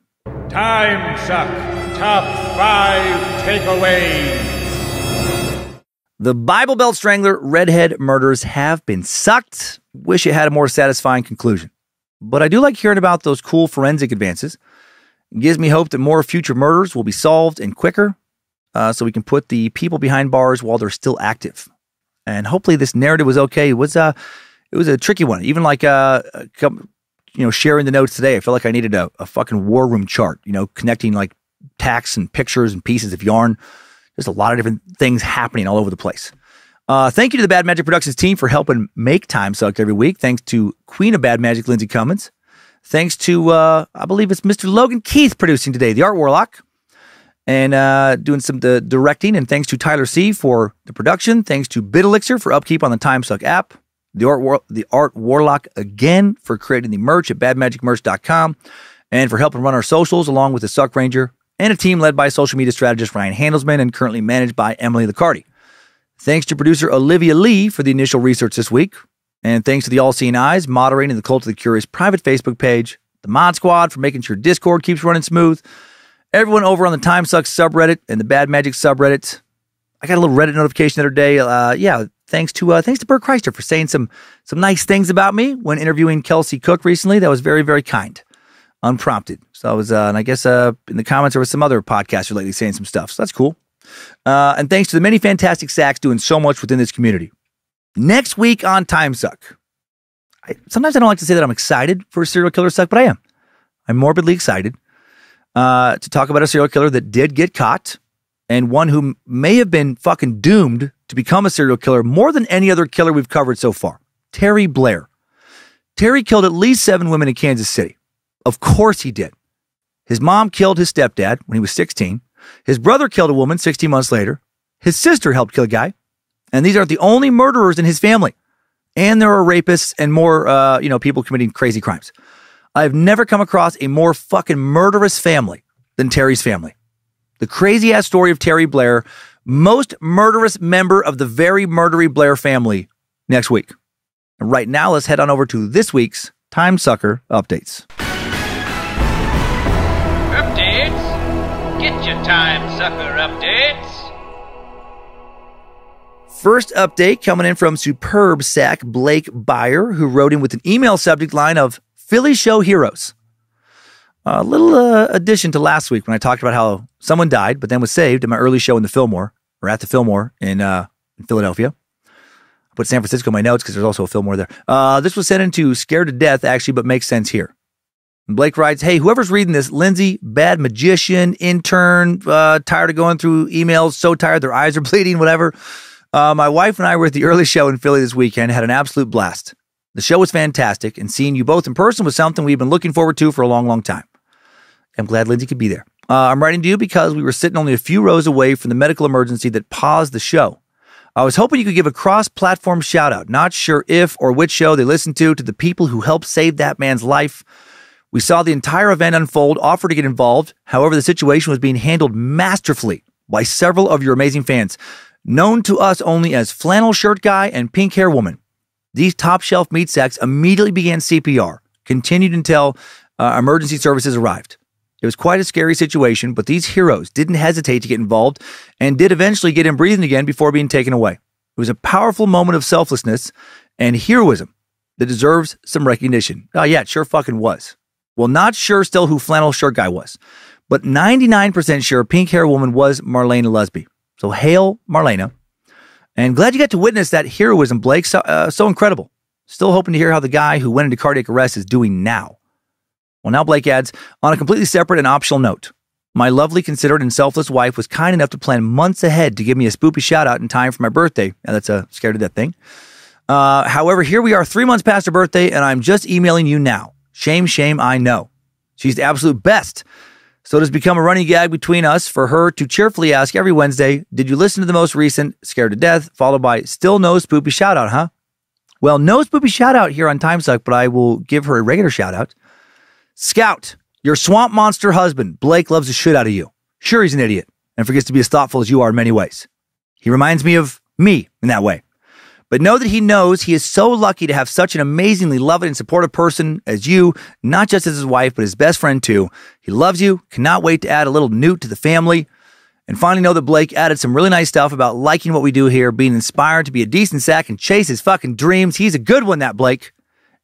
Time Suck Top 5 Takeaways. The Bible Belt Strangler redhead murders have been sucked. Wish it had a more satisfying conclusion. But I do like hearing about those cool forensic advances. It gives me hope that more future murders will be solved and quicker uh, so we can put the people behind bars while they're still active. And hopefully this narrative was okay. It was, uh, it was a tricky one. Even like, uh, you know, sharing the notes today, I felt like I needed a, a fucking war room chart, you know, connecting like tacks and pictures and pieces of yarn. There's a lot of different things happening all over the place. Uh, thank you to the Bad Magic Productions team for helping make Time Sucked every week. Thanks to Queen of Bad Magic, Lindsay Cummins. Thanks to, uh, I believe it's Mr. Logan Keith producing today, the Art Warlock, and uh, doing some the directing. And thanks to Tyler C for the production. Thanks to Bit Elixir for upkeep on the Time Suck app. The Art, War- the Art Warlock again for creating the merch at badmagicmerch.com and for helping run our socials along with the Suck Ranger and a team led by social media strategist Ryan Handelsman and currently managed by Emily Licardi. Thanks to producer Olivia Lee for the initial research this week. And thanks to the All Seeing Eyes moderating the Cult of the Curious private Facebook page, the Mod Squad for making sure Discord keeps running smooth, everyone over on the Time Sucks subreddit and the Bad Magic subreddit. I got a little Reddit notification the other day. Uh, yeah, thanks to uh, thanks to Bert Kreischer for saying some some nice things about me when interviewing Kelsey Cook recently. That was very very kind, unprompted. So I was, uh, and I guess uh, in the comments there was some other podcasters lately saying some stuff. So that's cool. Uh, and thanks to the many fantastic sacks doing so much within this community. Next week on Time Suck. I, sometimes I don't like to say that I'm excited for a serial killer suck, but I am. I'm morbidly excited uh, to talk about a serial killer that did get caught and one who may have been fucking doomed to become a serial killer more than any other killer we've covered so far. Terry Blair. Terry killed at least seven women in Kansas City. Of course he did. His mom killed his stepdad when he was 16. His brother killed a woman 16 months later. His sister helped kill a guy. And these aren't the only murderers in his family. And there are rapists and more, uh, you know, people committing crazy crimes. I've never come across a more fucking murderous family than Terry's family. The crazy ass story of Terry Blair, most murderous member of the very murdery Blair family, next week. And right now, let's head on over to this week's Time Sucker updates. Time sucker updates. First update coming in from superb sack Blake Byer, who wrote in with an email subject line of Philly Show Heroes. A little uh, addition to last week when I talked about how someone died but then was saved in my early show in the Fillmore, or at the Fillmore in, uh, in Philadelphia. I put San Francisco in my notes because there's also a Fillmore there. Uh, this was sent into Scared to Death, actually, but makes sense here. Blake writes, Hey, whoever's reading this, Lindsay, bad magician, intern, uh, tired of going through emails, so tired their eyes are [LAUGHS] bleeding, whatever. Uh, my wife and I were at the early show in Philly this weekend, had an absolute blast. The show was fantastic, and seeing you both in person was something we've been looking forward to for a long, long time. I'm glad Lindsay could be there. Uh, I'm writing to you because we were sitting only a few rows away from the medical emergency that paused the show. I was hoping you could give a cross platform shout out, not sure if or which show they listened to, to the people who helped save that man's life. We saw the entire event unfold, offered to get involved. However, the situation was being handled masterfully by several of your amazing fans, known to us only as Flannel Shirt Guy and Pink Hair Woman. These top shelf meat sacks immediately began CPR, continued until uh, emergency services arrived. It was quite a scary situation, but these heroes didn't hesitate to get involved and did eventually get him breathing again before being taken away. It was a powerful moment of selflessness and heroism that deserves some recognition. Oh, yeah, it sure fucking was. Well, not sure still who Flannel Shirt Guy was, but 99% sure Pink Hair Woman was Marlena Lesby. So hail Marlena. And glad you got to witness that heroism, Blake. So, uh, so incredible. Still hoping to hear how the guy who went into cardiac arrest is doing now. Well, now Blake adds, on a completely separate and optional note, my lovely, considerate, and selfless wife was kind enough to plan months ahead to give me a spoopy shout out in time for my birthday. Now, that's a scared to death thing. Uh, however, here we are three months past her birthday, and I'm just emailing you now. Shame, shame, I know. She's the absolute best. So it has become a running gag between us for her to cheerfully ask every Wednesday, Did you listen to the most recent Scared to Death? followed by Still no spoopy shout out, huh? Well, no spoopy shout out here on Time Suck, but I will give her a regular shout out. Scout, your swamp monster husband, Blake, loves the shit out of you. Sure, he's an idiot and forgets to be as thoughtful as you are in many ways. He reminds me of me in that way. But know that he knows he is so lucky to have such an amazingly loving and supportive person as you, not just as his wife, but his best friend too. He loves you, cannot wait to add a little newt to the family. And finally, know that Blake added some really nice stuff about liking what we do here, being inspired to be a decent sack and chase his fucking dreams. He's a good one, that Blake.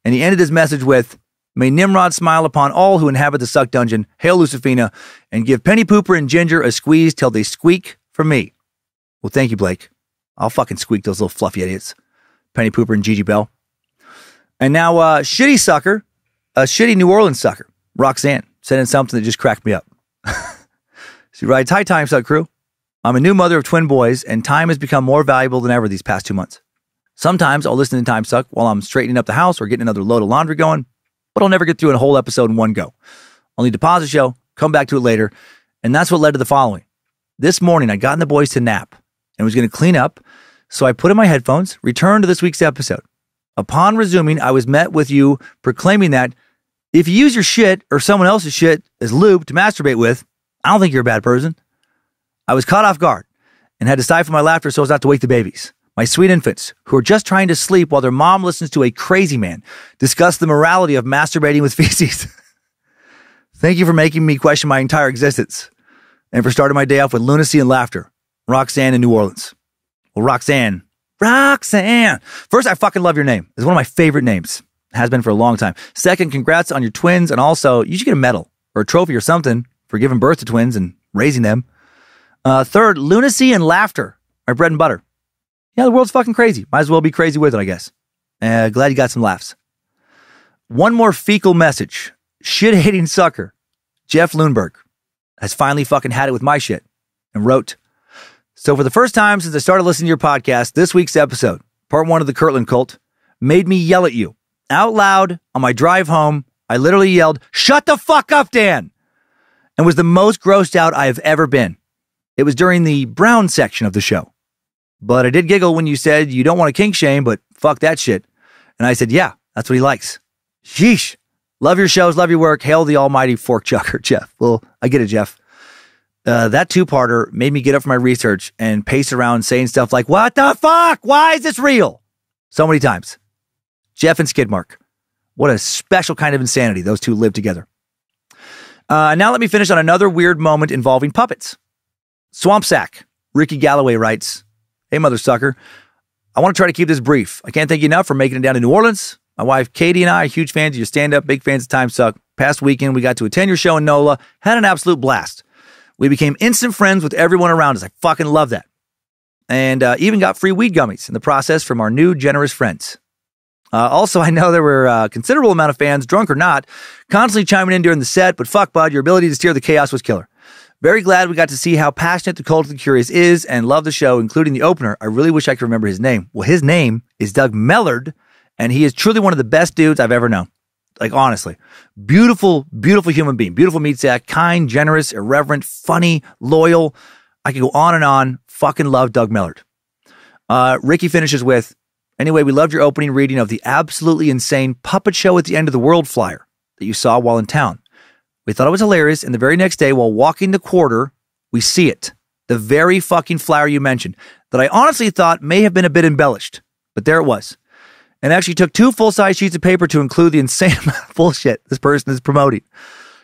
And he ended his message with, May Nimrod smile upon all who inhabit the suck dungeon. Hail Lucifina, and give Penny Pooper and Ginger a squeeze till they squeak for me. Well, thank you, Blake. I'll fucking squeak those little fluffy idiots. Penny Pooper and Gigi Bell. And now, uh, shitty sucker, a shitty New Orleans sucker, Roxanne, sent in something that just cracked me up. [LAUGHS] she writes, Hi, Time Suck crew. I'm a new mother of twin boys, and time has become more valuable than ever these past two months. Sometimes I'll listen to Time Suck while I'm straightening up the house or getting another load of laundry going, but I'll never get through a whole episode in one go. I'll need to pause the show, come back to it later, and that's what led to the following. This morning, I got in the boys to nap and was going to clean up, so I put in my headphones, returned to this week's episode. Upon resuming, I was met with you proclaiming that if you use your shit or someone else's shit as lube to masturbate with, I don't think you're a bad person. I was caught off guard and had to stifle my laughter so as not to wake the babies, my sweet infants, who are just trying to sleep while their mom listens to a crazy man discuss the morality of masturbating with [LAUGHS] feces. Thank you for making me question my entire existence and for starting my day off with lunacy and laughter. Roxanne in New Orleans. Well, Roxanne. Roxanne. First, I fucking love your name. It's one of my favorite names. Has been for a long time. Second, congrats on your twins. And also, you should get a medal or a trophy or something for giving birth to twins and raising them. Uh, third, lunacy and laughter are bread and butter. Yeah, the world's fucking crazy. Might as well be crazy with it, I guess. Uh, glad you got some laughs. One more fecal message. Shit hating sucker, Jeff Lundberg, has finally fucking had it with my shit and wrote, So for the first time since I started listening to your podcast, this week's episode, part one of the Kirtland cult, made me yell at you out loud on my drive home. I literally yelled, Shut the fuck up, Dan! And was the most grossed out I have ever been. It was during the Brown section of the show. But I did giggle when you said you don't want to kink shame, but fuck that shit. And I said, yeah, that's what he likes. Sheesh. Love your shows, love your work. Hail the almighty fork chucker, [LAUGHS] Jeff. Well, I get it, Jeff. Uh, that two parter made me get up from my research and pace around saying stuff like, What the fuck? Why is this real? So many times. Jeff and Skidmark. What a special kind of insanity those two live together. Uh, now let me finish on another weird moment involving puppets. Swamp Sack. Ricky Galloway writes, Hey, mother sucker. I want to try to keep this brief. I can't thank you enough for making it down to New Orleans. My wife Katie and I are huge fans of your stand up, big fans of Time Suck. Past weekend, we got to attend your show in NOLA, had an absolute blast. We became instant friends with everyone around us. I fucking love that. And uh, even got free weed gummies in the process from our new generous friends. Uh, also, I know there were a considerable amount of fans, drunk or not, constantly chiming in during the set, but fuck, bud, your ability to steer the chaos was killer. Very glad we got to see how passionate the Cult of the Curious is and love the show, including the opener. I really wish I could remember his name. Well, his name is Doug Mellard, and he is truly one of the best dudes I've ever known. Like, honestly, beautiful, beautiful human being, beautiful meat sack, kind, generous, irreverent, funny, loyal. I could go on and on. Fucking love Doug Mellard. Uh, Ricky finishes with, anyway, we loved your opening reading of the absolutely insane puppet show at the end of the world flyer that you saw while in town. We thought it was hilarious. And the very next day, while walking the quarter, we see it. The very fucking flyer you mentioned that I honestly thought may have been a bit embellished, but there it was. And actually took two full size sheets of paper to include the insane [LAUGHS] amount of bullshit this person is promoting.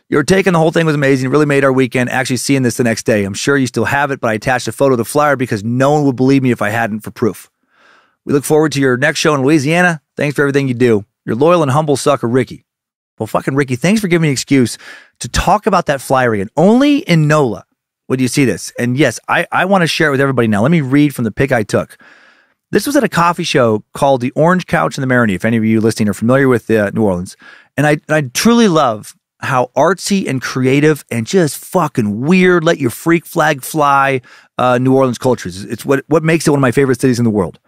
Your take on the whole thing was amazing. It really made our weekend actually seeing this the next day. I'm sure you still have it, but I attached a photo of the flyer because no one would believe me if I hadn't for proof. We look forward to your next show in Louisiana. Thanks for everything you do. Your loyal and humble sucker, Ricky. Well, fucking Ricky, thanks for giving me an excuse to talk about that flyer again. Only in NOLA would you see this. And yes, I, I want to share it with everybody now. Let me read from the pic I took. This was at a coffee show called the Orange Couch in the Marigny. If any of you listening are familiar with uh, New Orleans, and I, I truly love how artsy and creative and just fucking weird, let your freak flag fly uh, New Orleans culture is. It's what what makes it one of my favorite cities in the world.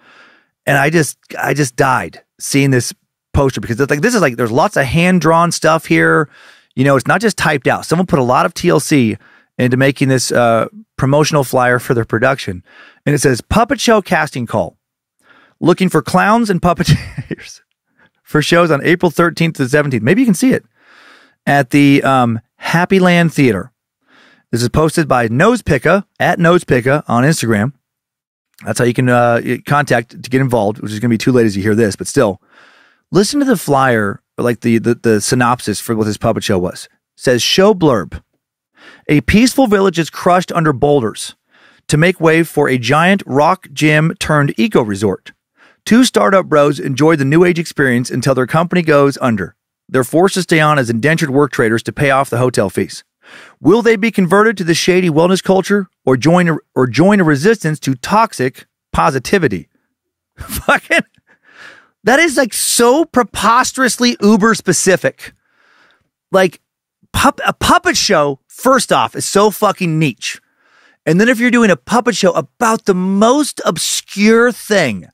And I just I just died seeing this poster because it's like this is like there's lots of hand drawn stuff here. You know, it's not just typed out. Someone put a lot of TLC into making this uh, promotional flyer for their production, and it says puppet show casting call, looking for clowns and puppeteers [LAUGHS] for shows on April 13th to 17th. Maybe you can see it at the um, Happy Land Theater. This is posted by Nosepicka at Nosepicka on Instagram. That's how you can uh, contact to get involved, which is going to be too late as you hear this, but still, listen to the flyer, like the, the the synopsis for what this puppet show was. It says show blurb: A peaceful village is crushed under boulders to make way for a giant rock gym turned eco resort. Two startup bros enjoy the new age experience until their company goes under. They're forced to stay on as indentured work traders to pay off the hotel fees. Will they be converted to the shady wellness culture or join a, or join a resistance to toxic positivity? [LAUGHS] Fucking that is like so preposterously uber specific. Like pup, a puppet show first off is so fucking niche. And then if you're doing a puppet show about the most obscure thing,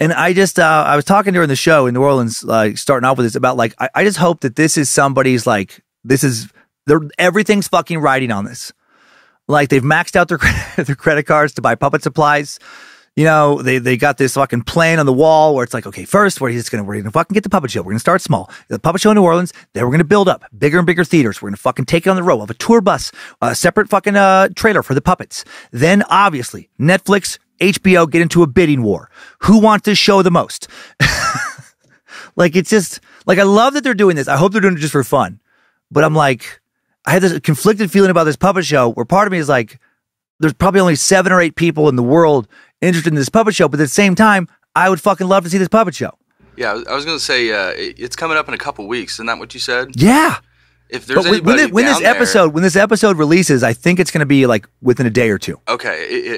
and I just uh, I was talking during the show in New Orleans, like starting off with this about like I, I just hope that this is somebody's like this is everything's fucking riding on this. Like they've maxed out their [LAUGHS] credit, their credit cards to buy puppet supplies. You know, they they got this fucking plan on the wall where it's like, okay, first we're just gonna we're gonna fucking get the puppet show. We're gonna start small. The puppet show in New Orleans. Then we're gonna build up bigger and bigger theaters. We're gonna fucking take it on the road. We'll have a tour bus, a separate fucking uh, trailer for the puppets. Then obviously Netflix, HBO get into a bidding war. Who wants this show the most? [LAUGHS] like it's just like I love that they're doing this. I hope they're doing it just for fun. But I'm like, I had this conflicted feeling about this puppet show where part of me is like, there's probably only seven or eight people in the world interested in this puppet show, but at the same time, I would fucking love to see this puppet show. Yeah, I was- I was going to say uh, it's coming up in a couple weeks. Isn't that what you said? Yeah. If there's But when, when, anybody it- when this down there- episode when this episode releases, I think it's going to be like within a day or two. okay,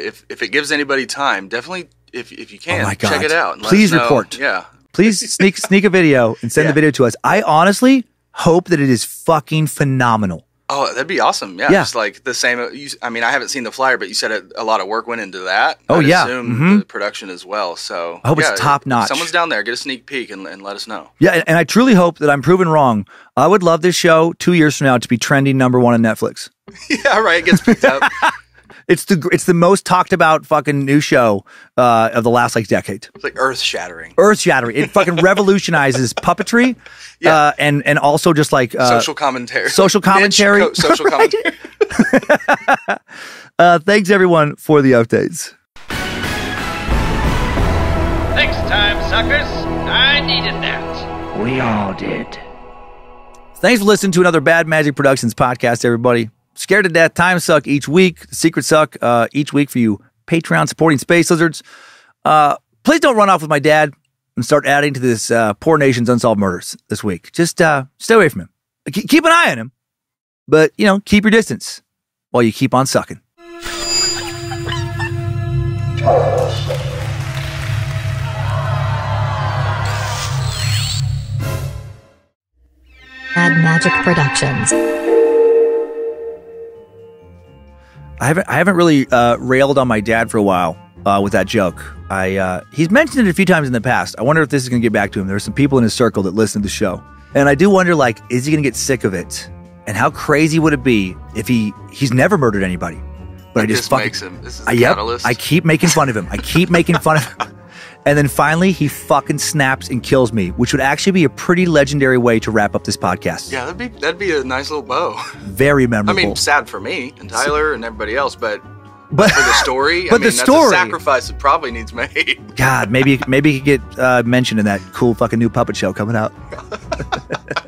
if if it gives anybody time, definitely if if you can Oh my God. check it out. Please report. Yeah, Please sneak sneak a video and send [LAUGHS] Yeah. the video to us. I honestly hope that it is fucking phenomenal. Oh, that'd be awesome. Yeah, Yeah. just like the same. You, I mean, I haven't seen the flyer, but you said it, a lot of work went into that. Oh, I'd yeah. assume Mhm. the production as well. So I hope it's top notch. Someone's down there, get a sneak peek and, and let us know. Yeah, and, and I truly hope that I'm proven wrong. I would love this show two years from now to be trending number one on Netflix. [LAUGHS] yeah, right. It gets picked up. [LAUGHS] It's the it's the most talked about fucking new show uh, of the last like decade. It's like earth shattering. Earth shattering. It fucking [LAUGHS] revolutionizes puppetry, uh, and and also just like uh, social commentary. social commentary. co- social [LAUGHS] commentary. [LAUGHS] Uh, thanks everyone for the updates. Next time, suckers, I needed that. We all did. Thanks for listening to another Bad Magic Productions podcast, everybody. Scared to Death Time Suck each week, Secret Suck uh, each week for you Patreon supporting Space Lizards. Uh, please don't run off with my dad and start adding to this uh, poor nation's unsolved murders this week. Just uh, stay away from him. Ke- Keep an eye on him, but you know, keep your distance while you keep on sucking. Bad Magic Productions. I haven't I haven't really uh, railed on my dad for a while uh, with that joke. I uh, he's mentioned it a few times in the past. I wonder if this is going to get back to him. There are some people in his circle that listen to the show, and I do wonder like, is he going to get sick of it? And how crazy would it be if he he's never murdered anybody, but I just this fucking makes him. This is I, yep, catalyst. I keep making fun of him. I keep making fun of him. [LAUGHS] And then finally, he fucking snaps and kills me, which would actually be a pretty legendary way to wrap up this podcast. yeah, that'd be that'd be a nice little bow. Very memorable. I mean, sad for me and Tyler and everybody else, but but for the story, [LAUGHS] But I the mean, that's story- a sacrifice that probably needs made. God, maybe maybe he could get uh, mentioned in that cool fucking new puppet show coming out. [LAUGHS]